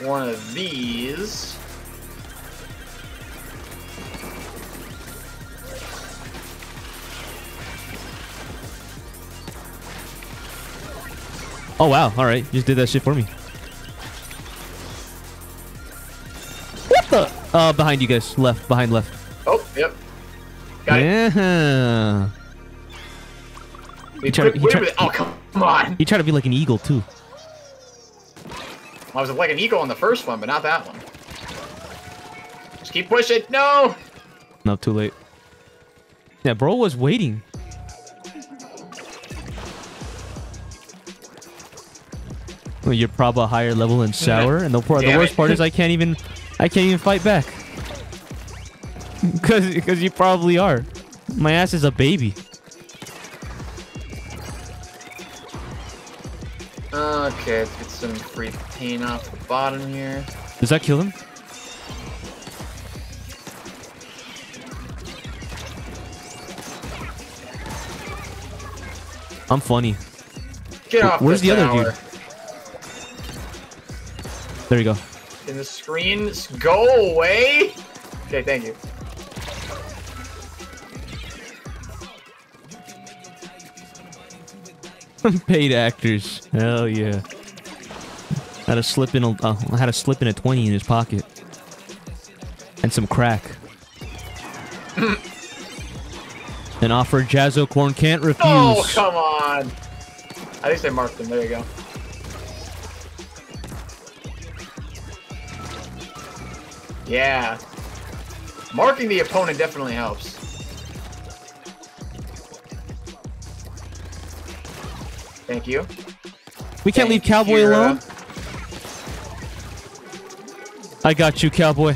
Speaker 2: one of these.
Speaker 1: Oh wow, alright. You just did that shit for me. What the? Uh, behind you guys. Left, behind left.
Speaker 2: Oh, yep. Got it.
Speaker 1: Yeah.
Speaker 2: We
Speaker 1: tried-
Speaker 2: quick
Speaker 1: he tried-
Speaker 2: it. Oh, come on.
Speaker 1: He tried to be like an eagle too.
Speaker 2: I was like an eagle on the first one, but not that one. Just keep pushing. No!
Speaker 1: No, too late. Yeah, bro was waiting. You're probably a higher level than sour, and the, the worst
Speaker 2: it.
Speaker 1: part is I can't even, I can't even fight back. [LAUGHS] Cause, cause you probably are. My ass is a baby.
Speaker 2: Okay, let's get some free paint off the bottom here.
Speaker 1: Does that kill him? I'm funny.
Speaker 2: Get off
Speaker 1: Where's
Speaker 2: the
Speaker 1: the other
Speaker 2: tower.
Speaker 1: dude? There you go.
Speaker 2: In the screen, s- go away! Okay, thank you. [LAUGHS]
Speaker 1: Paid actors. Hell yeah. Had a slip in a uh, had a slip in a twenty in his pocket, and some crack. [CLEARS THROAT] An offer Jazzo Corn can't refuse.
Speaker 2: Oh, come on! At least I marked him. There you go. Yeah. Marking the opponent definitely helps. Thank you.
Speaker 1: we can't leave
Speaker 2: Thank you,
Speaker 1: Cowboy
Speaker 2: Kira.
Speaker 1: alone. I got you, Cowboy.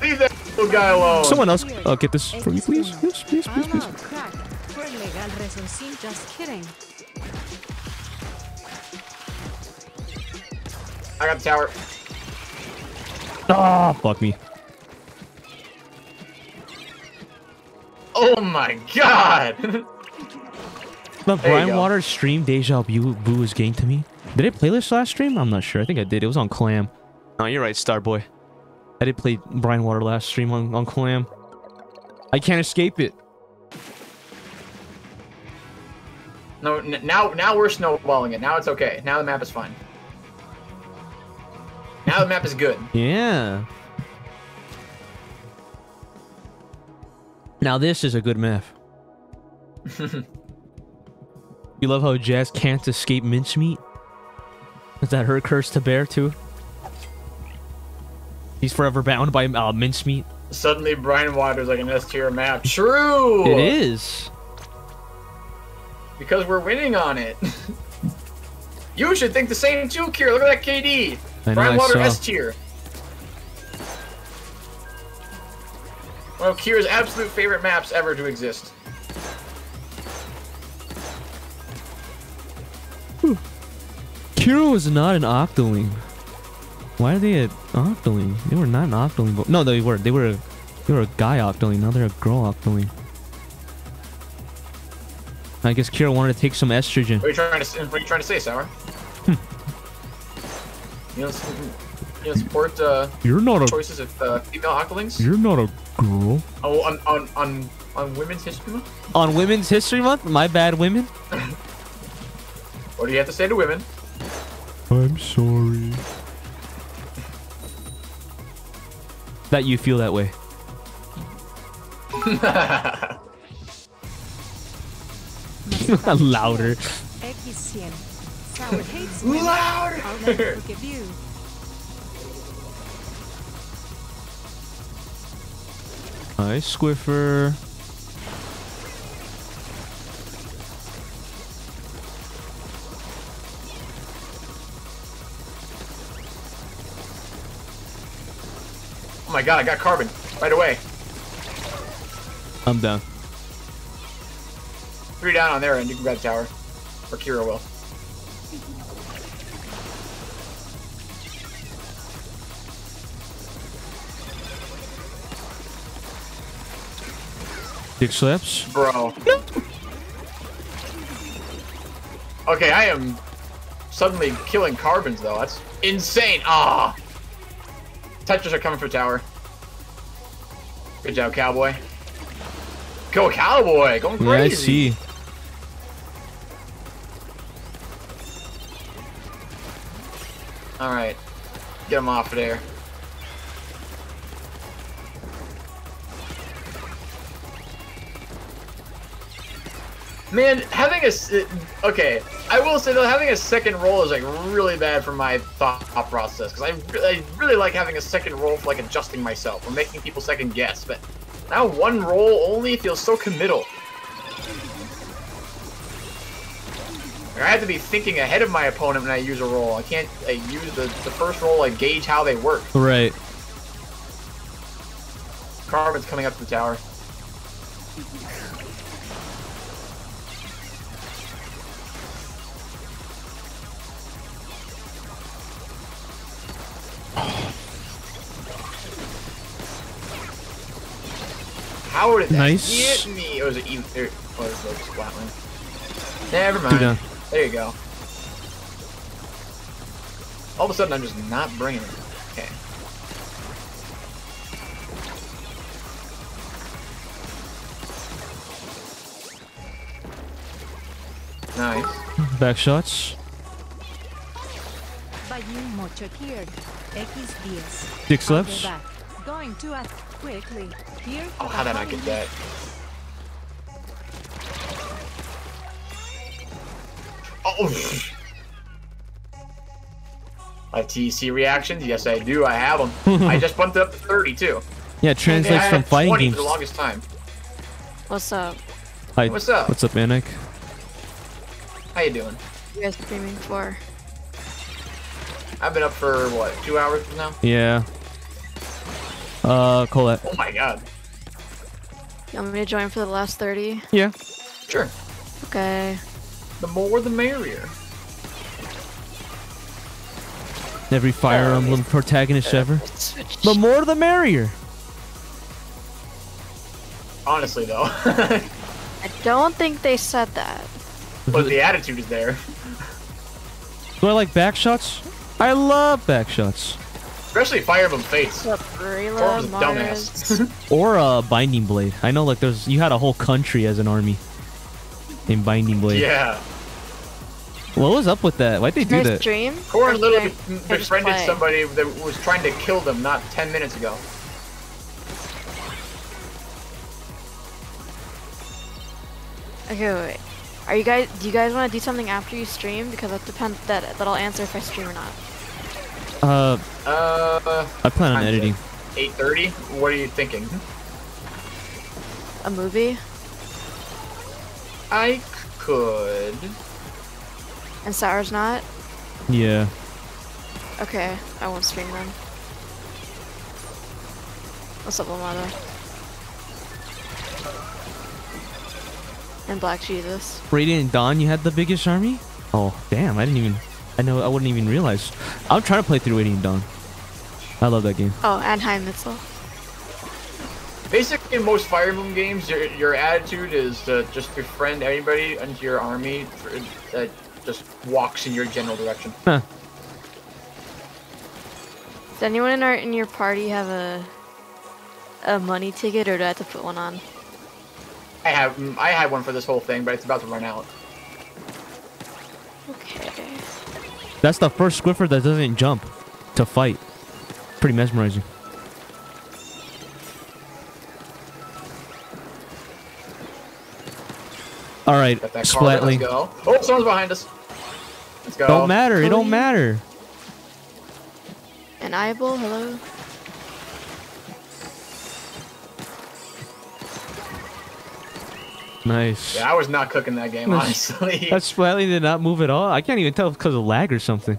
Speaker 2: Leave that little guy alone.
Speaker 1: Someone else, uh, get this for me, please. Yes, please, please,
Speaker 3: I'm
Speaker 1: please.
Speaker 3: out, crack. For legal resoncin, just kidding.
Speaker 2: I got the tower.
Speaker 1: Ah, fuck me.
Speaker 2: Oh my god!
Speaker 1: The Brian
Speaker 2: go.
Speaker 1: Waters stream Deja Vu was gained to me. Did I play this last stream? I'm not sure. I think I did. It was on Clam. Oh, you're right, Starboy. I did play Brinewater last stream on, on Clam. I can't escape it.
Speaker 2: no, n- now now we're snowballing it. Now it's okay. Now the map is fine. Now the map is good.
Speaker 1: Yeah. Now this is a good map. [LAUGHS] you love how Jazz can't escape mincemeat? Is that her curse to bear too? He's forever bound by uh, mincemeat.
Speaker 2: Suddenly, Brinewater's like an S tier map. True.
Speaker 1: It is.
Speaker 2: because we're winning on it. [LAUGHS] you should think the same too, Kira. Look at that KD.
Speaker 1: I know, Brinewater.
Speaker 2: S tier. One of Kira's absolute favorite maps ever to exist.
Speaker 1: Kira was not an Octoling. Why are they an Octoling? They were not an Octoling. But no, they were. They were. A, they were a guy Octoling. Now they're a girl Octoling. I guess Kira wanted to take some estrogen.
Speaker 2: What are you trying to What are you trying to say, Sour? You don't you don't support uh,
Speaker 1: You're not a.
Speaker 2: choices of uh, female octolings?
Speaker 1: You're not a girl.
Speaker 2: Oh, on on on on Women's History Month.
Speaker 1: On Women's History Month, my bad, women. [LAUGHS]
Speaker 2: What do you have to say to women?
Speaker 1: I'm sorry. That you feel that way. [LAUGHS] [LAUGHS] Louder.
Speaker 3: X100. Sour hates women.
Speaker 2: Louder.
Speaker 3: I'll never forgive you.
Speaker 1: Hi, Squiffer.
Speaker 2: Oh my god, I got carbon right away.
Speaker 1: I'm down.
Speaker 2: Three down on there, and you can grab the tower. Or Kira will.
Speaker 1: Dick slaps.
Speaker 2: Bro. Okay, I am suddenly killing carbons, though. That's insane. Ah! Touchers are coming for tower. Good job, cowboy. Go, cowboy! Going
Speaker 1: Yeah, I
Speaker 2: crazy.
Speaker 1: see.
Speaker 2: Alright. Get him off of there. Man, having a s- uh, okay, I will say though, having a second roll is like really bad for my thought process because I, I really like having a second roll for like adjusting myself or making people second guess. But now one roll only feels so committal. Like, I have to be thinking ahead of my opponent when I use a roll. I can't I use the, the first roll, I gauge how they work.
Speaker 1: Right.
Speaker 2: Carbon's coming up to the tower. How did that
Speaker 1: Nice.
Speaker 2: get me? It was an E. Or, or it was like Splatling. Never
Speaker 1: Two
Speaker 2: mind.
Speaker 1: down.
Speaker 2: There you go. All of a sudden, I'm just not bringing it. Okay. Nice.
Speaker 1: Back shots.
Speaker 3: Bayou mucho appeared.
Speaker 1: Dick
Speaker 3: I'll go
Speaker 1: slaps.
Speaker 3: back. Going to act quickly. Here
Speaker 2: Oh, how did I get
Speaker 3: holiday.
Speaker 2: that? Oh! My TC reactions? Yes, I do. I have them. [LAUGHS] I just bumped up to 30 too.
Speaker 1: Yeah, it translates
Speaker 2: I
Speaker 1: from
Speaker 2: had
Speaker 1: fighting
Speaker 2: 20
Speaker 1: games.
Speaker 2: for the longest time.
Speaker 5: What's up?
Speaker 1: Hi.
Speaker 2: What's up?
Speaker 1: What's up, Anik?
Speaker 2: How you doing?
Speaker 5: You guys streaming for?
Speaker 2: I've been up for what, two hours now?
Speaker 1: Yeah. Uh, Colette.
Speaker 2: Oh my god.
Speaker 5: You want me to join for the last 30?
Speaker 1: Yeah.
Speaker 2: Sure.
Speaker 5: Okay.
Speaker 2: The more the merrier.
Speaker 1: Every Fire
Speaker 2: Yeah.
Speaker 1: Emblem protagonist ever.
Speaker 5: Switch.
Speaker 1: The more the merrier.
Speaker 2: Honestly though. [LAUGHS]
Speaker 5: I don't think they said that.
Speaker 2: but the attitude is there.
Speaker 1: Do I like back shots? I love back shots.
Speaker 2: Especially Fire Emblem Fates.
Speaker 5: What's up, Gorilla,
Speaker 2: a dumbass. [LAUGHS] [LAUGHS]
Speaker 1: Or uh, Binding Blade. I know, like, there's you had a whole country as an army in Binding Blade.
Speaker 2: yeah.
Speaker 1: What was up with that? Why'd they do
Speaker 5: Nice
Speaker 1: that?
Speaker 5: stream.
Speaker 2: Corn
Speaker 5: Or
Speaker 2: literally
Speaker 5: I- should just
Speaker 2: befriended somebody that was trying to kill them not 10 minutes ago.
Speaker 5: Okay, wait, wait. Are you guys? Do you guys want to do something after you stream? Because that depends. That that'll answer if I stream or not.
Speaker 1: Uh,
Speaker 2: Uh,
Speaker 1: I plan on editing.
Speaker 2: 8.30? What are you thinking?
Speaker 5: A movie
Speaker 2: I could...
Speaker 5: and Sour's not.
Speaker 1: Yeah.
Speaker 5: Okay, I won't stream then. What's up, Lamada? And Black Jesus.
Speaker 1: Radiant Dawn, you had the biggest army? Oh, damn! I didn't even. I know. I wouldn't even realize. I'm trying to play through Radiant Dawn. I love that game.
Speaker 5: Oh, and Heim Mitzel.
Speaker 2: Basically, in most Fire Emblem games, your, your attitude is to just befriend anybody into your army that just walks in your general direction.
Speaker 1: Huh.
Speaker 5: Does anyone in our in your party have a a money ticket, or do I have to put one on?
Speaker 2: I have I had one for this whole thing, but it's about to run out.
Speaker 5: Okay.
Speaker 1: That's the first Squiffer that doesn't jump to fight. Pretty mesmerizing. All right,
Speaker 2: Got that card. Let's
Speaker 1: Splatling.
Speaker 2: go. Oh, someone's behind us. Let's go.
Speaker 1: Don't matter. It don't matter.
Speaker 5: An Eyeball, hello.
Speaker 1: Nice.
Speaker 2: Yeah, I was not cooking that game,
Speaker 1: Nice.
Speaker 2: honestly. [LAUGHS]
Speaker 1: That Splatling did not move at all. I can't even tell if because of lag or something.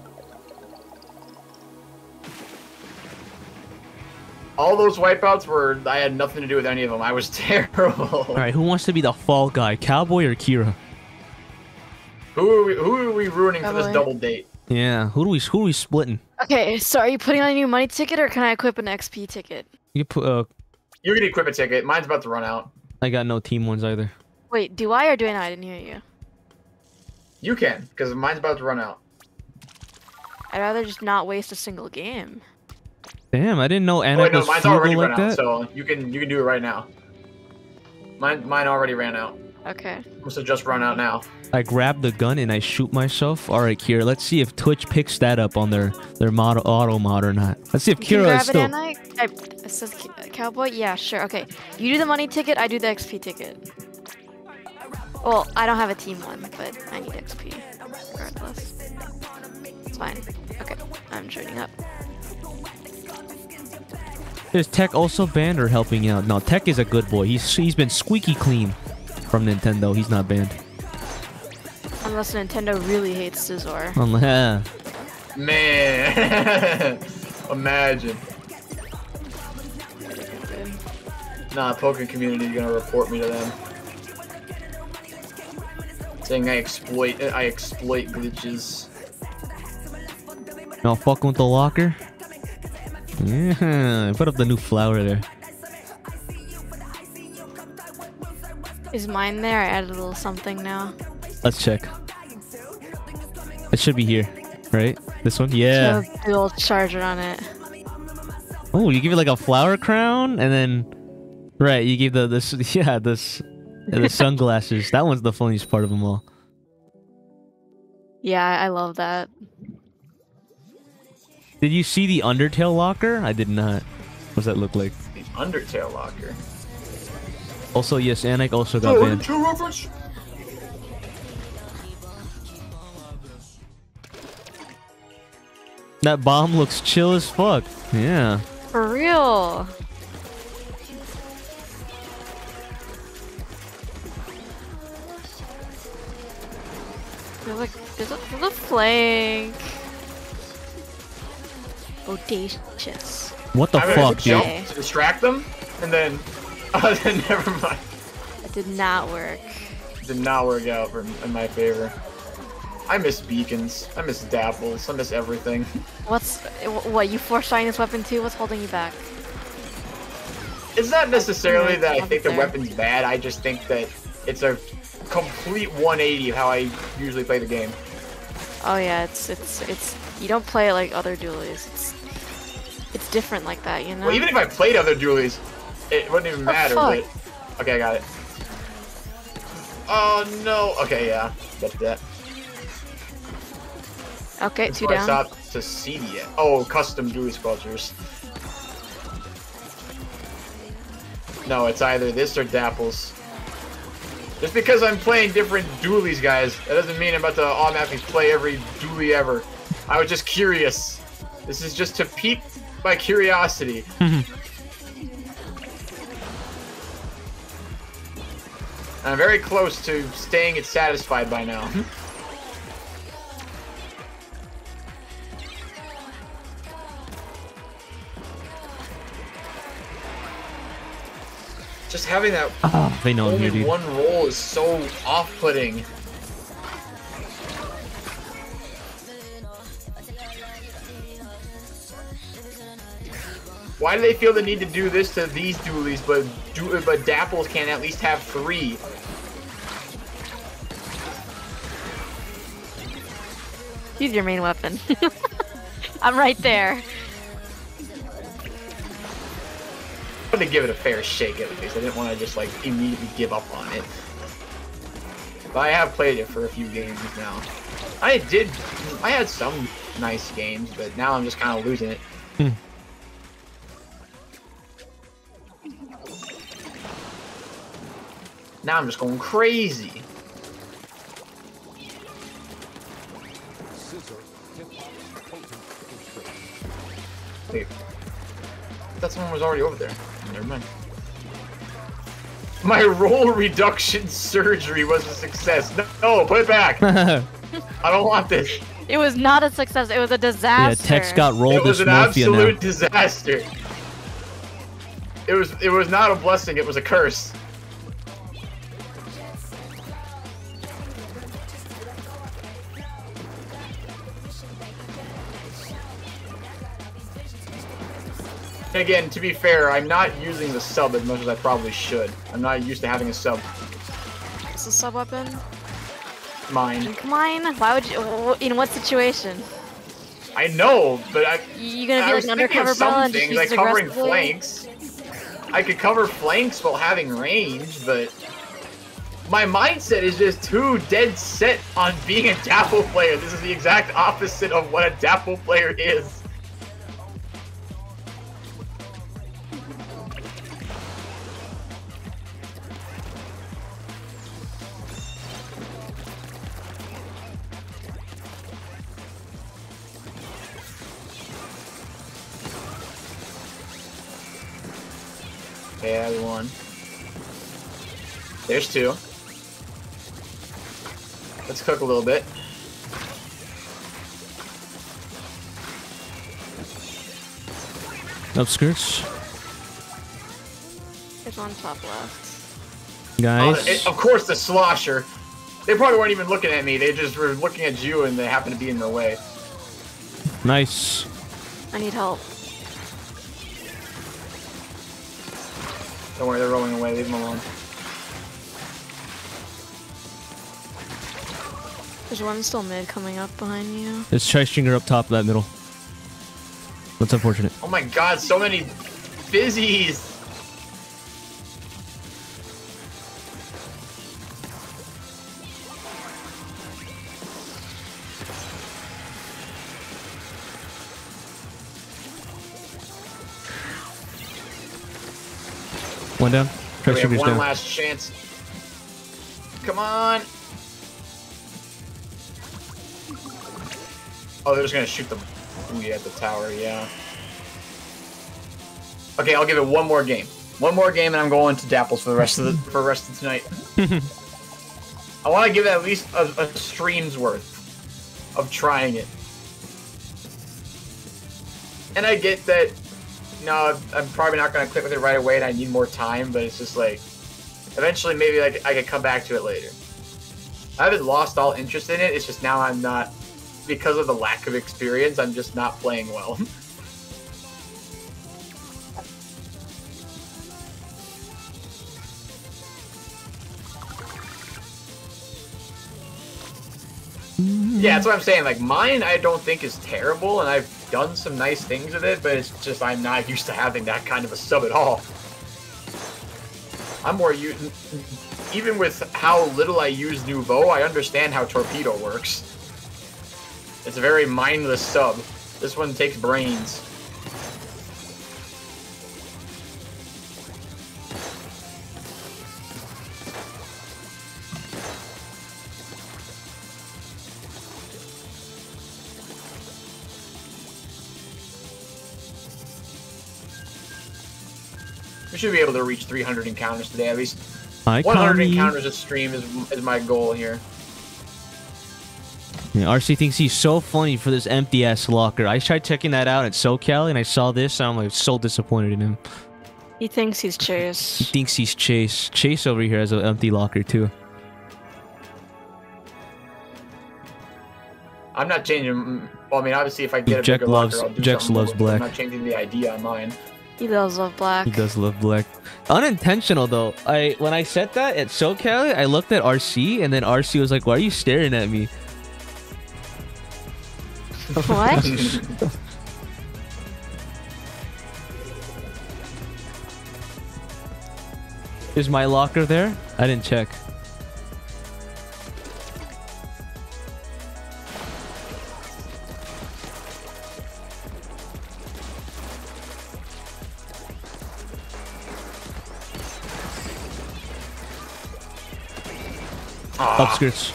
Speaker 2: All those wipeouts were I had nothing to do with any of them. I was [LAUGHS] terrible.
Speaker 1: All right, who wants to be the fall guy, Cowboy or Kira?
Speaker 2: Who are we, who are we ruining for this double date?
Speaker 1: Yeah, who do we who are we splitting?
Speaker 5: Okay, so are you putting on a new money ticket or can I equip an XP ticket?
Speaker 1: You put uh,
Speaker 2: You're gonna equip a ticket. Mine's about to run out.
Speaker 1: I got no team ones either.
Speaker 5: Wait, do I or do I not? I didn't hear you.
Speaker 2: You can, because mine's about to run out.
Speaker 5: I'd rather just not waste a single game.
Speaker 1: Damn, I didn't know
Speaker 2: Oh,
Speaker 1: Anna
Speaker 2: wait, no,
Speaker 1: was
Speaker 2: mine's already
Speaker 1: like
Speaker 2: run out,
Speaker 1: that.
Speaker 2: so you can you can do it right now. Mine mine already ran out.
Speaker 5: Okay.
Speaker 2: Must have just run out now.
Speaker 1: I grab the gun and I shoot myself. All right, Kira, let's see if Twitch picks that up on their their mod auto mod or not. Let's see if
Speaker 5: You
Speaker 1: Kira
Speaker 5: grab
Speaker 1: is still.
Speaker 5: it, Anna? I, it says cowboy. Yeah, sure. Okay, you do the money ticket. I do the XP ticket. Well, I don't have a team one, but I need XP regardless. It's fine. Okay, I'm joining up.
Speaker 1: Is TEC also banned or helping out? No, TEC is a good boy. He's he's been squeaky clean from Nintendo. He's not banned.
Speaker 5: Unless Nintendo really hates Scizor. [LAUGHS]
Speaker 1: Unless,
Speaker 2: Man, [LAUGHS] imagine. Nah, Pokemon community gonna report me to them. Saying I exploit I exploit glitches.
Speaker 1: no fucking with the locker. Yeah, put up the new flower there.
Speaker 5: Is mine there? I added a little something now.
Speaker 1: Let's check. It should be here, right? This one? Yeah.
Speaker 5: So the old charger on it.
Speaker 1: Oh, you give it like a flower crown, and then right, you give the this [LAUGHS] yeah this yeah, the [LAUGHS] sunglasses. that one's the funniest part of them all.
Speaker 5: Yeah, I I love that.
Speaker 1: Did you see the Undertale locker? I did not. What does that look like?
Speaker 2: The Undertale locker.
Speaker 1: Also, yes, Anik also got oh, banned.
Speaker 2: Undertale reference.
Speaker 1: That bomb looks chill as fuck. Yeah.
Speaker 5: For real. There's like there's a, there's a flank. Audacious.
Speaker 1: What the
Speaker 2: I mean,
Speaker 1: fuck,
Speaker 2: jump
Speaker 1: dude?
Speaker 5: Okay.
Speaker 2: to distract them, and then uh, [LAUGHS] then never mind.
Speaker 5: It did not work.
Speaker 2: Did not work out for, in my favor. I miss beacons. I miss dapples. I miss everything. [LAUGHS]
Speaker 5: What's what? You force trying this weapon too? What's holding you back?
Speaker 2: It's not necessarily that I think the
Speaker 5: there.
Speaker 2: weapon's bad. I just think that it's a complete 180 of how I usually play the game.
Speaker 5: Oh yeah, it's it's it's you don't play it like other dualies. It's it's different like that, you know.
Speaker 2: Well, even if I played other dualies, it wouldn't even
Speaker 5: Oh,
Speaker 2: matter.
Speaker 5: fuck.
Speaker 2: But okay, I got it. Oh no. Okay, yeah, get that.
Speaker 5: okay,
Speaker 2: That's
Speaker 5: two
Speaker 2: I
Speaker 5: down.
Speaker 2: stopped to see the Oh, custom dualie sculptures. No, it's either this or Dapples. Just because I'm playing different dualies, guys, that doesn't mean I'm about to automatically play every dualie ever. I was just curious. This is just to pique my curiosity. [LAUGHS] I'm very close to staying it satisfied by now. Hmm? Just having that
Speaker 1: Ah, they know
Speaker 2: only
Speaker 1: here,
Speaker 2: one roll is so off-putting. Why do they feel the need to do this to these dualies, but du- but Dapples can at least have three?
Speaker 5: Use your main weapon. [LAUGHS] I'm right there.
Speaker 2: I'm gonna give it a fair shake at least. I didn't want to just like immediately give up on it. But I have played it for a few games now. I did. I had some nice games, but now I'm just kind of losing it. Hmm. now I'm just going crazy. Wait. Thought someone was already over there. Never mind. My roll reduction [LAUGHS] surgery was a success. No, no put it back. [LAUGHS] I don't want this.
Speaker 5: It was not a success. It was a
Speaker 1: yeah,
Speaker 5: disaster.
Speaker 1: Tex got rolled
Speaker 2: It was an
Speaker 1: morphia now.
Speaker 2: absolute disaster. It was it was not a blessing, it was a curse. Again, to be fair, I'm not using the sub as much as I probably should. I'm not used to having a sub
Speaker 5: What's the sub weapon?
Speaker 2: mine.
Speaker 5: Mine? Why would you? In what situation?
Speaker 2: I know, but I,
Speaker 5: You, gonna be like an undercover
Speaker 2: of some
Speaker 5: and just
Speaker 2: things, like covering flanks. I could cover flanks while having range, but my mindset is just too dead set on being a Dapple player. This is the exact opposite of what a Dapple player is. There's two. Let's cook a little bit.
Speaker 1: Upskirts.
Speaker 5: There's one top left.
Speaker 2: Oh,
Speaker 1: Guys.
Speaker 2: it- of course, the slosher. They probably weren't even looking at me. They just were looking at you, and they happened to be in the way.
Speaker 1: nice.
Speaker 5: I need help.
Speaker 2: Don't worry, they're rolling away. Leave them alone.
Speaker 5: There's one still mid coming up behind you.
Speaker 1: There's Tri-Stringer up top of that middle. That's unfortunate.
Speaker 2: Oh my god, so many fizzies!
Speaker 1: One down. Chai
Speaker 2: We have one
Speaker 1: down.
Speaker 2: last chance. Come on! Oh, they're just gonna shoot the booty at the tower, yeah. Okay, I'll give it one more game. One more game, and I'm going to Dapples for the rest of the for the rest of tonight. [LAUGHS] I want to give it at least a, a stream's worth of trying it. And I get that, no, I'm probably not going to click with it right away, and I need more time. But it's just like, eventually, maybe like I could come back to it later. I haven't lost all interest in it. It's just now I'm not, because of the lack of experience. I'm just not playing well. [LAUGHS] Yeah, that's what I'm saying. Like mine, I don't think is terrible, and I've done some nice things with it, but it's just I'm not used to having that kind of a sub at all. I'm more u- even with how little I use Nouveau, I understand how Torpedo works. It's a very mindless sub. This one takes brains. We should be able to reach 300 encounters today, at least.
Speaker 1: Hi,
Speaker 2: 100
Speaker 1: Connie.
Speaker 2: encounters a stream is, is my goal here.
Speaker 1: Yeah, RC thinks he's so funny for this empty ass locker. I tried checking that out at SoCal and I saw this and I'm like so disappointed in him.
Speaker 5: He thinks he's Chase.
Speaker 1: He thinks he's Chase. Chase over here has an empty locker too.
Speaker 2: I'm not changing. Well, I mean, obviously, if I get a
Speaker 1: Jack
Speaker 2: bigger
Speaker 1: loves-
Speaker 2: locker, I'll do
Speaker 1: Jax
Speaker 2: something
Speaker 1: loves
Speaker 2: with it.
Speaker 1: black.
Speaker 2: I'm not changing the idea on mine.
Speaker 5: He does love black.
Speaker 1: He does love black. Unintentional though. I when I said that at SoCal, I looked at RC and then RC was like, "Why are you staring at me?" [LAUGHS]
Speaker 5: What?
Speaker 1: Is my locker there? I didn't check.
Speaker 2: Ah,
Speaker 1: Upskirts.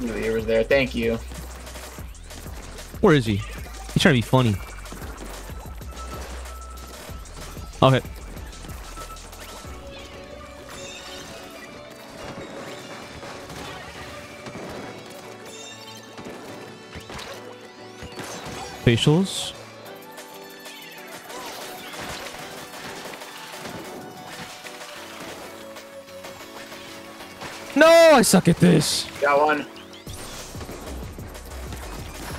Speaker 2: knew he was there. Thank you.
Speaker 1: Where is he? He's trying to be funny. Okay. Facials. No, I suck at this.
Speaker 2: Got one.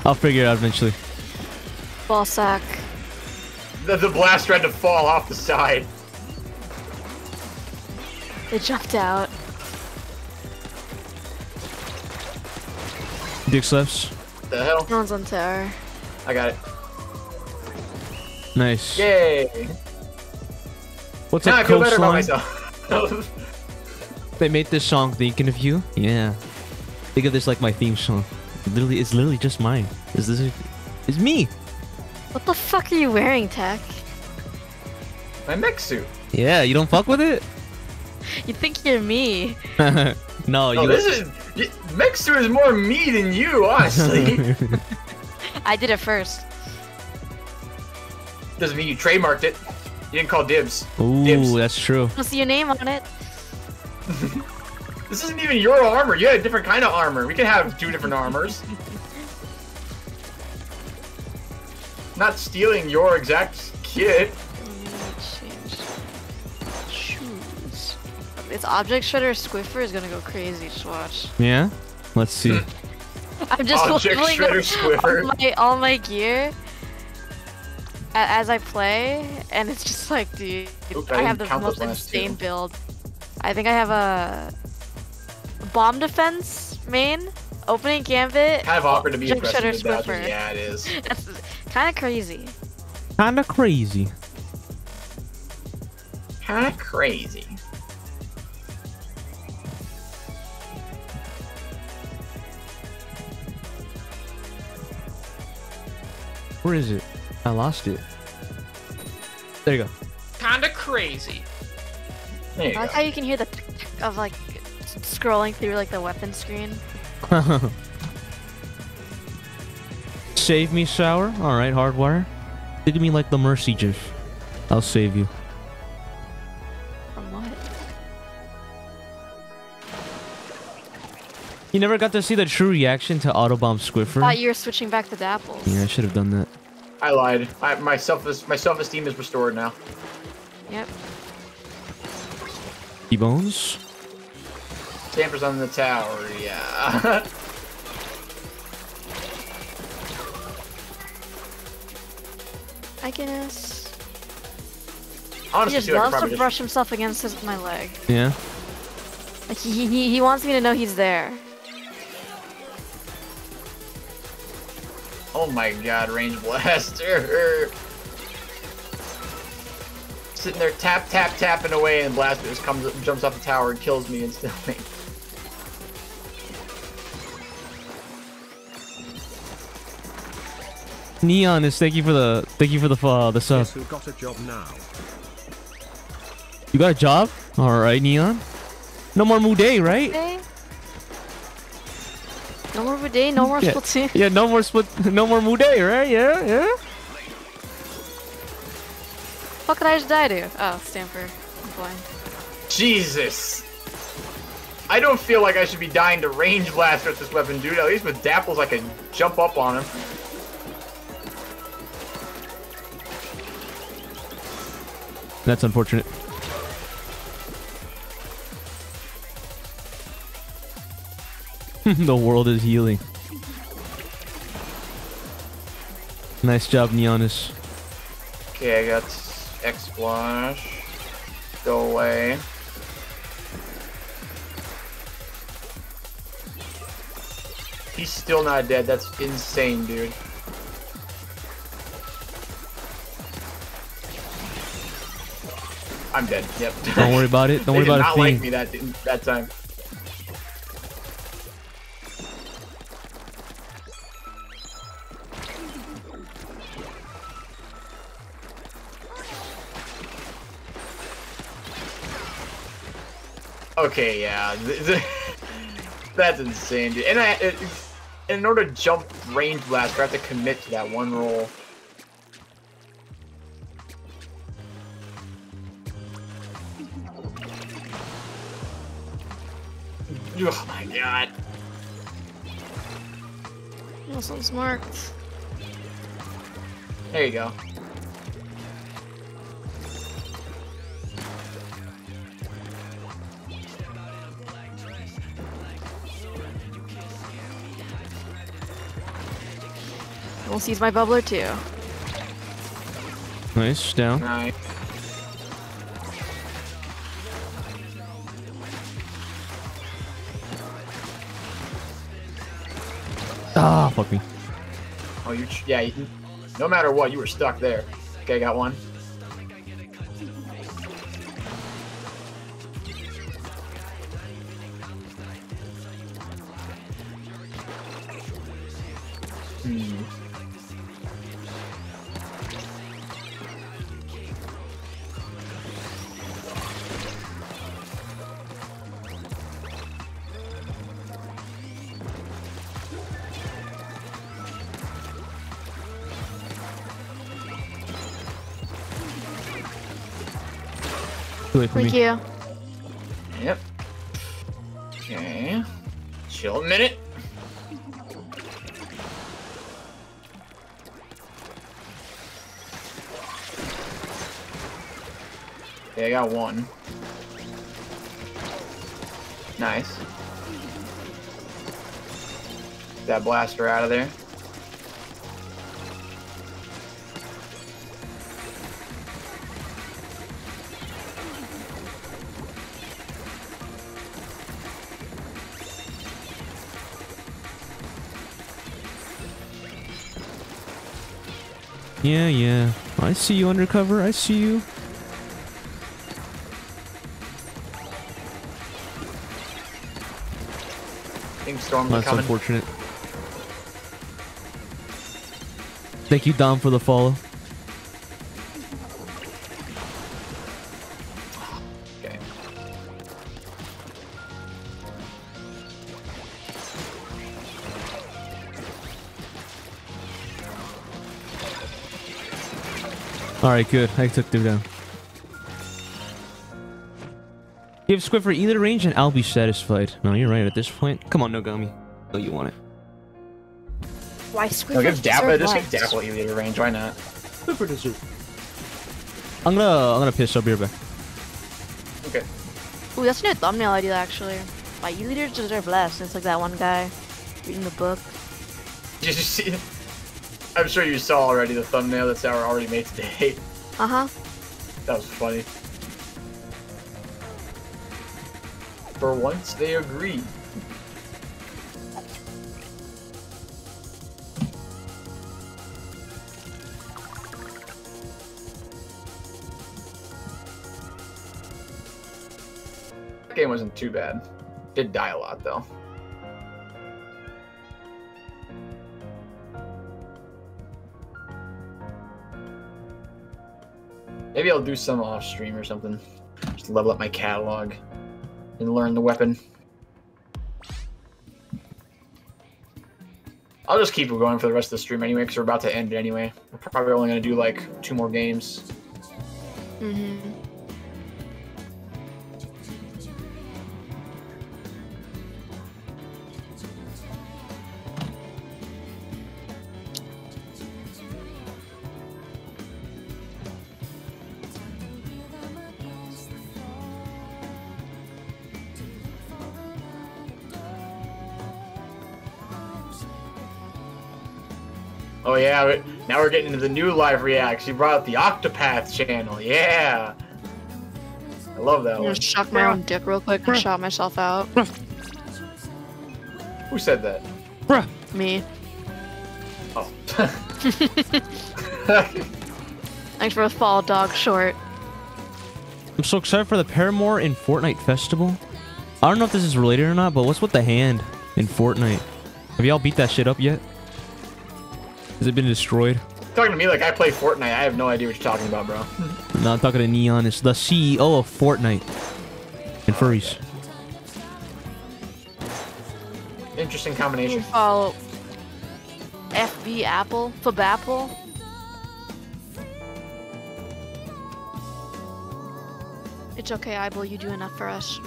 Speaker 1: I'll figure it out eventually.
Speaker 5: Ball sack.
Speaker 2: The, the blaster had to fall off the side.
Speaker 5: It jumped out.
Speaker 1: Dick slaps.
Speaker 2: The hell?
Speaker 5: No one's on tower.
Speaker 2: I got it.
Speaker 1: Nice.
Speaker 2: Yay!
Speaker 1: What's
Speaker 2: Now I
Speaker 1: up,
Speaker 2: feel better about
Speaker 1: coastline?
Speaker 2: myself. [LAUGHS]
Speaker 1: They made this song thinking of you. Yeah. Think of this like my theme song. Literally, it's literally just mine. Is this? It's me.
Speaker 5: What the fuck are you wearing, TEC?
Speaker 2: My mech suit.
Speaker 1: Yeah, you don't fuck with it. [LAUGHS]
Speaker 5: You think you're me? [LAUGHS]
Speaker 1: no,
Speaker 2: Oh,
Speaker 1: you.
Speaker 2: this is y- mech suit is more me than you, honestly. [LAUGHS]
Speaker 5: I did it first.
Speaker 2: Doesn't mean you trademarked it. You didn't call dibs.
Speaker 1: Ooh,
Speaker 2: Dibs.
Speaker 1: that's true.
Speaker 5: I'll see your name on it.
Speaker 2: This isn't even your armor. You had a different kind of armor. We can have two different armors. Not stealing your exact kit.
Speaker 5: Change. Shoes. This object shredder Squiffer is gonna go crazy. Just watch.
Speaker 1: Yeah. Let's see. [LAUGHS]
Speaker 5: I'm just
Speaker 2: Object
Speaker 5: leveling
Speaker 2: shredder Squiffer.
Speaker 5: all my, all my gear as I play, and it's just like, dude,
Speaker 2: Oop, I
Speaker 5: I have the most insane
Speaker 2: two.
Speaker 5: build. I think I have a bomb defense main, opening gambit.
Speaker 2: Kind of awkward to be
Speaker 5: Object
Speaker 2: aggressive
Speaker 5: shredder
Speaker 2: with that. Yeah, it is. [LAUGHS]
Speaker 5: That's kind of crazy.
Speaker 1: Kinda crazy.
Speaker 2: Kind of crazy.
Speaker 1: Where is it? I lost it. There you go.
Speaker 6: Kinda crazy.
Speaker 2: There you
Speaker 5: I like
Speaker 2: go.
Speaker 5: how you can hear the tick tick of like s- scrolling through like the weapon screen. [LAUGHS]
Speaker 1: Save me, Sour. All right, Hardwire. Think of me like the Mercy GIF. I'll save you.
Speaker 5: From what?
Speaker 1: You never got to see the true reaction to Autobomb Squiffer?
Speaker 5: Thought you were switching back to Dapples.
Speaker 1: yeah, I should have done that.
Speaker 2: I lied. I, my self my self esteem is restored now.
Speaker 5: Yep.
Speaker 1: T-Bones?
Speaker 2: Tampers on the tower. Yeah.
Speaker 5: I guess. He just
Speaker 2: too,
Speaker 5: loves to
Speaker 2: just-
Speaker 5: brush himself against his, my leg.
Speaker 1: Yeah.
Speaker 5: Like he, he he wants me to know he's there.
Speaker 2: Oh my god, range blaster. Sitting there tap tap tapping away and blaster just comes up, jumps off the tower and kills me instantly.
Speaker 1: Neon is thank you for the thank you for the uh, the sub.
Speaker 7: Guess who got a job now?
Speaker 1: You got a job? All right, Neon. No more Muday, right?
Speaker 5: Okay. No more Vuday, no more
Speaker 1: Yeah.
Speaker 5: Splatoon.
Speaker 1: Yeah, no more split, no more Muday, right? Yeah, yeah.
Speaker 5: What did I just die to? Oh, Stamper. I'm blind.
Speaker 2: Jesus. I don't feel like I should be dying to range blaster with this weapon, dude. At least with Dapples I can jump up on him.
Speaker 1: That's unfortunate. [LAUGHS] the world is healing. Nice job, Neonis.
Speaker 2: Okay, I got X Splash. Go away. He's still not dead. That's insane, dude. I'm dead. Yep.
Speaker 1: Don't worry about it. Don't [LAUGHS] worry about
Speaker 2: not
Speaker 1: a
Speaker 2: like me that that time. Okay, yeah, th- [LAUGHS] th- that's insane, dude. And I, it, in order to jump range blast, I have to commit to that one roll. Oh my god.
Speaker 5: This one's marked.
Speaker 2: There you go.
Speaker 5: Almost we'll use my bubbler too.
Speaker 1: Nice, down.
Speaker 2: Nice.
Speaker 1: Ah, fuck me.
Speaker 2: Oh, you. Yeah. You, no matter what, you were stuck there. Okay, got one. Hmm.
Speaker 1: Too late for
Speaker 5: Thank
Speaker 1: me.
Speaker 5: you.
Speaker 2: Yep. Okay. Chill a minute. Okay, I got one. Nice. Get that blaster out of there.
Speaker 1: Yeah, yeah. I see you undercover. I see you.
Speaker 2: Think
Speaker 1: That's
Speaker 2: coming.
Speaker 1: unfortunate. Thank you, Dom, for the follow. All right, good. I took them down. Give Squid for either range and I'll be satisfied. No, you're right at this point. Come on, Nogami. Oh, you want it.
Speaker 5: Why Squidward
Speaker 2: No, give Dapple.
Speaker 5: deserve
Speaker 2: Just give
Speaker 5: less?
Speaker 2: Dapple Elite range. Why not?
Speaker 1: I'm gonna, I'm gonna piss. I'll be right back.
Speaker 2: Okay.
Speaker 5: Ooh, that's a new thumbnail idea actually. Why you leaders deserve less? It's like that one guy reading the book. [LAUGHS]
Speaker 2: Did you see? I'm sure you saw already the thumbnail that our already made today.
Speaker 5: Uh huh.
Speaker 2: That was funny. For once, they agreed. That game wasn't too bad. Did die a lot though. Maybe I'll do some off stream or something. Just level up my catalog and learn the weapon. I'll just keep going for the rest of the stream anyway, because we're about to end it anyway. We're probably only going to do like two more games.
Speaker 5: Mm-hmm.
Speaker 2: Oh yeah, we- now we're getting into the new live reacts. You brought up the Octopath channel. Yeah. I love that
Speaker 5: I'm
Speaker 2: one.
Speaker 5: gonna shock my own dick real quick and shout myself out.
Speaker 2: Who said that?
Speaker 1: Bruh.
Speaker 5: Me.
Speaker 2: Oh. [LAUGHS] [LAUGHS]
Speaker 5: Thanks for the fall, dog short.
Speaker 1: I'm so excited for the Paramore in Fortnite Festival. I don't know if this is related or not, but what's with the hand in Fortnite? Have y'all beat that shit up yet? Has it been destroyed?
Speaker 2: talking to me like I play Fortnite. I have no idea what you're talking about, bro. [LAUGHS]
Speaker 1: No, I'm talking to Neon. It's the CEO of Fortnite. And furries.
Speaker 2: Interesting combination.
Speaker 5: follow FB Apple, Fabapple. It's okay, Ibel, you do enough for us.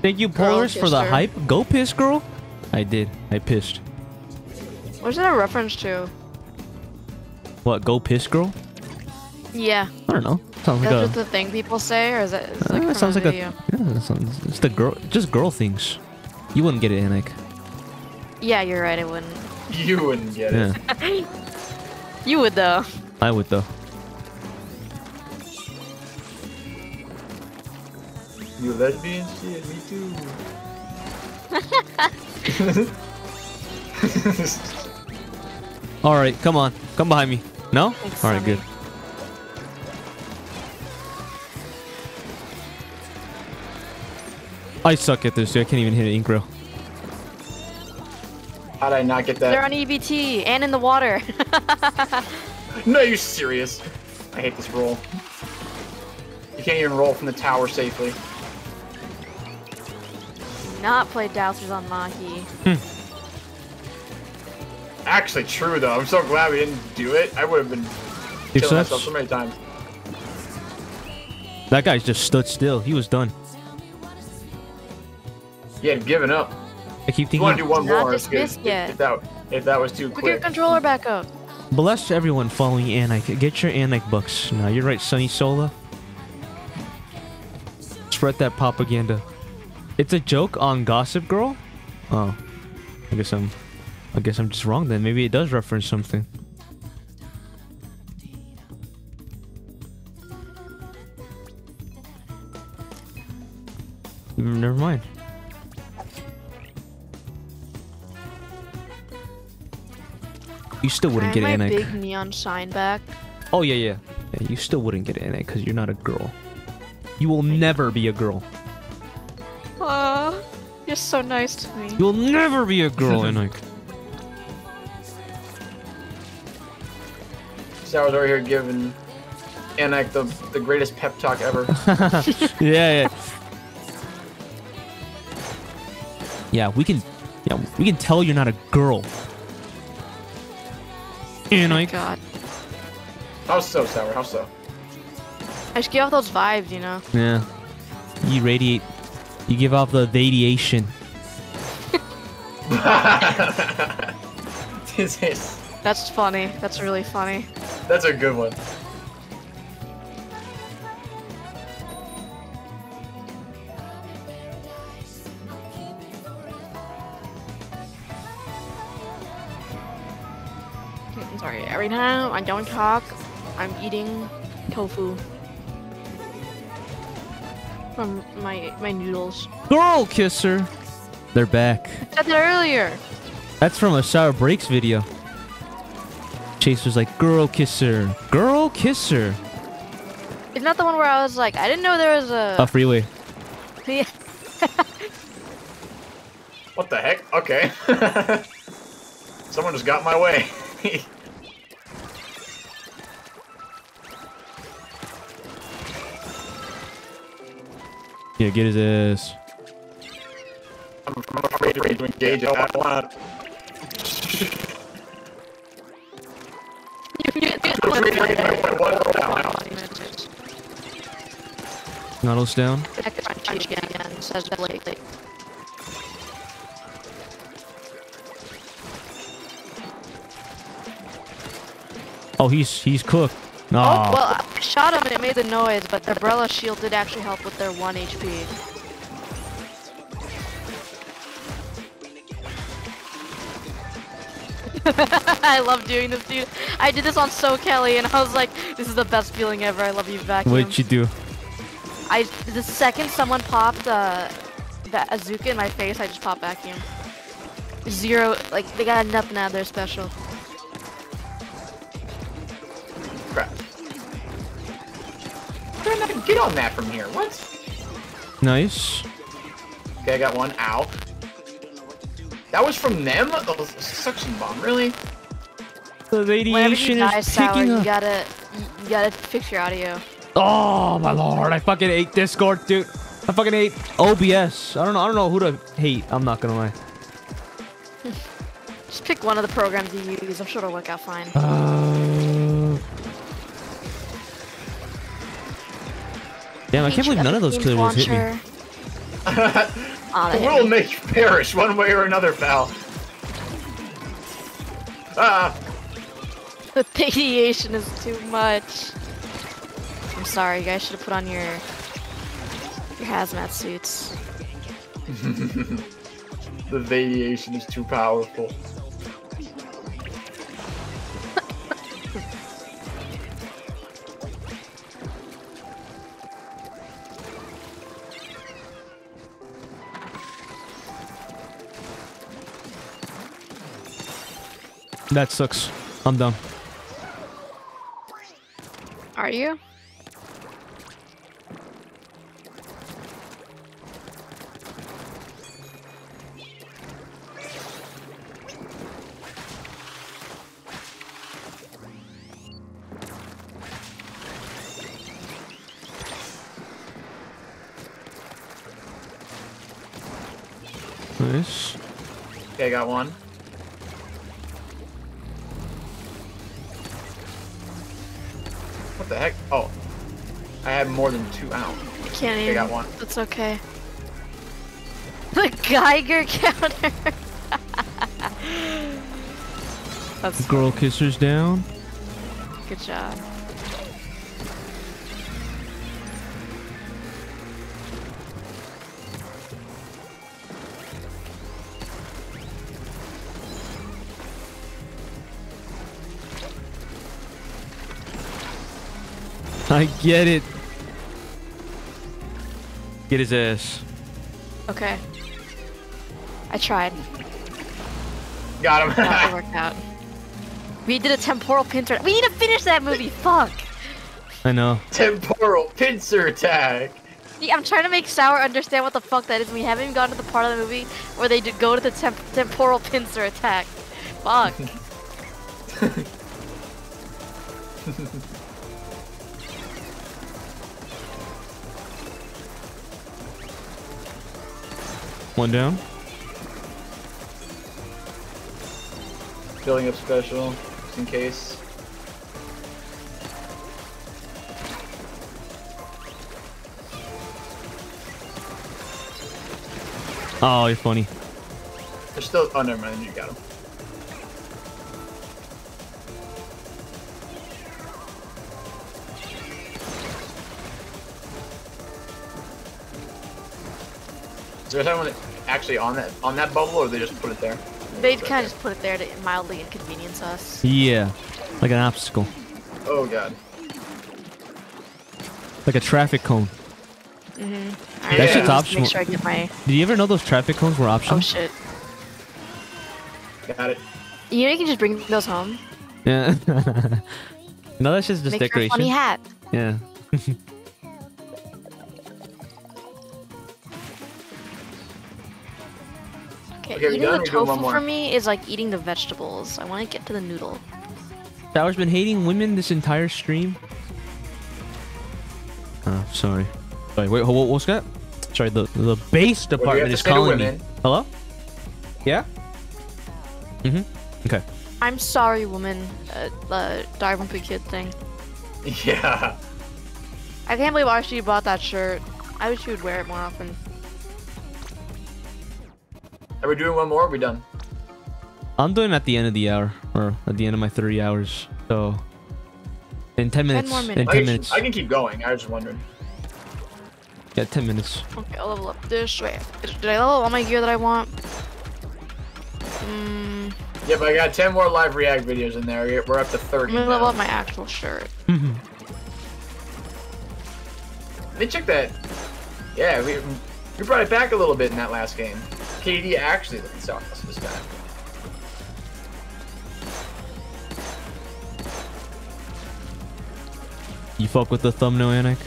Speaker 1: Thank you,
Speaker 5: Girl
Speaker 1: Polars, for the hype. Go piss, girl. I did. I pissed.
Speaker 5: What's that a reference to?
Speaker 1: What? Go piss, girl?
Speaker 5: Yeah,
Speaker 1: I don't know. Sounds like
Speaker 5: that's
Speaker 1: a.
Speaker 5: what the thing people say, or is it? Is it like
Speaker 1: Uh,
Speaker 5: from
Speaker 1: sounds like a.
Speaker 5: video?
Speaker 1: Yeah, that sounds, it's the girl. Just girl things. You wouldn't get it, Anik.
Speaker 5: Yeah, you're right. I wouldn't.
Speaker 2: You wouldn't get it.
Speaker 1: Yeah, [LAUGHS]
Speaker 5: You would though.
Speaker 1: I would though.
Speaker 2: You lesbian shit, me too. [LAUGHS] [LAUGHS]
Speaker 1: All right, come on, come behind me. No?
Speaker 5: Thanks,
Speaker 1: All right,
Speaker 5: Sonny.
Speaker 1: good. I suck at this. Dude. I can't even hit an ink grill.
Speaker 2: How did I not get that?
Speaker 5: They're on EBT and in the water. [LAUGHS]
Speaker 2: No, you're serious. I hate this roll. You can't even roll from the tower safely.
Speaker 5: Not play Dousers on Mahi. Hmm.
Speaker 2: Actually, true though. I'm so glad we didn't do it. I would have been
Speaker 1: Your
Speaker 2: killing myself so many times.
Speaker 1: That guy just stood still. He was done.
Speaker 2: He had given up.
Speaker 1: I keep
Speaker 2: You want
Speaker 1: thinking.
Speaker 2: to do one
Speaker 5: Not
Speaker 2: more?
Speaker 5: dismissed
Speaker 2: if,
Speaker 5: yet.
Speaker 2: if that if that was too
Speaker 5: Pick your controller back up.
Speaker 1: Bless everyone following Anik. Get your Anik books. No, you're right, Sunny Sola. Spread that propaganda. It's a joke on Gossip Girl? Oh. I guess I'm I guess I'm just wrong then. Maybe it does reference something. Mm, Never mind. You still wouldn't
Speaker 5: Can I
Speaker 1: get
Speaker 5: have my
Speaker 1: Anik.
Speaker 5: big neon sign back.
Speaker 1: Oh yeah, yeah. Yeah, you still wouldn't get in it because you're not a girl. You will never be a girl.
Speaker 5: Aw, you're so nice to me.
Speaker 1: You will never be a girl, [LAUGHS] Anik.
Speaker 2: So over here giving Anik the the greatest pep talk ever. [LAUGHS]
Speaker 1: yeah, yeah. Yeah, we can. Yeah, we can tell you're not a girl. Oh Anik.
Speaker 5: God.
Speaker 2: How so, Sour? How so?
Speaker 5: I just give off those vibes, you know.
Speaker 1: Yeah. You radiate. You give off the radiation. [LAUGHS]
Speaker 2: this is
Speaker 5: That's funny. That's really funny.
Speaker 2: that's a good one.
Speaker 5: I'm sorry. Every time I don't talk, I'm eating tofu from my my noodles.
Speaker 1: Girl kisser. They're back.
Speaker 5: I said that earlier.
Speaker 1: That's from a SourBraix video. Chase was like, girl kisser. Girl kisser.
Speaker 5: Isn't the one where I was like, I didn't know there was a.
Speaker 1: A freeway.
Speaker 5: Yeah.
Speaker 2: What the heck? Okay. [LAUGHS] Someone just got in my way. [LAUGHS]
Speaker 1: Yeah, get his ass.
Speaker 2: I'm afraid to engage it. I don't
Speaker 1: Nautilus down. Oh, he's he's cooked.
Speaker 5: Oh, well, I shot him and it made the noise, but the umbrella shield did actually help with their 1 HP. [LAUGHS] I love doing this, dude. I did this on So Kelly, and I was like, this is the best feeling ever. I love you vacuum.
Speaker 1: What'd you do?
Speaker 5: I the second someone popped uh, the Azuka in my face, I just popped vacuum. Zero, like they got nothing out of their special.
Speaker 2: Crap. Where did I get on that from here? What?
Speaker 1: Nice.
Speaker 2: Okay, I got one. Ow. That was from them? The suction bomb, really?
Speaker 1: The
Speaker 5: Whenever
Speaker 1: radiation
Speaker 5: you die,
Speaker 1: is
Speaker 5: sour,
Speaker 1: picking
Speaker 5: you gotta you, you gotta fix your audio.
Speaker 1: Oh my lord! I fucking hate Discord, dude. I fucking hate OBS. I don't know. I don't know who to hate. I'm not gonna lie. [LAUGHS]
Speaker 5: Just pick one of the programs you use. I'm sure it'll work out fine.
Speaker 1: Uh... Damn, I can't believe none of those
Speaker 5: Games
Speaker 1: killer ones hit me.
Speaker 5: launcher. Aw,
Speaker 2: The
Speaker 5: they hit
Speaker 2: world
Speaker 5: me.
Speaker 2: make you perish one way or another, pal. Ah, [LAUGHS]
Speaker 5: The radiation is too much. I'm sorry, you guys should have put on your your hazmat suits. [LAUGHS]
Speaker 2: The radiation is too powerful.
Speaker 1: That sucks. I'm done.
Speaker 5: Are you?
Speaker 1: Nice.
Speaker 2: Okay, got one. The heck? Oh. I had more than two out.
Speaker 5: I can't
Speaker 2: Okay,
Speaker 5: even.
Speaker 2: got one.
Speaker 5: That's okay. [LAUGHS] The Geiger [LAUGHS] counter. [LAUGHS] That's
Speaker 1: Girl kissers down.
Speaker 5: good job. [LAUGHS]
Speaker 1: I get it. Get his ass.
Speaker 5: Okay. I tried.
Speaker 2: Got
Speaker 5: That
Speaker 2: him.
Speaker 5: worked [LAUGHS] out. We did a temporal pincer. We need to finish that movie. Fuck.
Speaker 1: I know.
Speaker 2: Temporal pincer attack.
Speaker 5: See, I'm trying to make Sour understand what the fuck that is. We haven't even gotten to the part of the movie where they do go to the temp temporal pincer attack. Fuck. [LAUGHS]
Speaker 1: One down.
Speaker 2: Filling up special, just in case.
Speaker 1: Oh, you're funny.
Speaker 2: They're still. Oh, never mind. You got him. There someone actually on that on that bubble, or they just put it there?
Speaker 5: they kind of just put it there to mildly inconvenience us.
Speaker 1: Yeah. Like an obstacle.
Speaker 2: Oh god.
Speaker 1: Like a traffic cone. Mm-hmm.
Speaker 5: Alright,
Speaker 2: That
Speaker 5: let's
Speaker 2: shit's
Speaker 1: optional.
Speaker 5: Make sure I get my.
Speaker 1: Did you ever know those traffic cones were optional?
Speaker 5: Oh shit.
Speaker 2: Got it.
Speaker 5: You know you can just bring those home.
Speaker 1: Yeah. [LAUGHS] no, that's just just
Speaker 5: Make her a
Speaker 1: decoration.
Speaker 5: funny hat.
Speaker 1: Yeah. [LAUGHS]
Speaker 5: Okay,
Speaker 2: Okay,
Speaker 5: eating the
Speaker 2: We're doing one
Speaker 5: tofu for me is like eating the vegetables. I want to get to the noodle.
Speaker 1: Shower's been hating women this entire stream. Oh, sorry. Sorry, wait, what, what's that? Sorry, the the base
Speaker 2: do you have
Speaker 1: department is calling me. Hello? Yeah? Mm-hmm. Okay.
Speaker 5: I'm sorry, woman. Uh, the Darwin Kid thing. [LAUGHS]
Speaker 2: Yeah.
Speaker 5: I can't believe Archie bought that shirt. I wish you would wear it more often.
Speaker 2: Are we doing one more? Or are we done?
Speaker 1: I'm doing at the end of the hour, or at the end of my 30 hours. So, in 10 minutes.
Speaker 5: more
Speaker 1: In 10
Speaker 2: I can,
Speaker 1: minutes.
Speaker 2: I can keep going. I was just wondering.
Speaker 1: Yeah, 10 minutes.
Speaker 5: Okay, I'll level up this way. Did I level up all my gear that I want? Mm,
Speaker 2: Yep, I got 10 more live react videos in there. We're up to 30
Speaker 5: I'm gonna level up my actual shirt. [LAUGHS]
Speaker 2: Let me check that. Yeah, we, we brought it back a little bit in that last game. KD actually looks awesome this time.
Speaker 1: You fuck with the thumbnail, Anik?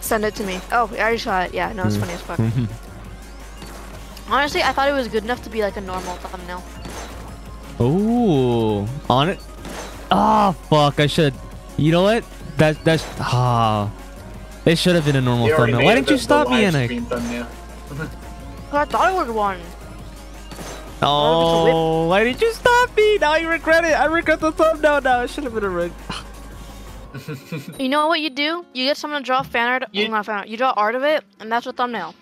Speaker 5: Send it to me. Oh, I already saw it. Yeah, no, it's funny as fuck. [LAUGHS] Honestly, I thought it was good enough to be like a normal thumbnail.
Speaker 1: Ooh, on it. Ah, fuck! I should. You know what? That that's ah. It should have been a normal thumbnail. Why didn't you
Speaker 2: the- the
Speaker 1: stop me,
Speaker 2: live
Speaker 1: Anik? [LAUGHS]
Speaker 2: stream thumbnail.
Speaker 5: I thought it was one.
Speaker 1: Oh, why did you stop me? Now you regret it. I regret the thumbnail now. It should have been a rig. [LAUGHS]
Speaker 5: You know what you do? You get someone to draw fan art.
Speaker 2: You-
Speaker 5: well, not fan art. You draw art of it, and that's a thumbnail.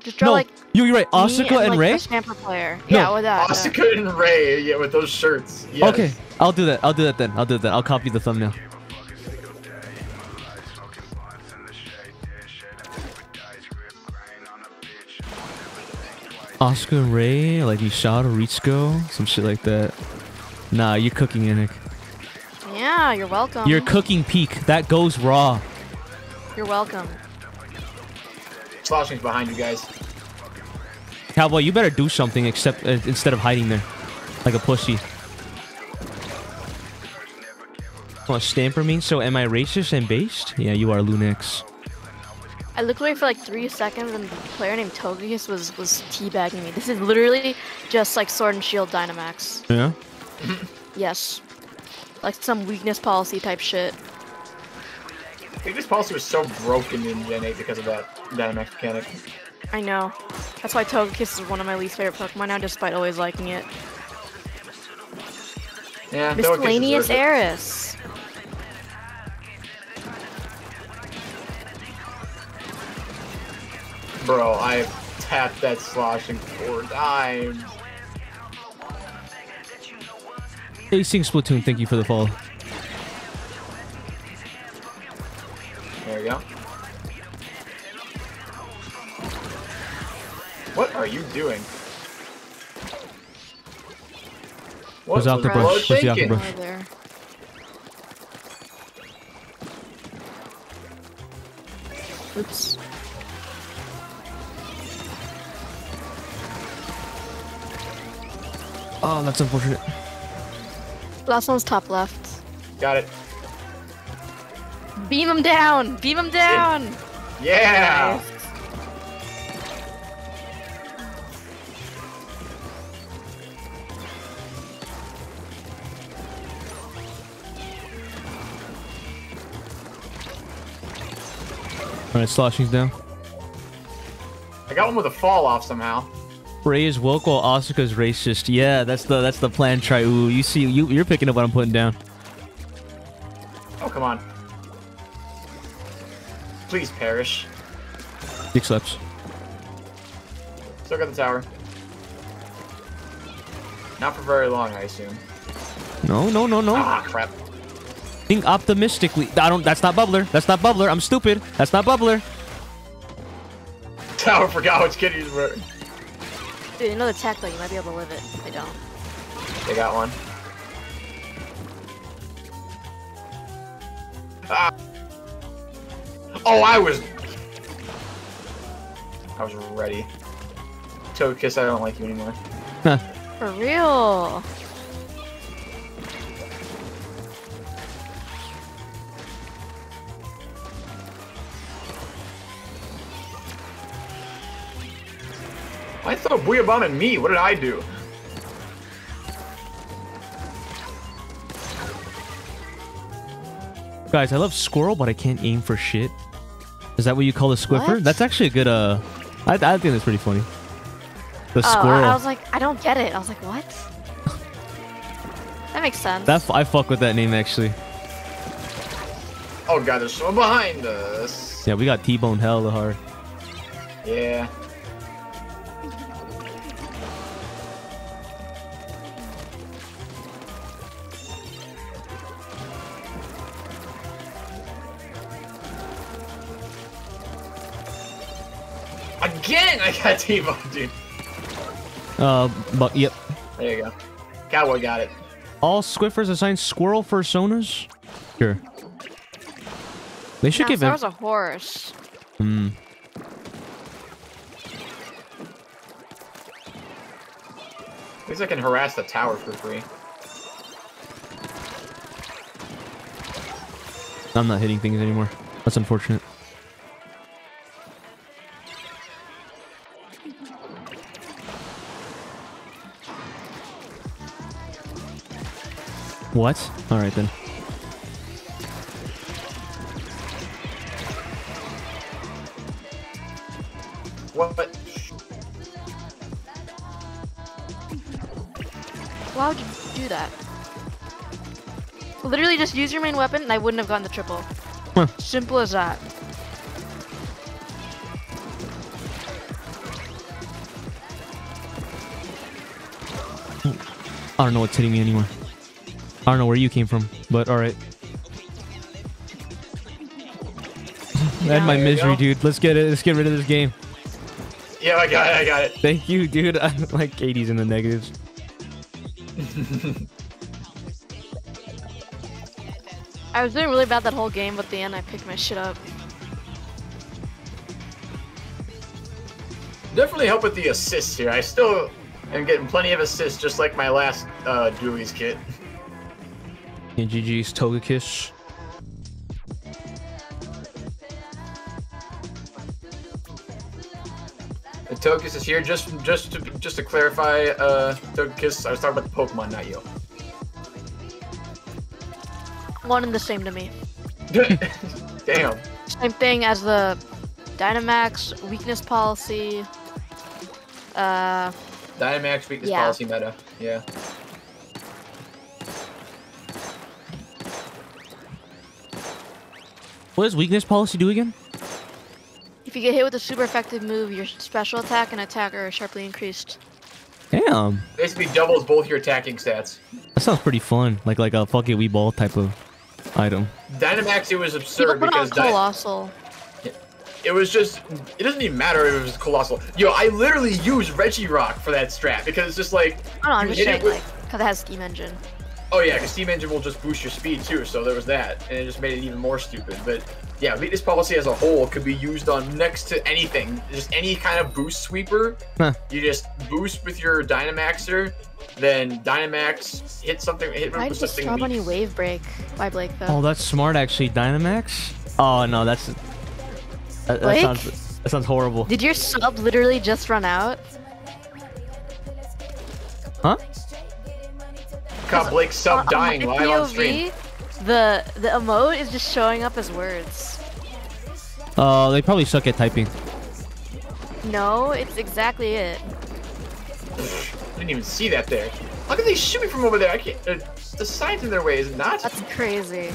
Speaker 5: Just draw
Speaker 1: No,
Speaker 5: like
Speaker 1: you, you're right.
Speaker 5: me
Speaker 1: Asuka and
Speaker 5: like,
Speaker 1: Rei.
Speaker 5: a Stamper player.
Speaker 1: No.
Speaker 5: Yeah, with that.
Speaker 2: Asuka and Rei, yeah, with those shirts. Yes.
Speaker 1: Okay, I'll do that. I'll do that then. I'll do that. I'll copy the thumbnail. Oscar Rei, like Ishado, Ritsuko, some shit like that. Nah, you're cooking, Yannick.
Speaker 5: Yeah, you're welcome.
Speaker 1: You're cooking peak. That goes raw.
Speaker 5: You're welcome.
Speaker 2: Sloshing's behind you guys.
Speaker 1: Cowboy, you better do something except uh, instead of hiding there, like a pussy. Well, stamper means so. Am I racist and based? Yeah, you are Lunex.
Speaker 5: I looked away for like three seconds, and the player named Togekiss was was teabagging me. This is literally just like Sword and Shield Dynamax.
Speaker 1: Yeah. [LAUGHS]
Speaker 5: Yes, like some weakness policy type shit.
Speaker 2: I think this policy was so broken in Gen 8 because of that Dynamax mechanic.
Speaker 5: I know. That's why Togekiss is one of my least favorite Pokemon now, despite always liking it.
Speaker 2: Yeah, Togekiss
Speaker 5: Miscellaneous
Speaker 2: deserves.
Speaker 5: Eris.
Speaker 2: Bro, I tapped that sloshing four times.
Speaker 1: Acing Splatoon, thank you for the follow.
Speaker 2: There we go. What are you doing? What
Speaker 1: Where's Alka
Speaker 2: was
Speaker 1: Brush?
Speaker 2: Bro
Speaker 1: Where's the Alka
Speaker 2: thinking?
Speaker 1: Brush?
Speaker 5: Oops.
Speaker 1: Oh, that's unfortunate.
Speaker 5: Last one's top left.
Speaker 2: Got it.
Speaker 5: Beam him down! Beam him down!
Speaker 2: Yeah!
Speaker 1: All right, sloshing's down.
Speaker 2: I got one with a fall off somehow.
Speaker 1: Rei is woke while Asuka's racist. Yeah, that's the that's the plan. Try ooh, you see, you you're picking up what I'm putting down.
Speaker 2: Oh, come on. Please perish.
Speaker 1: Dick slaps.
Speaker 2: Still got the tower. Not for very long, I assume.
Speaker 1: No, no, no, no.
Speaker 2: Ah, crap.
Speaker 1: Think optimistically. I don't. That's not bubbler. That's not bubbler. I'm stupid. That's not bubbler. [LAUGHS]
Speaker 2: Tower forgot which kitties were.
Speaker 5: Dude, another attack though, you might be able to live it. I don't.
Speaker 2: They got one. Ah. Oh, I was. I was ready. Togekiss, I don't like you anymore.
Speaker 5: For real!
Speaker 2: Why throw Booyah Bomb at me? What did I do?
Speaker 1: Guys, I love squirrel, but I can't aim for shit. Is that what you call a squiffer?
Speaker 5: What?
Speaker 1: That's actually a good. Uh, I, I think that's pretty funny. The
Speaker 5: Oh,
Speaker 1: squirrel.
Speaker 5: I, I was like, I don't get it. I was like, what? that makes sense.
Speaker 1: that f- I fuck with that name actually.
Speaker 2: Oh god, there's someone behind us.
Speaker 1: Yeah, we got T-bone hella hard.
Speaker 2: Yeah. Again, I got [LAUGHS] T-Bone, dude.
Speaker 1: Uh, but yep.
Speaker 2: There you go. Cowboy got it.
Speaker 1: All squiffers assign squirrel personas. Sure. They should
Speaker 5: Now,
Speaker 1: give
Speaker 5: if there
Speaker 1: him.
Speaker 5: was a horse.
Speaker 1: Hmm.
Speaker 2: At least I can harass the tower for free.
Speaker 1: I'm not hitting things anymore. That's unfortunate. What? All right then.
Speaker 2: What?
Speaker 5: Why would you do that? Literally just use your main weapon and I wouldn't have gotten the triple.
Speaker 1: Huh.
Speaker 5: Simple as that.
Speaker 1: I don't know what's hitting me anymore. I don't know where you came from, but all right. End my misery, dude. Let's get it. Let's get rid of this game.
Speaker 2: Yeah, I got it. I got it.
Speaker 1: Thank you, dude. [LAUGHS] I'm like 80s in the negatives. [LAUGHS]
Speaker 5: I was doing really bad that whole game, but at the end I picked my shit up.
Speaker 2: Definitely help with the assists here. I still am getting plenty of assists, just like my last uh, Dualie's kit. [LAUGHS]
Speaker 1: Yeah, GG's Togekiss.
Speaker 2: The Togekiss is here. Just, just to, just to clarify, uh, Togekiss. I was talking about the Pokemon, not you.
Speaker 5: One and the same to me. [LAUGHS]
Speaker 2: Damn.
Speaker 5: Same thing as the Dynamax weakness policy. Uh,
Speaker 2: Dynamax weakness
Speaker 5: Yeah.
Speaker 2: policy meta. Yeah.
Speaker 1: What does weakness policy do again?
Speaker 5: if you get hit with a super effective move, your special attack and attack are sharply increased.
Speaker 1: Damn.
Speaker 2: Basically doubles both your attacking stats.
Speaker 1: That sounds pretty fun. Like like a fuck it we ball type of item.
Speaker 2: Dynamax, it was absurd
Speaker 5: put
Speaker 2: because Dy-
Speaker 5: Coalossal.
Speaker 2: it was just. It doesn't even matter if it was Coalossal. Yo, I literally used Regirock for that strat because it's just like.
Speaker 5: I don't know, I'm
Speaker 2: you
Speaker 5: just
Speaker 2: hit it
Speaker 5: saying,
Speaker 2: with-
Speaker 5: like, because it has Steam Engine.
Speaker 2: Oh yeah, because Steam Engine will just boost your speed too, so there was that, and it just made it even more stupid. But yeah, weakness policy as a whole could be used on next to anything, just any kind of boost sweeper.
Speaker 1: Huh.
Speaker 2: You just boost with your Dynamaxer, then Dynamax hit something, hit
Speaker 5: Why
Speaker 2: with
Speaker 5: did you
Speaker 2: something.
Speaker 5: stop any Wave Break by Blake though?
Speaker 1: Oh, that's smart actually. Dynamax? Oh no, that's that, that
Speaker 5: Blake?
Speaker 1: sounds that sounds horrible.
Speaker 5: Did your sub literally just run out?
Speaker 1: Huh?
Speaker 2: Caught Blake sub
Speaker 5: On- on
Speaker 2: dying
Speaker 5: my
Speaker 2: live on stream.
Speaker 5: POV, The the emote is just showing up as words.
Speaker 1: Uh, they probably suck at typing.
Speaker 5: No, it's exactly it.
Speaker 2: I didn't even see that there. How can they shoot me from over there? I can't. Uh, the sign's in their way, is it not?
Speaker 5: That's crazy.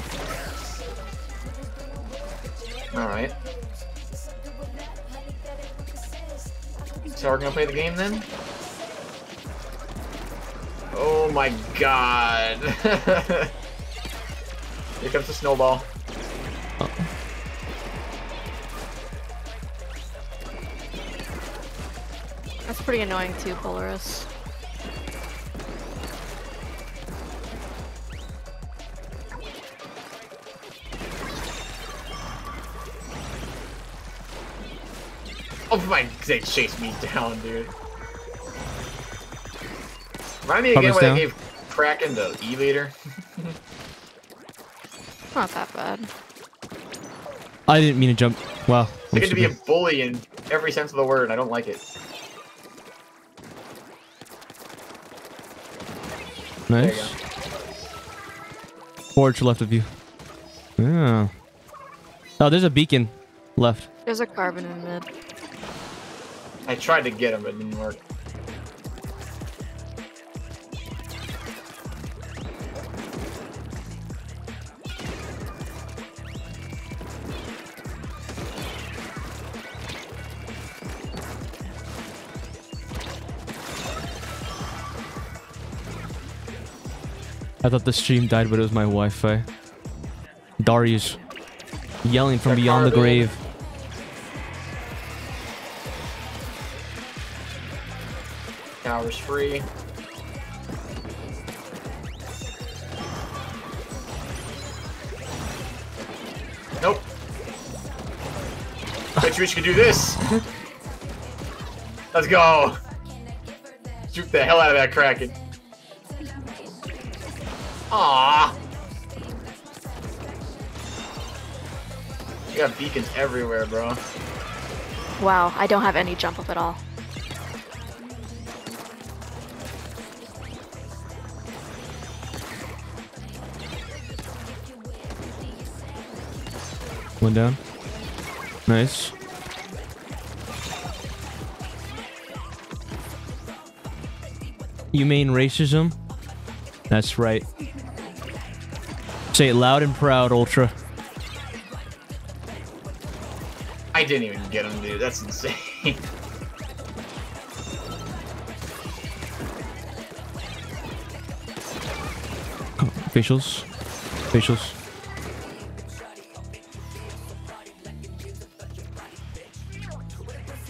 Speaker 2: All right. So we're gonna play the game then? Oh my god. [LAUGHS] Here comes the snowball.
Speaker 5: That's pretty annoying too, Polaris.
Speaker 2: Oh my, they chased me down, dude. Remind me again
Speaker 1: Hovers
Speaker 2: when I gave Kraken the E-liter.
Speaker 5: Not that bad.
Speaker 1: I didn't mean to jump. Wow.
Speaker 2: I
Speaker 1: I'm
Speaker 2: get to be a bully in every sense of the word, and I don't like it.
Speaker 1: Nice. Forge left of you. Yeah. Oh, there's a beacon left.
Speaker 5: There's a carbon in mid.
Speaker 2: I tried to get him, but it didn't work.
Speaker 1: I thought the stream died, but it was my Wi-Fi. Darius yelling from
Speaker 2: The
Speaker 1: beyond the grave.
Speaker 2: Tower's free. Nope. Bet you wish you could do this. [LAUGHS] Let's go. Shoot the hell out of that Kraken. Aww. You got beacons everywhere, bro.
Speaker 5: Wow, I don't have any jump up at all.
Speaker 1: One down. Nice. You mean racism? That's right. Say it loud and proud, Ultra.
Speaker 2: I didn't even get him, dude. That's insane. [LAUGHS]
Speaker 1: Facials. Facials.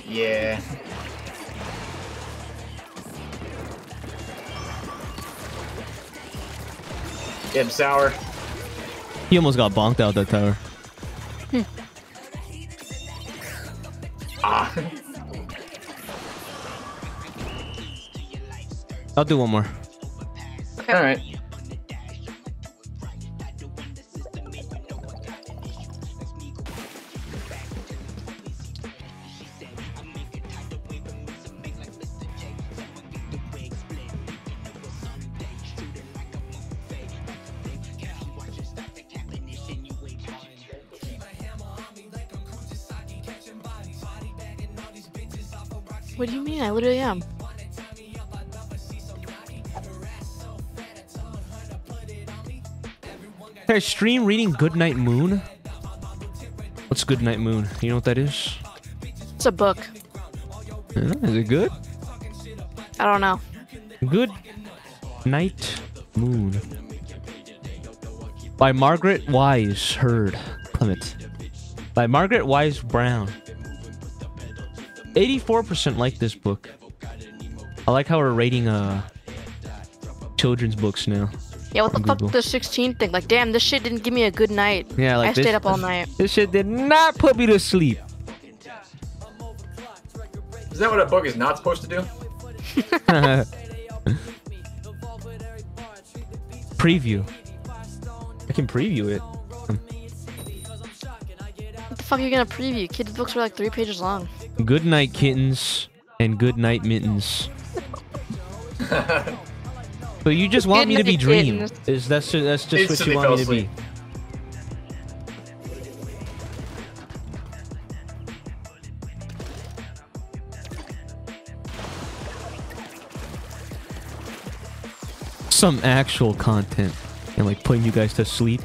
Speaker 2: Yeah. Get sour.
Speaker 1: He almost got bonked out that tower.
Speaker 2: Ah.
Speaker 1: I'll do one more.
Speaker 2: All right.
Speaker 5: What do you mean? I literally am.
Speaker 1: Hey, stream reading Goodnight Moon. What's Goodnight Moon? You know what that is?
Speaker 5: It's a book.
Speaker 1: Yeah, is it good?
Speaker 5: I don't know.
Speaker 1: Good Night Moon. By Margaret Wise Heard Clement. By Margaret Wise Brown. 84% like this book. I like how we're rating uh children's books now.
Speaker 5: Yeah, what the fuck the 16 thing? Like, damn, this shit didn't give me a good night.
Speaker 1: Yeah, like
Speaker 5: I
Speaker 1: this-
Speaker 5: stayed up all night.
Speaker 1: This shit did not put me to sleep.
Speaker 2: Is that what a book is not supposed to do? [LAUGHS]
Speaker 1: preview. I can preview it.
Speaker 5: What the fuck are you gonna preview? Kids' books were like three pages long.
Speaker 1: Good night kittens and good night mittens. [LAUGHS] so you just want me to be dream?
Speaker 5: kittens.
Speaker 1: Is that's ju- that's just what you want me
Speaker 2: fell
Speaker 1: to be? Some actual content and like putting you guys to sleep.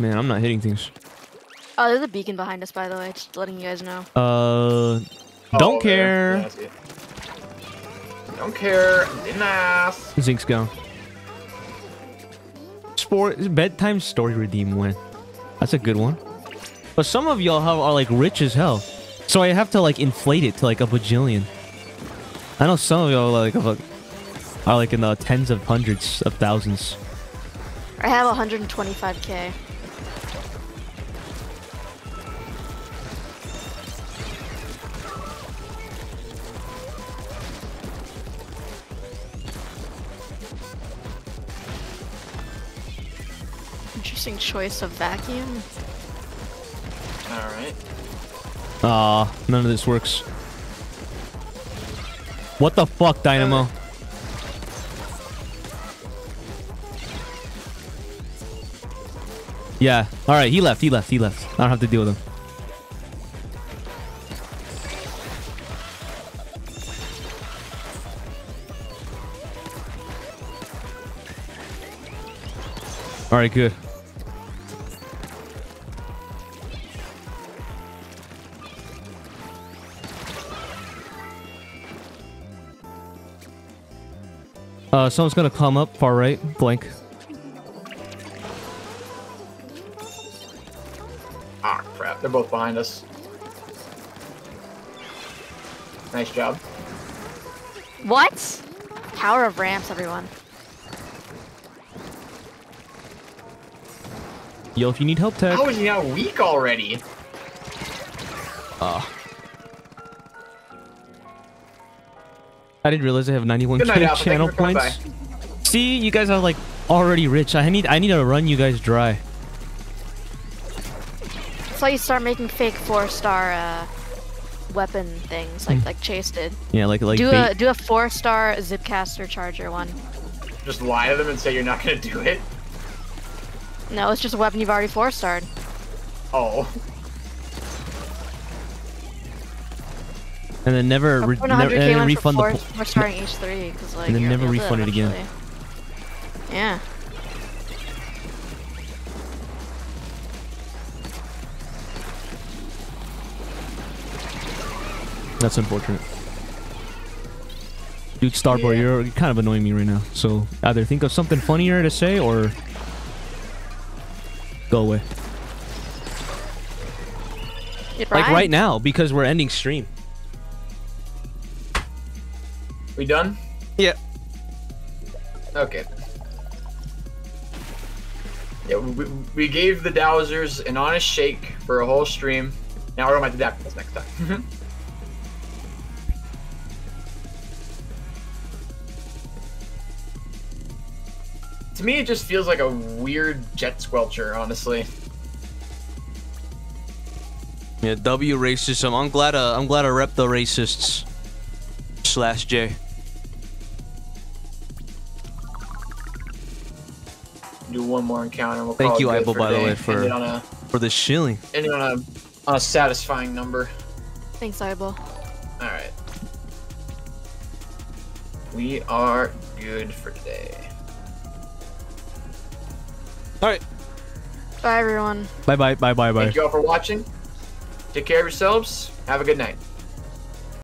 Speaker 1: Man, I'm not hitting things.
Speaker 5: Oh, there's a beacon behind us, by the way. Just letting you guys know.
Speaker 1: Uh, don't
Speaker 2: Oh,
Speaker 1: care.
Speaker 2: Yeah, I see it. Don't care. Didn't ask.
Speaker 1: Zinc's gone. Sport bedtime story redeem win. That's a good one. But some of y'all have, are like rich as hell, so I have to like inflate it to like a bajillion. I know some of y'all are like are are like in the tens of hundreds of thousands.
Speaker 5: I have 125k. Interesting choice of vacuum.
Speaker 2: All right.
Speaker 1: Ah, none of this works. What the fuck, Dynamo? Yeah. All right. He left. He left. He left. I don't have to deal with him. All right. Good. Uh, someone's gonna come up far right, blank.
Speaker 2: Ah, crap. They're both behind us. Nice job.
Speaker 5: What? Power of ramps, everyone.
Speaker 1: Yo, if you need help, TEC.
Speaker 2: How is he not weak already?
Speaker 1: I didn't realize I have 91k
Speaker 2: night,
Speaker 1: channel
Speaker 2: you for coming
Speaker 1: points. See, you guys are like already rich. I need I need to run you guys dry.
Speaker 5: That's why you start making fake four-star uh, weapon things, like like Chase did.
Speaker 1: Yeah, like like
Speaker 5: do
Speaker 1: bait.
Speaker 5: a do a four-star Zipcaster Charger one.
Speaker 2: Just lie to them and say you're not gonna do it.
Speaker 5: No, it's just a weapon you've already four-starred.
Speaker 2: Oh. [LAUGHS]
Speaker 1: and then never re- never and then refund
Speaker 5: for
Speaker 1: the
Speaker 5: four,
Speaker 1: po-
Speaker 5: four-starring H3, because like.
Speaker 1: And then never refund it again.
Speaker 5: Yeah.
Speaker 1: That's unfortunate. Dude, Starboy,
Speaker 2: Yeah.
Speaker 1: you're kind of annoying me right now. So either think of something funnier to say or go away. Like right now because we're ending stream.
Speaker 2: We done?
Speaker 1: Yeah.
Speaker 2: Okay. Yeah, we, we gave the Dousers an honest shake for a whole stream. Now we're going to have to this next time. [LAUGHS] to me, it just feels like a weird jet squelcher, honestly.
Speaker 1: Yeah, W racism. I'm glad. Uh, I'm glad I rep the racists. Slash J.
Speaker 2: Do one more encounter. We'll
Speaker 1: Thank
Speaker 2: call
Speaker 1: you,
Speaker 2: good
Speaker 1: Apple,
Speaker 2: for
Speaker 1: by the way, for-
Speaker 2: End a,
Speaker 1: For the shilling.
Speaker 2: end it on a, on a satisfying number.
Speaker 5: Thanks, Eyeball.
Speaker 2: All right. We are good for today.
Speaker 1: All right.
Speaker 5: Bye, everyone.
Speaker 1: Bye bye bye bye bye.
Speaker 2: Thank you all for watching. Take care of yourselves. Have a good night.